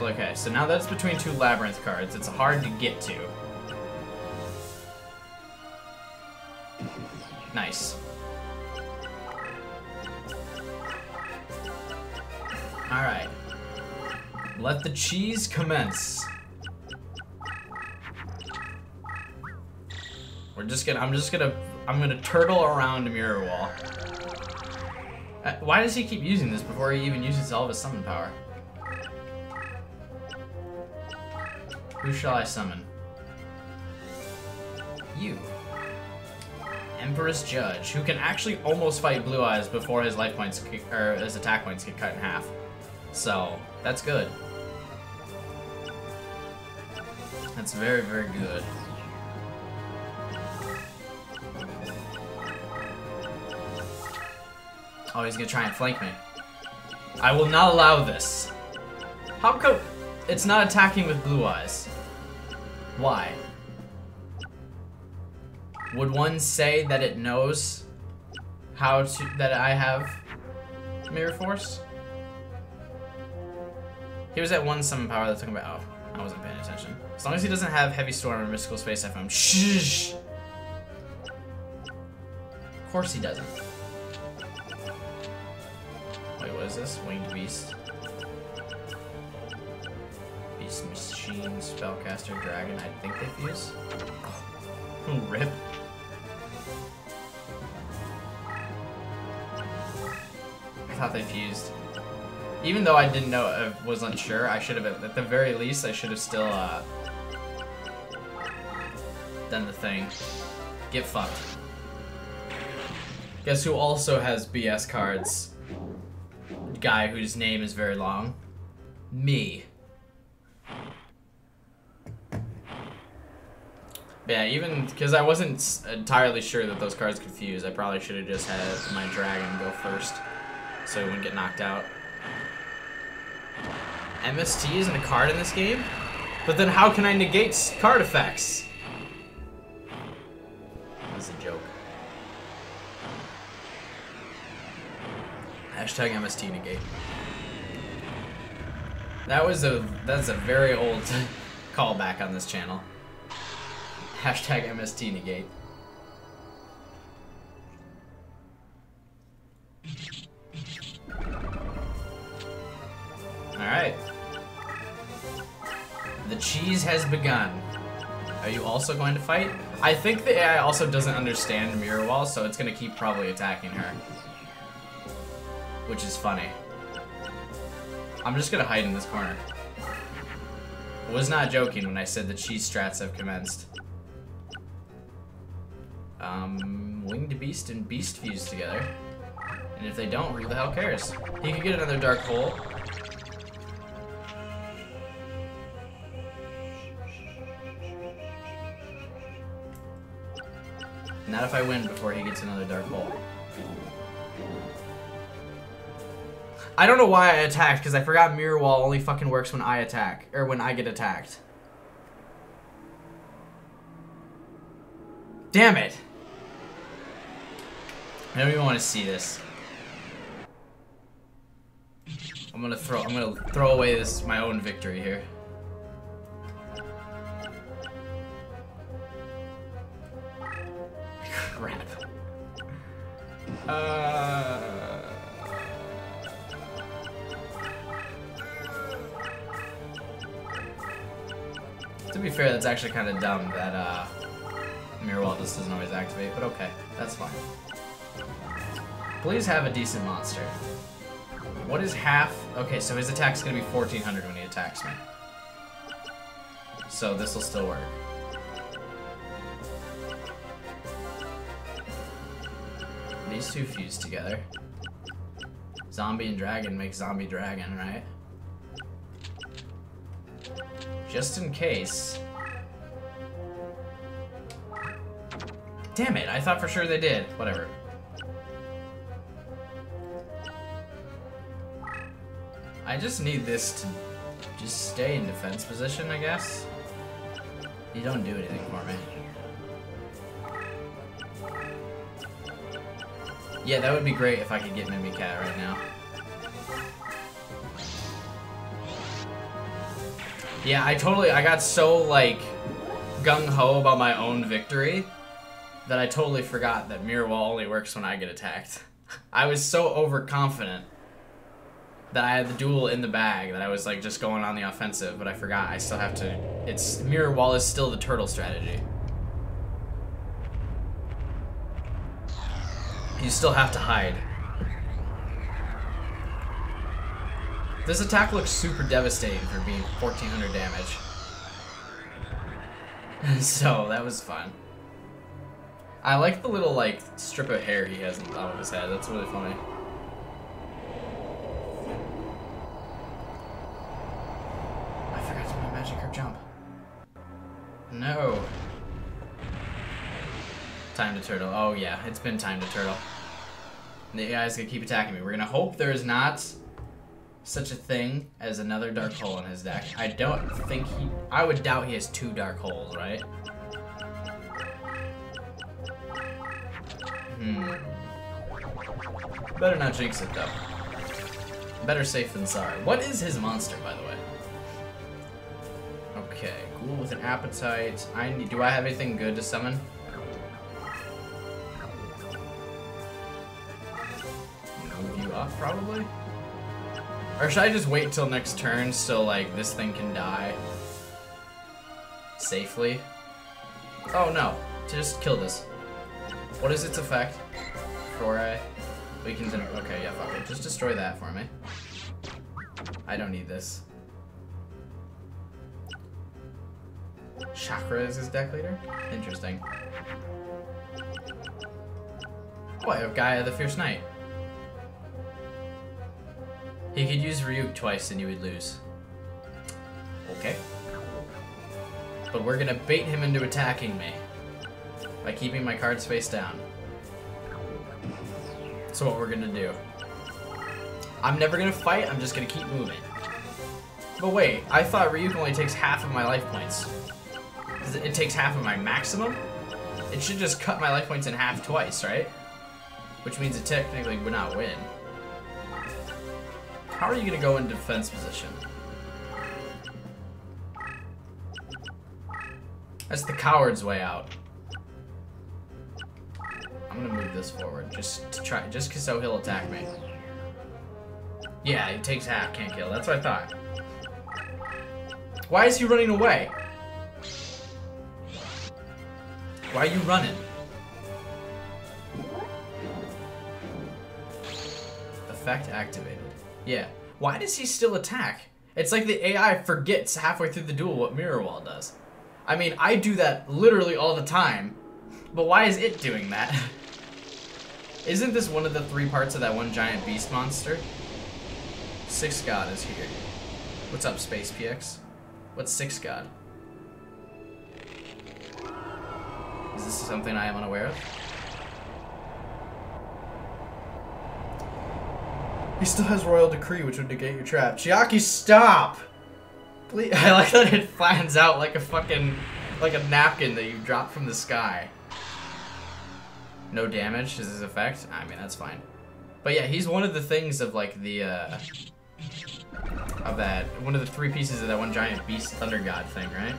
Okay, so now that's between two Labyrinth cards. It's hard to get to. Nice. Alright. Let the cheese commence. We're just gonna, I'm just gonna, I'm gonna turtle around a Mirror Wall. Uh, why does he keep using this before he even uses all of his summon power? Who shall I summon? You. Empress Judge, who can actually almost fight Blue Eyes before his life points, or his attack points get cut in half. So, that's good. That's very, very good. Oh, he's gonna try and flank me. I will not allow this. How come it's not attacking with blue eyes? Why? Would one say that it knows how to that I have mirror force? He was at one summon power that took him about. Oh, I wasn't paying attention. As long as he doesn't have heavy storm or mystical space FM. Shh. Of course he doesn't. Is this? Winged Beast. Beast Machine, Spellcaster, Dragon. I think they fuse. Rip. I thought they fused. Even though I didn't know, I was unsure, I should have, at the very least, I should have still, uh, done the thing. Get fucked. Guess who also has BS cards? Guy whose name is very long. Me. Yeah, even because I wasn't entirely sure that those cards could fuse, I probably should have just had my dragon go first so he wouldn't get knocked out. MST isn't a card in this game? But then how can I negate card effects? Hashtag MST negate. That was a that's a very old callback on this channel. Hashtag MST negate. Alright. The cheese has begun. Are you also going to fight? I think the AI also doesn't understand Mirror Wall, so it's going to keep probably attacking her. Which is funny. I'm just to hide in this corner. I was not joking when I said the cheese strats have commenced. Um, Winged Beast and Beast fuse together. And if they don't, who the hell cares? He could get another Dark Hole. Not if I win before he gets another Dark Hole. I don't know why I attacked because I forgot mirror wall only fucking works when I attack or when I get attacked. Damn it! I don't even want to see this. I'm gonna throw. I'm gonna throw away this my own victory here. Crap. Uh. To be fair, that's actually kind of dumb that uh, Mirror Wall just doesn't always activate, but okay, that's fine. Please have a decent monster. What is half? Okay, so his attack's gonna be 1400 when he attacks me. So this will still work. These two fuse together. Zombie and dragon make zombie dragon, right? Just in case. Damn it, I thought for sure they did. Whatever. I just need this to just stay in defense position, I guess. You don't do anything for me. Yeah, that would be great if I could get Mimicat right now. Yeah, I totally, I got so, like, gung-ho about my own victory that I totally forgot that Mirror Wall only works when I get attacked. I was so overconfident that I had the duel in the bag that I was, like, just going on the offensive, but I forgot I still have to, it's, Mirror Wall is still the turtle strategy. You still have to hide. This attack looks super devastating for being 1400 damage. so, that was fun. I like the little, like, strip of hair he has on top of his head. That's really funny. I forgot to my Magikarp jump. No. Time to turtle. Oh, yeah. It's been time to turtle. The AI's gonna keep attacking me. We're gonna hope there is not such a thing as another dark hole in his deck. I don't think he... I would doubt he has two dark holes, right? Hmm. Better not jinx it, though. Better safe than sorry. What is his monster, by the way? Okay, ghoul with an appetite. I need... Do I have anything good to summon? Move you up, probably? Or should I just wait till next turn so, like, this thing can die? Safely? Oh, no. To just kill this. What is its effect? Foray. We can... Okay, yeah, fuck it. Just destroy that for me. I don't need this. Chakra is his deck leader? Interesting. Oh, I have Gaia the Fierce Knight. He could use Ryuk twice and you would lose. Okay. But we're gonna bait him into attacking me by keeping my cards face down. So what we're gonna do. I'm never gonna fight, I'm just gonna keep moving. But wait, I thought Ryuk only takes half of my life points. It takes half of my maximum? It should just cut my life points in half twice, right? Which means it technically would not win. How are you gonna go in defense position? That's the coward's way out. I'm gonna move this forward, just to try, just cause so he'll attack me. Yeah, he takes half, can't kill. That's what I thought. Why is he running away? Why are you running? Effect activated. Yeah. Why does he still attack? It's like the AI forgets halfway through the duel what Mirror Wall does. I mean, I do that literally all the time, but why is it doing that? Isn't this one of the three parts of that one giant beast monster? Six God is here. What's up, Space PX? What's Six God? Is this something I am unaware of? He still has Royal Decree, which would negate your trap. Chiaki, stop! Please. I like that it flattens out like a fucking, like a napkin that you dropped from the sky. No damage is his effect? I mean, that's fine. But yeah, he's one of the things of like the, uh, of that, one of the three pieces of that one giant beast thunder god thing, right?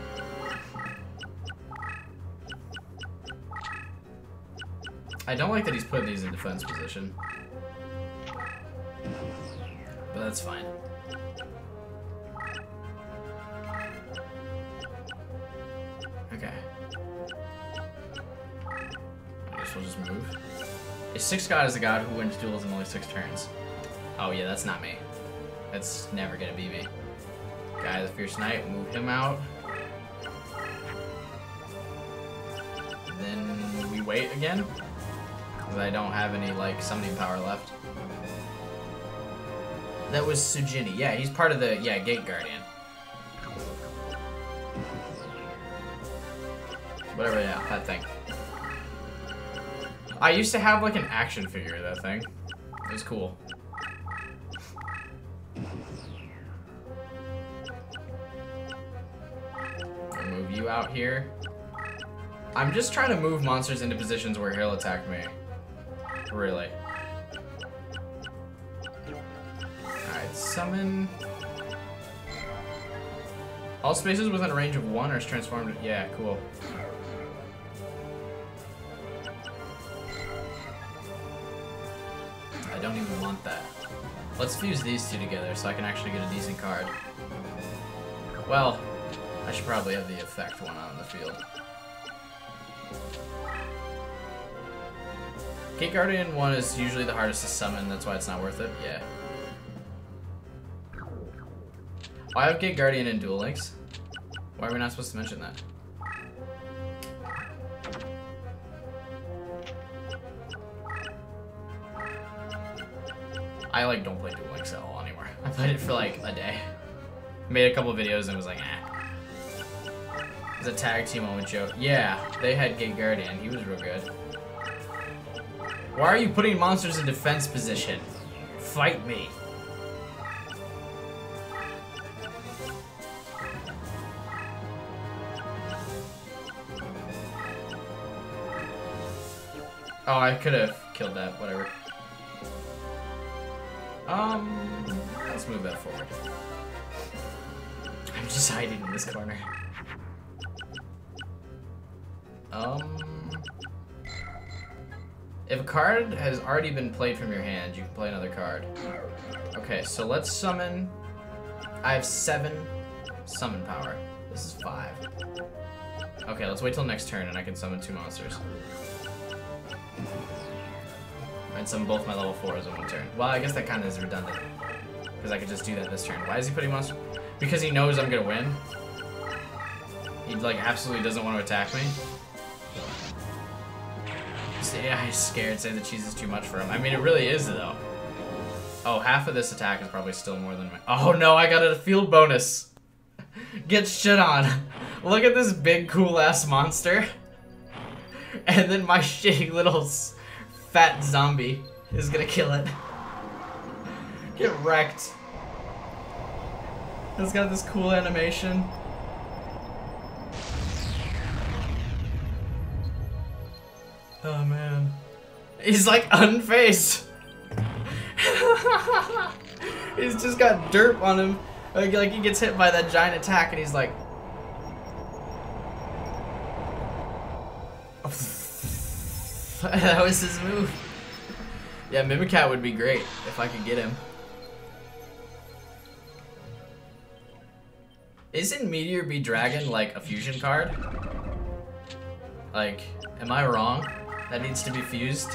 I don't like that he's putting these in defense position. But that's fine. Okay. I guess we'll just move. A six god is a god who wins duels in only six turns. Oh yeah, that's not me. That's never gonna be me. Gaia the Fierce Knight, move him out. Then we wait again. Because I don't have any, like, summoning power left. That was Suijin. Yeah, he's part of the, yeah, Gate Guardian. Whatever, yeah, that thing. I used to have, like, an action figure of that thing. It was cool. I'll move you out here. I'm just trying to move monsters into positions where he'll attack me. Really. Alright, summon... All spaces within a range of one are transformed. Yeah, cool. I don't even want that. Let's fuse these two together so I can actually get a decent card. Well, I should probably have the effect one in the field. Gate Guardian 1 is usually the hardest to summon, that's why it's not worth it. Yeah. I have Gate Guardian in Duel Links. Why are we not supposed to mention that? I like don't play Duel Links at all anymore. I played it for like a day. Made a couple videos and was like, eh. It's a tag team on with Joe. Yeah, they had Gate Guardian. He was real good. Why are you putting monsters in defense position? Fight me. Oh, I could have killed that, whatever. Um, let's move that forward. I'm just hiding in this corner. Um, if a card has already been played from your hand, you can play another card. Okay, so let's summon. I have seven summon power. This is five. Okay, let's wait till next turn and I can summon two monsters. And summon both my level 4s in one turn. Well, I guess that kind of is redundant. Because I could just do that this turn. Why is he putting monsters? Because he knows I'm going to win. He, like, absolutely doesn't want to attack me. Yeah, I'm scared. Say the cheese is too much for him. I mean, it really is, though. Oh, half of this attack is probably still more than my... Oh, no, I got a field bonus. Get shit on. Look at this big, cool-ass monster. And then my shitty little fat zombie is gonna kill it. Get wrecked. It's got this cool animation. Oh man. He's like unfazed. he's just got dirt on him. Like, like he gets hit by that giant attack and he's like. that was his move. Yeah, Mimicat would be great if I could get him. Isn't Meteor B Dragon like a fusion card? Like, am I wrong? That needs to be fused?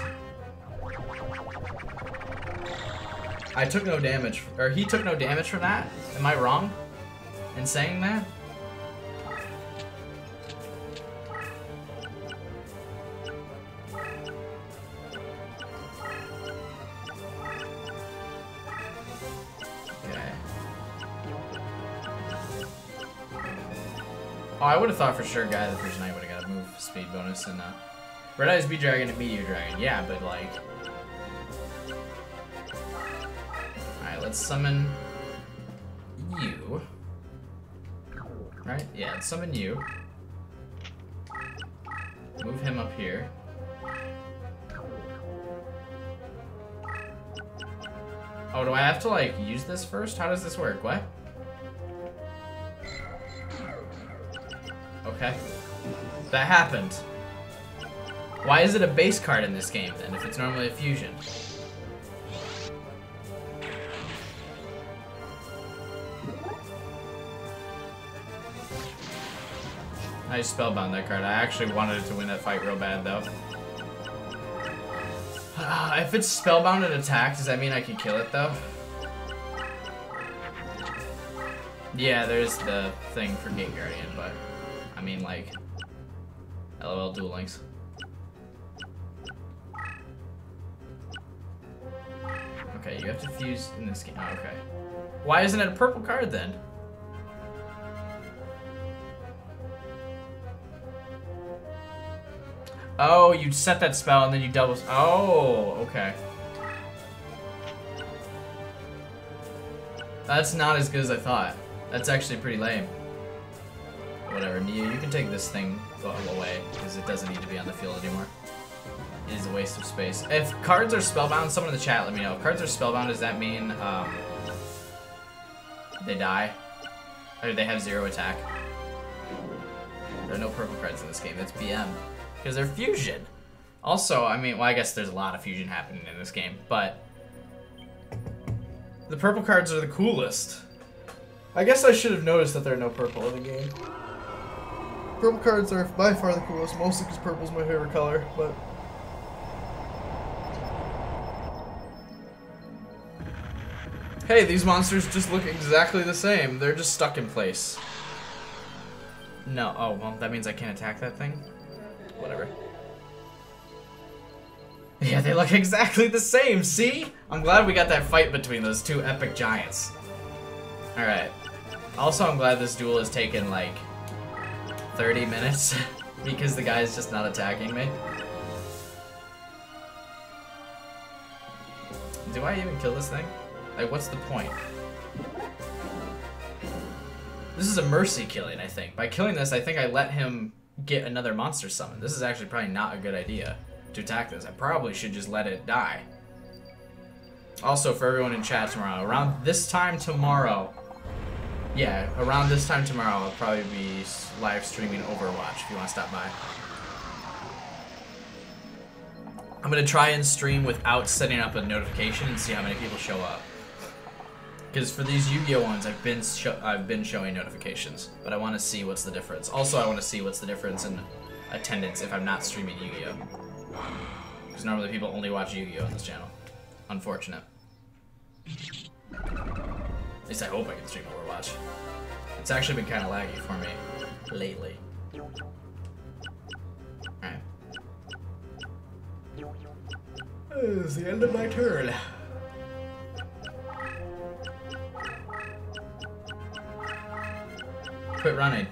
I took no damage, or he took no damage from that? Am I wrong in saying that? Oh, I would have thought for sure Gaia the Fierce Knight would have got a move speed bonus and uh, Red Eyes B Dragon and Meteor Dragon. Yeah, but like Alright, let's summon you. Right? Yeah, let's summon you. Move him up here. Oh, do I have to, like, use this first? How does this work? What? Okay. That happened. Why is it a base card in this game, then, if it's normally a fusion? I spellbound that card. I actually wanted to win that fight real bad, though. if it's spellbound and attack, does that mean I can kill it, though? Yeah, there's the thing for Gate Guardian, but... I mean, like... LOL Duel Links. Okay, you have to fuse in this game. Oh, okay. Why isn't it a purple card, then? Oh, you set that spell and then you double. Oh, okay. That's not as good as I thought. That's actually pretty lame. Whatever, Nia, you can take this thing away because it doesn't need to be on the field anymore. It is a waste of space. If cards are spellbound, someone in the chat let me know. If cards are spellbound, does that mean um, they die? Or they have zero attack? There are no purple cards in this game. That's BM because they're fusion. Also, I mean, well, I guess there's a lot of fusion happening in this game, but the purple cards are the coolest. I guess I should have noticed that there are no purple in the game. Purple cards are by far the coolest, mostly because purple's my favorite color, but... Hey, these monsters just look exactly the same. They're just stuck in place. No, oh, well, that means I can't attack that thing? whatever. Yeah, they look exactly the same, see? I'm glad we got that fight between those two epic giants. Alright. Also, I'm glad this duel has taken, like, 30 minutes, because the guy is just not attacking me. Do I even kill this thing? Like, what's the point? This is a mercy killing, I think. By killing this, I think I let him get another monster summon. This is actually probably not a good idea to attack this. I probably should just let it die. Also, for everyone in chat tomorrow, around this time tomorrow, yeah, around this time tomorrow, I'll probably be live streaming Overwatch if you want to stop by. I'm going to try and stream without setting up a notification and see how many people show up. Because for these Yu-Gi-Oh ones, I've been I've been showing notifications, but I want to see what's the difference. Also, I want to see what's the difference in attendance if I'm not streaming Yu-Gi-Oh. Because normally people only watch Yu-Gi-Oh on this channel. Unfortunate. At least I hope I can stream Overwatch. It's actually been kind of laggy for me lately. Alright. It's the end of my turn. Quit running.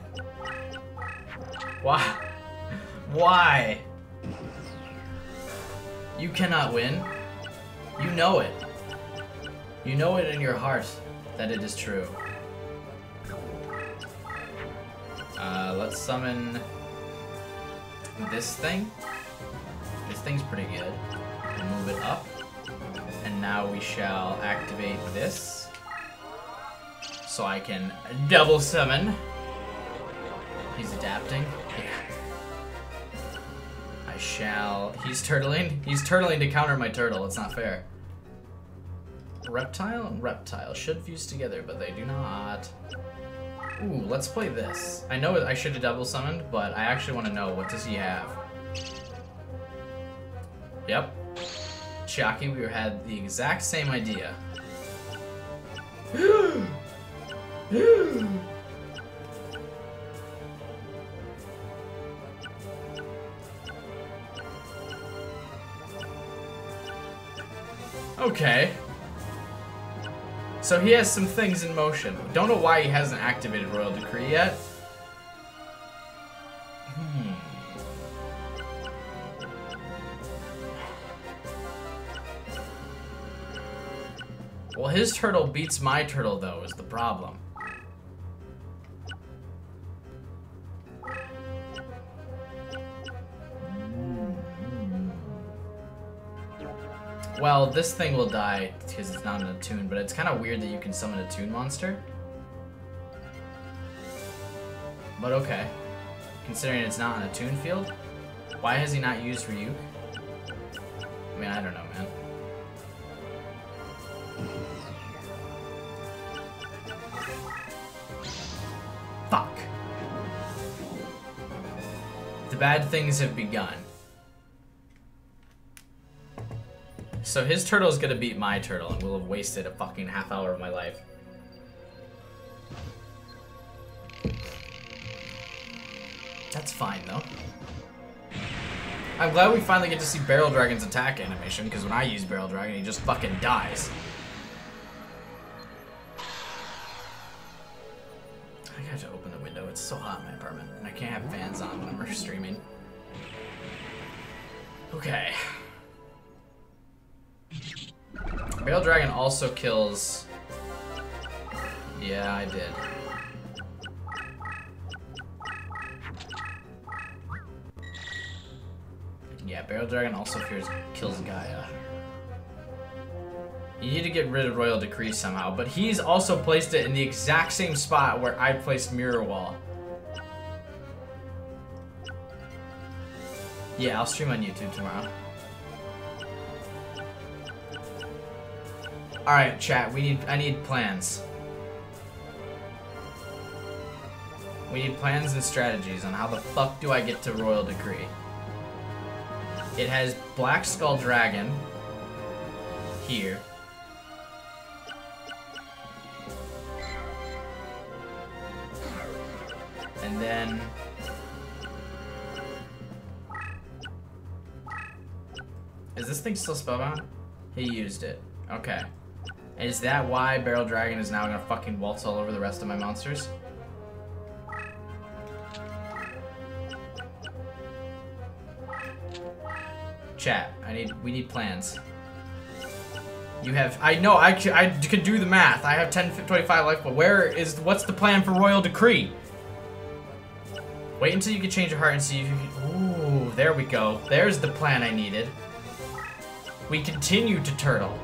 Why? Why? You cannot win. You know it. You know it in your heart that it is true. Uh, let's summon this thing. This thing's pretty good. Move it up. And now we shall activate this. So I can double summon. He's adapting. Yeah. I shall... He's turtling? He's turtling to counter my turtle. It's not fair. Reptile and reptile should fuse together, but they do not. Ooh, let's play this. I know I should have double summoned, but I actually want to know what does he have. Yep. Chucky, we had the exact same idea. Okay. So he has some things in motion. Don't know why he hasn't activated Royal Decree yet. Hmm. Well, his turtle beats my turtle, though, is the problem. Well, this thing will die because it's not in a Toon, but it's kind of weird that you can summon a Toon monster. But okay. Considering it's not on a Toon field, why has he not used Ryuk? I mean, I don't know, man. Fuck. The bad things have begun. So his turtle is gonna beat my turtle, and we'll have wasted a fucking half hour of my life. That's fine, though. I'm glad we finally get to see Barrel Dragon's attack animation, because when I use Barrel Dragon, he just fucking dies. I got to open the window. It's so hot in my apartment, and I can't have fans on when we're streaming. Okay. Barrel Dragon also kills... Yeah, I did. Yeah, Barrel Dragon also fears kills Gaia. You need to get rid of Royal Decree somehow, but he's also placed it in the exact same spot where I placed Mirror Wall. Yeah, I'll stream on YouTube tomorrow. Alright, chat, we need I need plans. We need plans and strategies on how the fuck do I get to Royal Decree. It has Black Skull Dragon here. And then Is this thing still spellbound? He used it. Okay. Is that why Barrel Dragon is now gonna fucking waltz all over the rest of my monsters? Chat, I need, we need plans. You have, I know, I, I could do the math. I have 10, 25 life, but where is, what's the plan for Royal Decree? Wait until you can change your heart and see if you can, ooh, there we go. There's the plan I needed. We continue to turtle.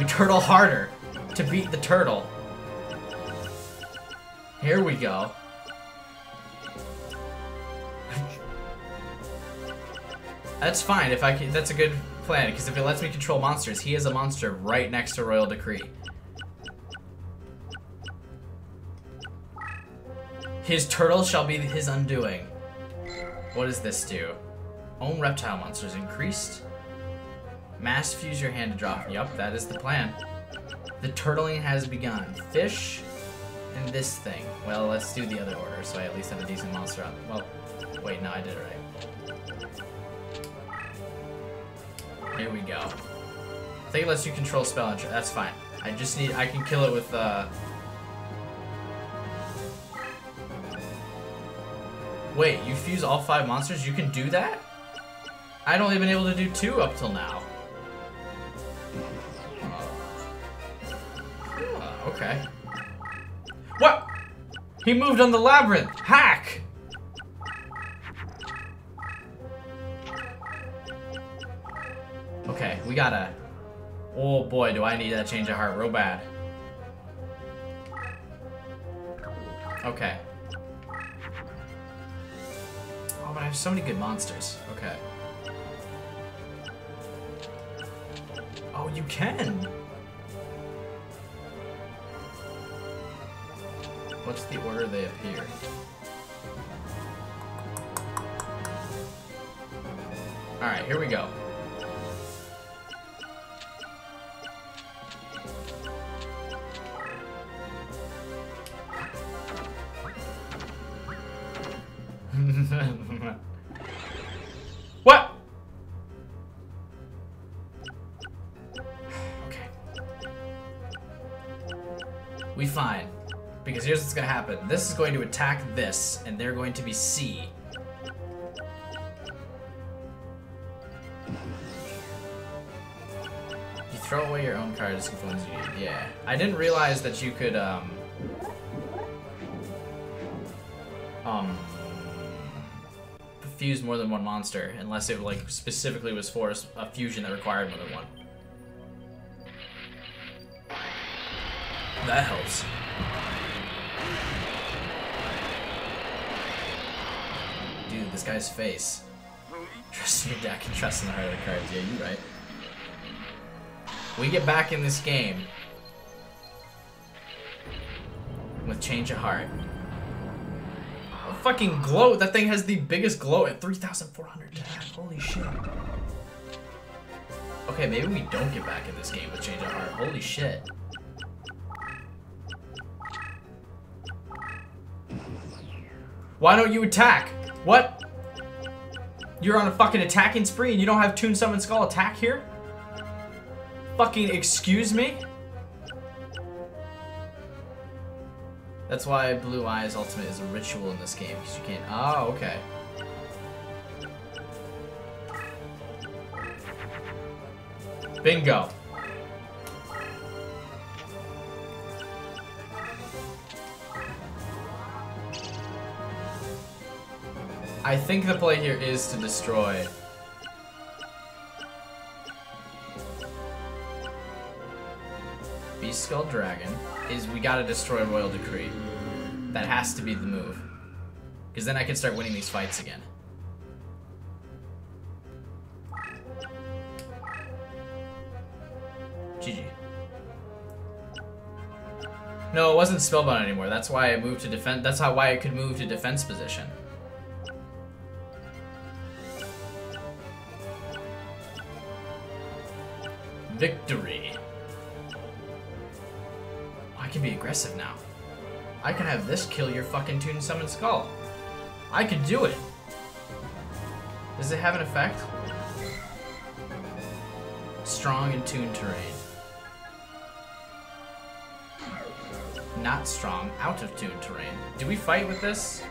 We turtle harder to beat the turtle. Here we go. that's fine if I can, that's a good plan because if it lets me control monsters, he is a monster right next to Royal Decree. His turtle shall be his undoing. What does this do? Own reptile monsters increased. Mass fuse your hand to drop. Yup, that is the plan. The turtling has begun. Fish and this thing. Well, let's do the other order so I at least have a decent monster on. Well, wait, no, I did it right. Here we go. I think it lets you control spell and that's fine. I just need, I can kill it with, uh... Wait, you fuse all five monsters? You can do that? I'd only been able to do two up till now. Okay. What? He moved on the labyrinth! Hack! Okay, we gotta... Oh boy, do I need that change of heart real bad. Okay. Oh, but I have so many good monsters. Okay. Oh, you can! What's the order they appear? Alright, here we go. This is going to attack this, and they're going to be C. You throw away your own card as ones you. Yeah. I didn't realize that you could, um... Um... Fuse more than one monster, unless it, like, specifically was for a fusion that required more than one. That helps. This guy's face. Trust your deck and trust in the heart of the cards. Yeah, you're right. We get back in this game with Change of Heart. A fucking glow. That thing has the biggest glow at 3,400 Holy shit. Okay, maybe we don't get back in this game with Change of Heart. Holy shit. Why don't you attack? What? You're on a fucking attacking spree and you don't have Toon Summon Skull attack here? Fucking excuse me? That's why Blue Eyes Ultimate is a ritual in this game, because you can't... Oh, okay. Bingo. I think the play here is to destroy. Beast Skull Dragon is we gotta destroy Royal Decree. That has to be the move. Because then I can start winning these fights again. GG. No, it wasn't Spellbound anymore. That's why I moved to defense. That's how why I could move to defense position. Victory. I can be aggressive now. I can have this kill your fucking Toon Summon Skull. I could do it. Does it have an effect? Strong in Toon terrain. Not strong, out of Toon terrain. Do we fight with this?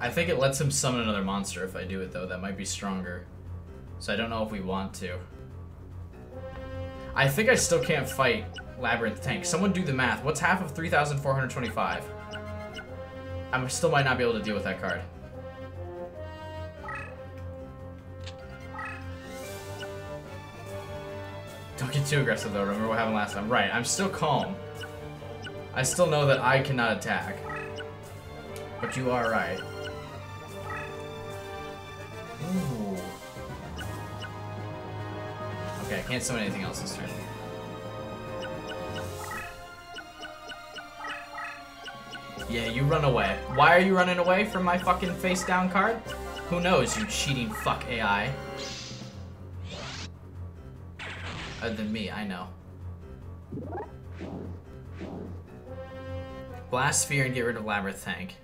I think it lets him summon another monster if I do it though, that might be stronger. So I don't know if we want to. I think I still can't fight Labyrinth Tank. Someone do the math. What's half of 3,425? I still might not be able to deal with that card. Don't get too aggressive though, remember what happened last time. Right, I'm still calm. I still know that I cannot attack. But you are right. Ooh. Okay, I can't summon anything else this turn. Yeah, you run away. Why are you running away from my fucking face down card? Who knows, you cheating fuck AI. Other than me, I know. Blast Sphere and get rid of Labyrinth Tank.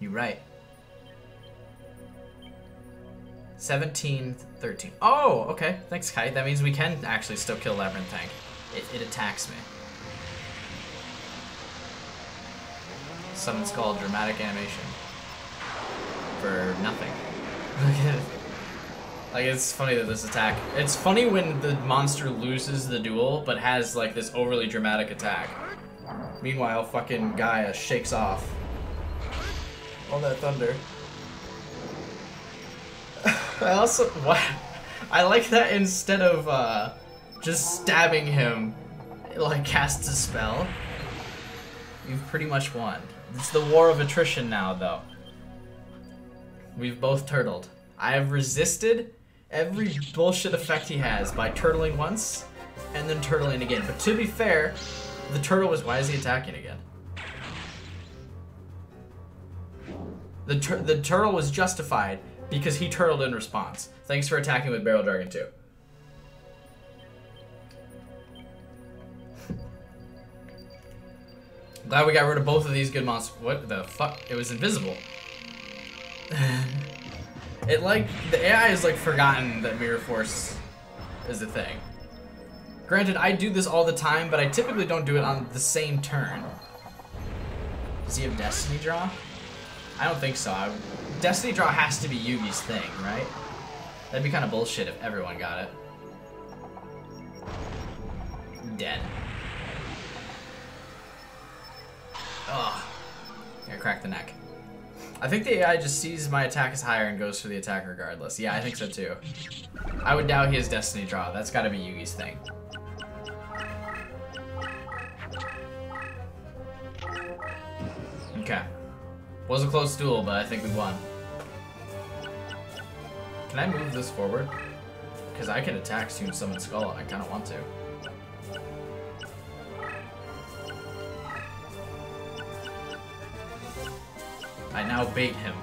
You right. 17, 13. Oh, okay. Thanks, Kite. That means we can actually still kill Labyrinth Tank. It, it attacks me. Something's called dramatic animation. For nothing. like, it's funny that this attack... It's funny when the monster loses the duel, but has, like, this overly dramatic attack. Meanwhile, fucking Gaia shakes off all that thunder. I also what I like that instead of uh, just stabbing him, it, like casts a spell. You've pretty much won. It's the war of attrition now, though. We've both turtled. I have resisted every bullshit effect he has by turtling once and then turtling again. But to be fair, the turtle was. Why is he attacking again? The, tur the turtle was justified because he turtled in response. Thanks for attacking with Barrel Dragon 2. Glad we got rid of both of these good monsters. What the fuck? It was invisible. it like, the AI has like forgotten that Mirror Force is a thing. Granted, I do this all the time, but I typically don't do it on the same turn. Does he have Destiny Draw? I don't think so. I, Destiny Draw has to be Yugi's thing, right? That'd be kind of bullshit if everyone got it. Dead. Ugh. I cracked the neck. I think the AI just sees my attack is higher and goes for the attack regardless. Yeah, I think so too. I would doubt he has Destiny Draw. That's gotta be Yugi's thing. Okay. Was a close duel, but I think we won. Can I move this forward? Because I can attack Toon Summon Skull and I kind of want to. I now bait him.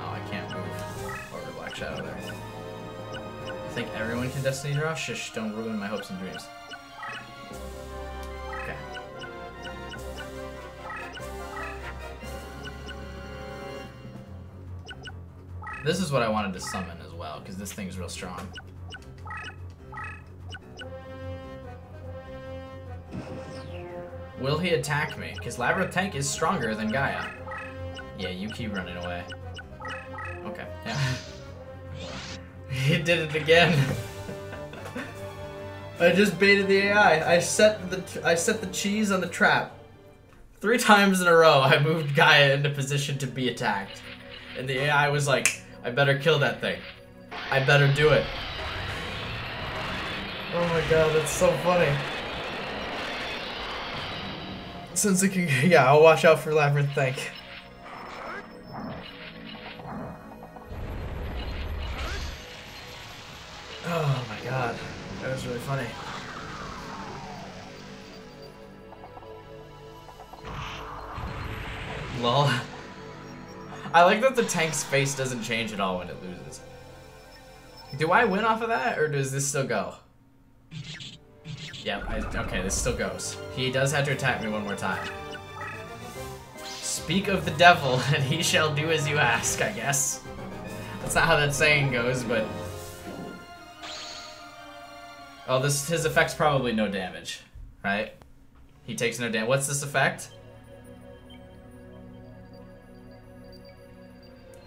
Oh, I can't move over Black Shadow there. I think everyone can Destiny Draw? Shush, don't ruin my hopes and dreams. This is what I wanted to summon as well, because this thing's real strong. Will he attack me? Because Labyrinth Tank is stronger than Gaia. Yeah, you keep running away. Okay, yeah. he did it again. I just baited the AI. I set the I set the cheese on the trap. Three times in a row, I moved Gaia into position to be attacked. And the AI was like, I better kill that thing. I better do it. Oh my god, that's so funny. Since it can, yeah, I'll watch out for Labyrinth Tank. Oh my god, that was really funny. Lol. I like that the tank's face doesn't change at all when it loses. Do I win off of that, or does this still go? Yeah, I, okay, this still goes. He does have to attack me one more time. Speak of the devil, and he shall do as you ask, I guess. That's not how that saying goes, but... Oh, this his effect's probably no damage, right? He takes no damage. What's this effect?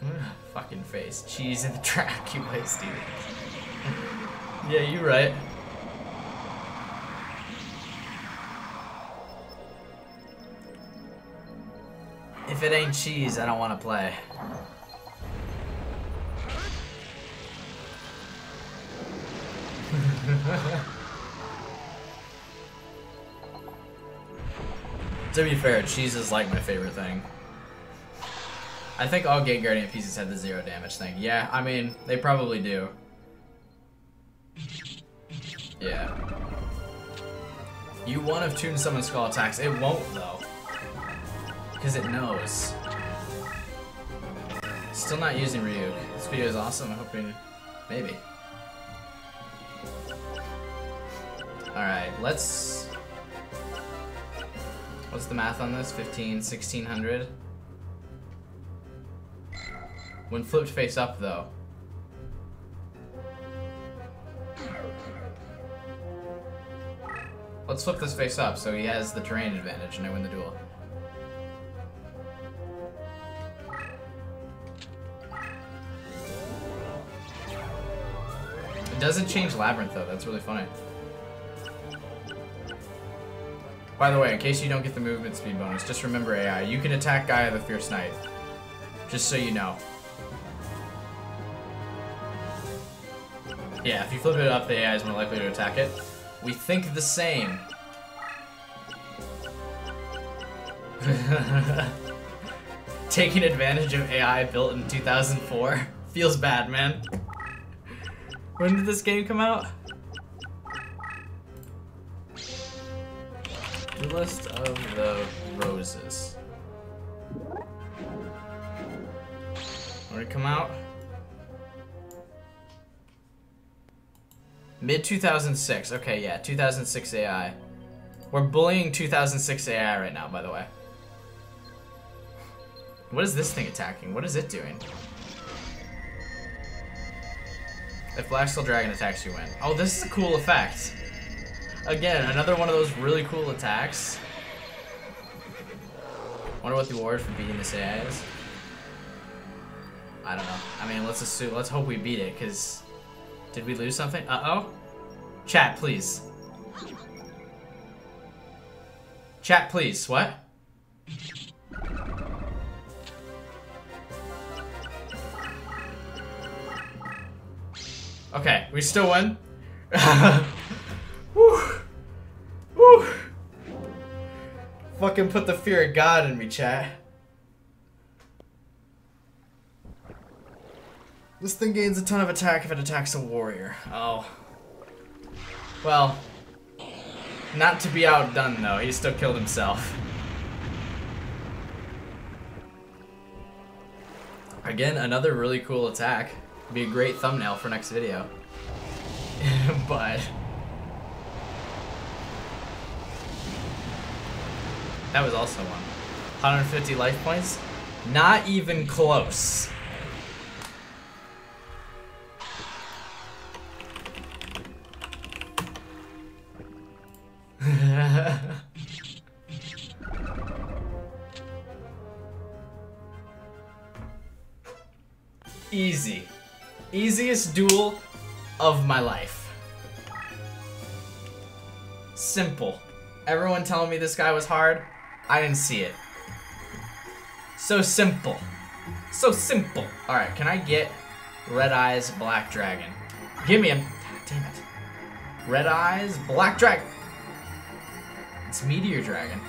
Fucking face. Cheese in the track, you wasted. yeah, you right. If it ain't cheese, I don't want to play. to be fair, cheese is like my favorite thing. I think all Gate Guardian pieces have the zero damage thing. Yeah, I mean, they probably do. Yeah. You one of Toon Summon Skull attacks. It won't, though. Because it knows. Still not using Ryuk. This video is awesome. I'm hoping... Maybe. Alright, let's... What's the math on this? 15, 1600? When flipped face up, though. Let's flip this face up so he has the terrain advantage and I win the duel. It doesn't change Labyrinth, though. That's really funny. By the way, in case you don't get the movement speed bonus, just remember AI. You can attack Gaia the Fierce Knight. Just so you know. Yeah, if you flip it up, the AI is more likely to attack it. We think the same. Taking advantage of AI built in 2004. Feels bad, man. When did this game come out? Duelist of the roses. Did it come out? Mid 2006. Okay, yeah, 2006 AI. We're bullying 2006 AI right now, by the way. What is this thing attacking? What is it doing? If Black Skull Dragon attacks, you win. Oh, this is a cool effect. Again, another one of those really cool attacks. Wonder what the award for beating this AI is. I don't know. I mean, let's assume, let's hope we beat it, because Did we lose something? Uh-oh. Chat, please. Chat, please. What? Okay, we still win. Woo. Woo. Fucking put the fear of God in me, chat. This thing gains a ton of attack if it attacks a warrior. Oh. Well, not to be outdone though, he still killed himself. Again, another really cool attack. Be a great thumbnail for next video. but... That was also one. 150 life points? Not even close. Easy. Easiest duel of my life. Simple. Everyone telling me this guy was hard, I didn't see it. So simple. So simple. Alright, can I get Red Eyes Black Dragon? Give me him. Damn it. Red Eyes Black Dragon. It's Meteor Dragon.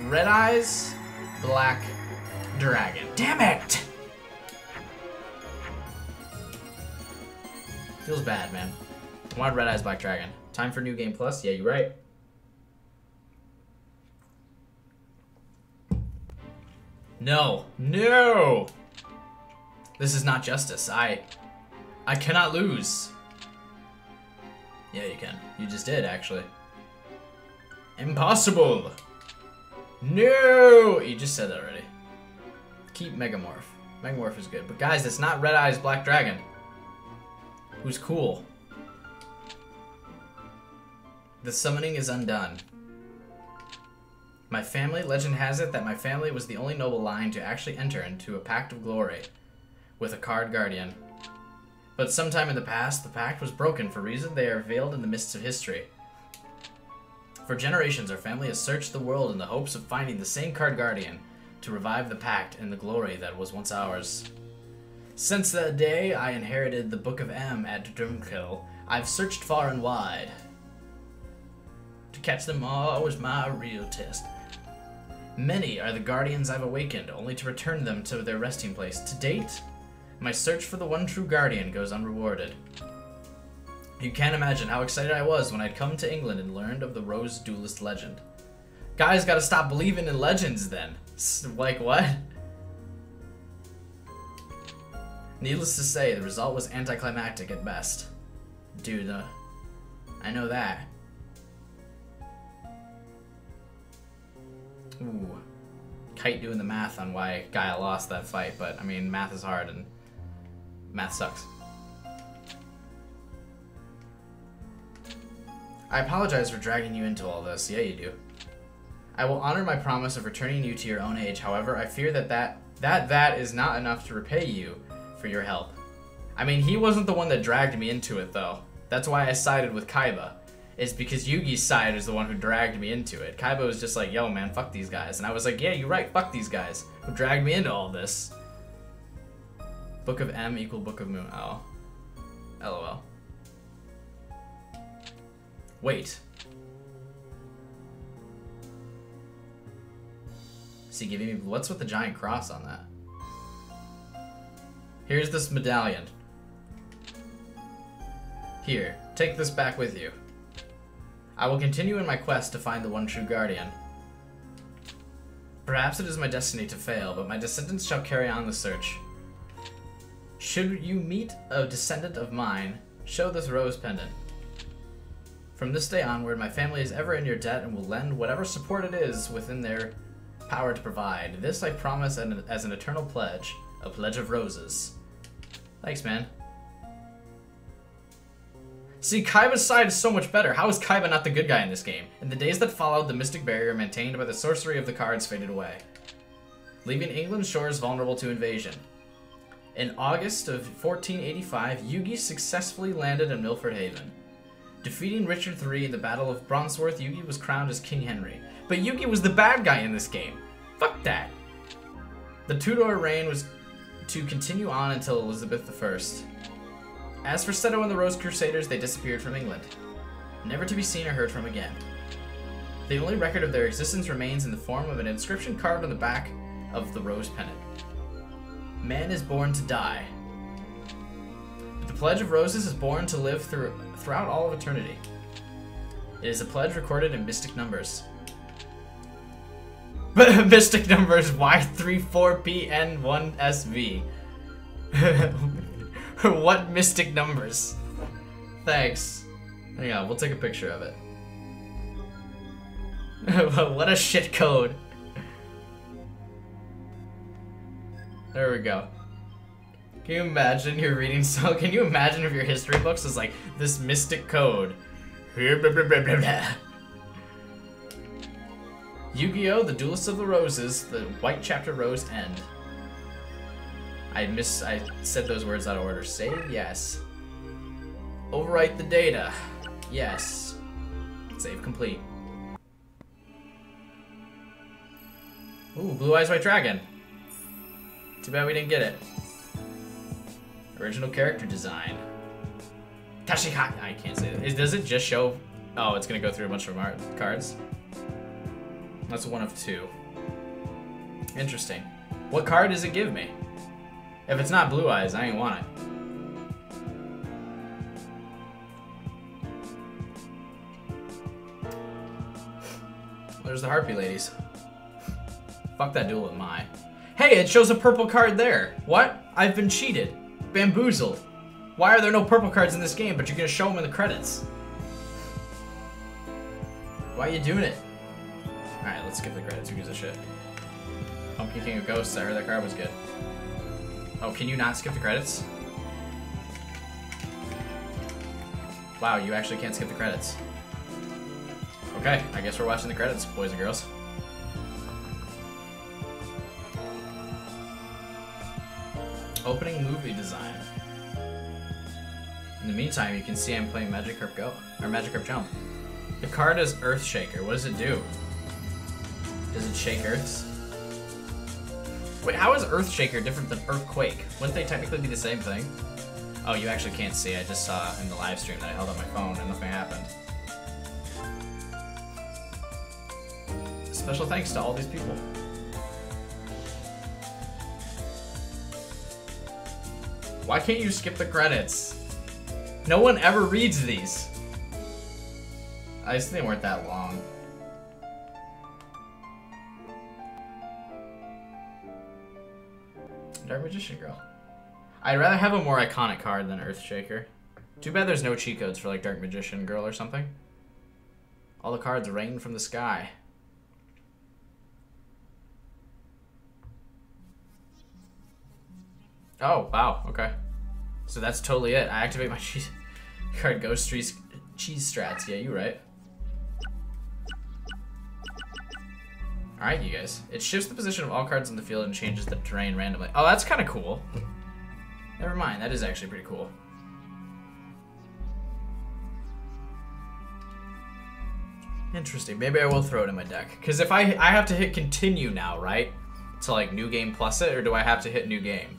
Red Eyes Black Dragon. Damn it! Feels bad, man. I wanted Red Eyes Black Dragon. Time for New Game Plus? Yeah, you're right. No. No! This is not justice. I... I cannot lose. Yeah, you can. You just did, actually. Impossible! No! You just said that already. Keep Megamorph. Megamorph is good. But guys, it's not Red Eyes Black Dragon. Who's cool. The summoning is undone. My family, legend has it that my family was the only noble line to actually enter into a pact of glory with a card guardian. But sometime in the past, the pact was broken for reasons they are veiled in the mists of history. For generations, our family has searched the world in the hopes of finding the same card guardian to revive the pact and the glory that was once ours. Since that day I inherited the Book of M at Durnkill, I've searched far and wide. To catch them all was my real test. Many are the guardians I've awakened, only to return them to their resting place. To date, my search for the one true guardian goes unrewarded. You can't imagine how excited I was when I'd come to England and learned of the Rose Duelist legend. Guys gotta stop believing in legends then. Like what? Needless to say, the result was anticlimactic at best. Dude, uh, I know that. Ooh. Kite doing the math on why Gaia lost that fight, but I mean, math is hard and math sucks. I apologize for dragging you into all this. Yeah, you do. I will honor my promise of returning you to your own age. However, I fear that that, that, that is not enough to repay you for your help. I mean, he wasn't the one that dragged me into it, though. That's why I sided with Kaiba. Is because Yugi's side is the one who dragged me into it. Kaiba was just like, yo, man, fuck these guys. And I was like, yeah, you're right, fuck these guys. Who dragged me into all this. Book of M equal Book of Moon. Oh. LOL. Wait. Is he giving me... What's with the giant cross on that? Here's this medallion. Here, take this back with you. I will continue in my quest to find the one true guardian. Perhaps it is my destiny to fail, but my descendants shall carry on the search. Should you meet a descendant of mine, show this rose pendant. From this day onward, my family is ever in your debt and will lend whatever support it is within their power to provide. This I promise as an eternal pledge, a pledge of roses. Thanks, man. See, Kaiba's side is so much better. How is Kaiba not the good guy in this game? In the days that followed, the mystic barrier maintained by the sorcery of the cards faded away, leaving England's shores vulnerable to invasion. In August of 1485, Yugi successfully landed in Milford Haven. Defeating Richard III in the Battle of Bosworth, Yugi was crowned as King Henry. But Yugi was the bad guy in this game. Fuck that. The Tudor reign was to continue on until Elizabeth I. As for Seto and the Rose Crusaders, they disappeared from England, never to be seen or heard from again. The only record of their existence remains in the form of an inscription carved on the back of the rose pennant. Man is born to die. But the Pledge of Roses is born to live through, throughout all of eternity. It is a pledge recorded in mystic numbers. mystic numbers Y34PN1SV. what mystic numbers? Thanks. Hang on, we'll take a picture of it. what a shit code. There we go. Can you imagine you're reading so can you imagine if your history books is like this mystic code? Yu-Gi-Oh! The Duelist of the Roses, the White Chapter Rose End. I miss I said those words out of order. Save, yes. Overwrite the data. Yes. Save complete. Ooh, Blue Eyes White Dragon. Too bad we didn't get it. Original character design. Tashihaka. I can't say that. does it just show... Oh, it's to go through a bunch of cards? That's one of two. Interesting. What card does it give me? If it's not Blue Eyes, I ain't want it. There's the Harpy ladies. Fuck that duel with Mai. Hey, it shows a purple card there. What? I've been cheated. Bamboozled. Why are there no purple cards in this game, but you're gonna show them in the credits? Why are you doing it? Alright, let's skip the credits. Who gives a shit? Pumpkin King of Ghosts. I heard that card was good. Oh, can you not skip the credits? Wow, you actually can't skip the credits. Okay, I guess we're watching the credits, boys and girls. Opening movie design. In the meantime, you can see I'm playing Magikarp Go, or Magikarp Jump. The card is Earthshaker. What does it do? Does it shake Earths? Wait, how is Earthshaker different than Earthquake? Wouldn't they technically be the same thing? Oh, you actually can't see. I just saw in the live stream that I held up my phone and nothing happened. Special thanks to all these people. Why can't you skip the credits? No one ever reads these. I just they weren't that long. Dark Magician Girl. I'd rather have a more iconic card than Earthshaker. Too bad there's no cheat codes for like Dark Magician Girl or something. All the cards rain from the sky. Oh, wow, okay. So that's totally it. I activate my cheese card Ghost Trees cheese strats. Yeah, you right. Alright, you guys. It shifts the position of all cards in the field and changes the terrain randomly. Oh, that's kind of cool. Never mind, that is actually pretty cool. Interesting. Maybe I will throw it in my deck. Because if I I have to hit continue now, right? To like new game plus it, or do I have to hit new game?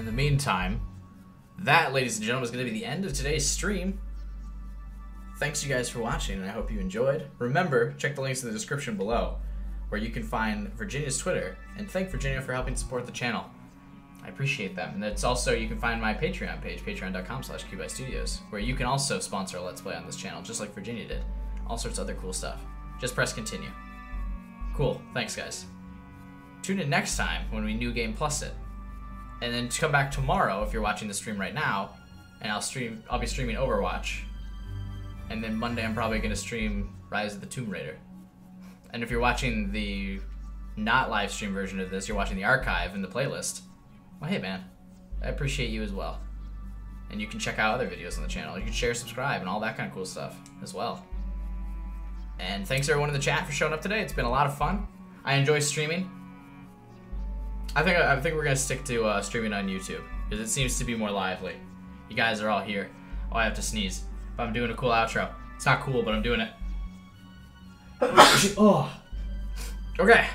In the meantime, that, ladies and gentlemen, is going to be the end of today's stream. Thanks you guys for watching, and I hope you enjoyed. Remember, check the links in the description below, where you can find Virginia's Twitter, and thank Virginia for helping support the channel. I appreciate them. And it's also, you can find my Patreon page, patreon.com slash Studios, where you can also sponsor a Let's Play on this channel, just like Virginia did. All sorts of other cool stuff. Just press continue. Cool. Thanks, guys. Tune in next time when we New Game Plus it and then come back tomorrow if you're watching the stream right now, and I'll stream. I'll be streaming Overwatch, and then Monday I'm probably gonna stream Rise of the Tomb Raider. And if you're watching the not live stream version of this, you're watching the archive in the playlist. Well, hey man, I appreciate you as well. And you can check out other videos on the channel. You can share, subscribe, and all that kind of cool stuff as well. And thanks everyone in the chat for showing up today. It's been a lot of fun. I enjoy streaming. I think I think we're gonna stick to uh, streaming on YouTube because it seems to be more lively. You guys are all here. Oh, I have to sneeze. But I'm doing a cool outro. It's not cool, but I'm doing it. oh. Okay.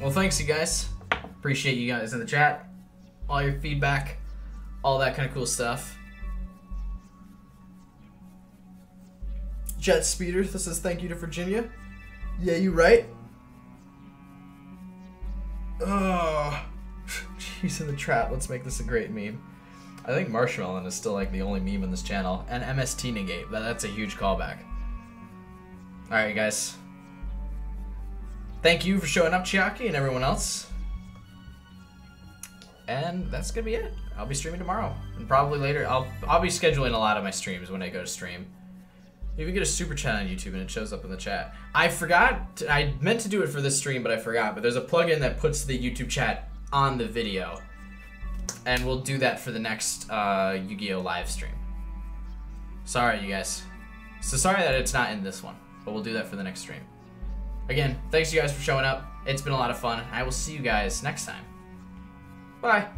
Well, thanks, you guys. Appreciate you guys in the chat. All your feedback, all that kind of cool stuff. Jet Speeder, this says thank you to Virginia. Yeah, you right? Oh, she's in the trap. Let's make this a great meme. I think Marshmallon is still like the only meme on this channel, and MST Negate. That, that's a huge callback. All right, guys. Thank you for showing up, Chiaki, and everyone else. And that's gonna be it. I'll be streaming tomorrow, and probably later. I'll I'll be scheduling a lot of my streams when I go to stream. You can get a super chat on YouTube and it shows up in the chat. I forgot. To, I meant to do it for this stream, but I forgot. But there's a plugin that puts the YouTube chat on the video, and we'll do that for the next uh, Yu-Gi-Oh live stream. Sorry, you guys. So sorry that it's not in this one, but we'll do that for the next stream. Again, thanks you guys for showing up. It's been a lot of fun. I will see you guys next time. Bye.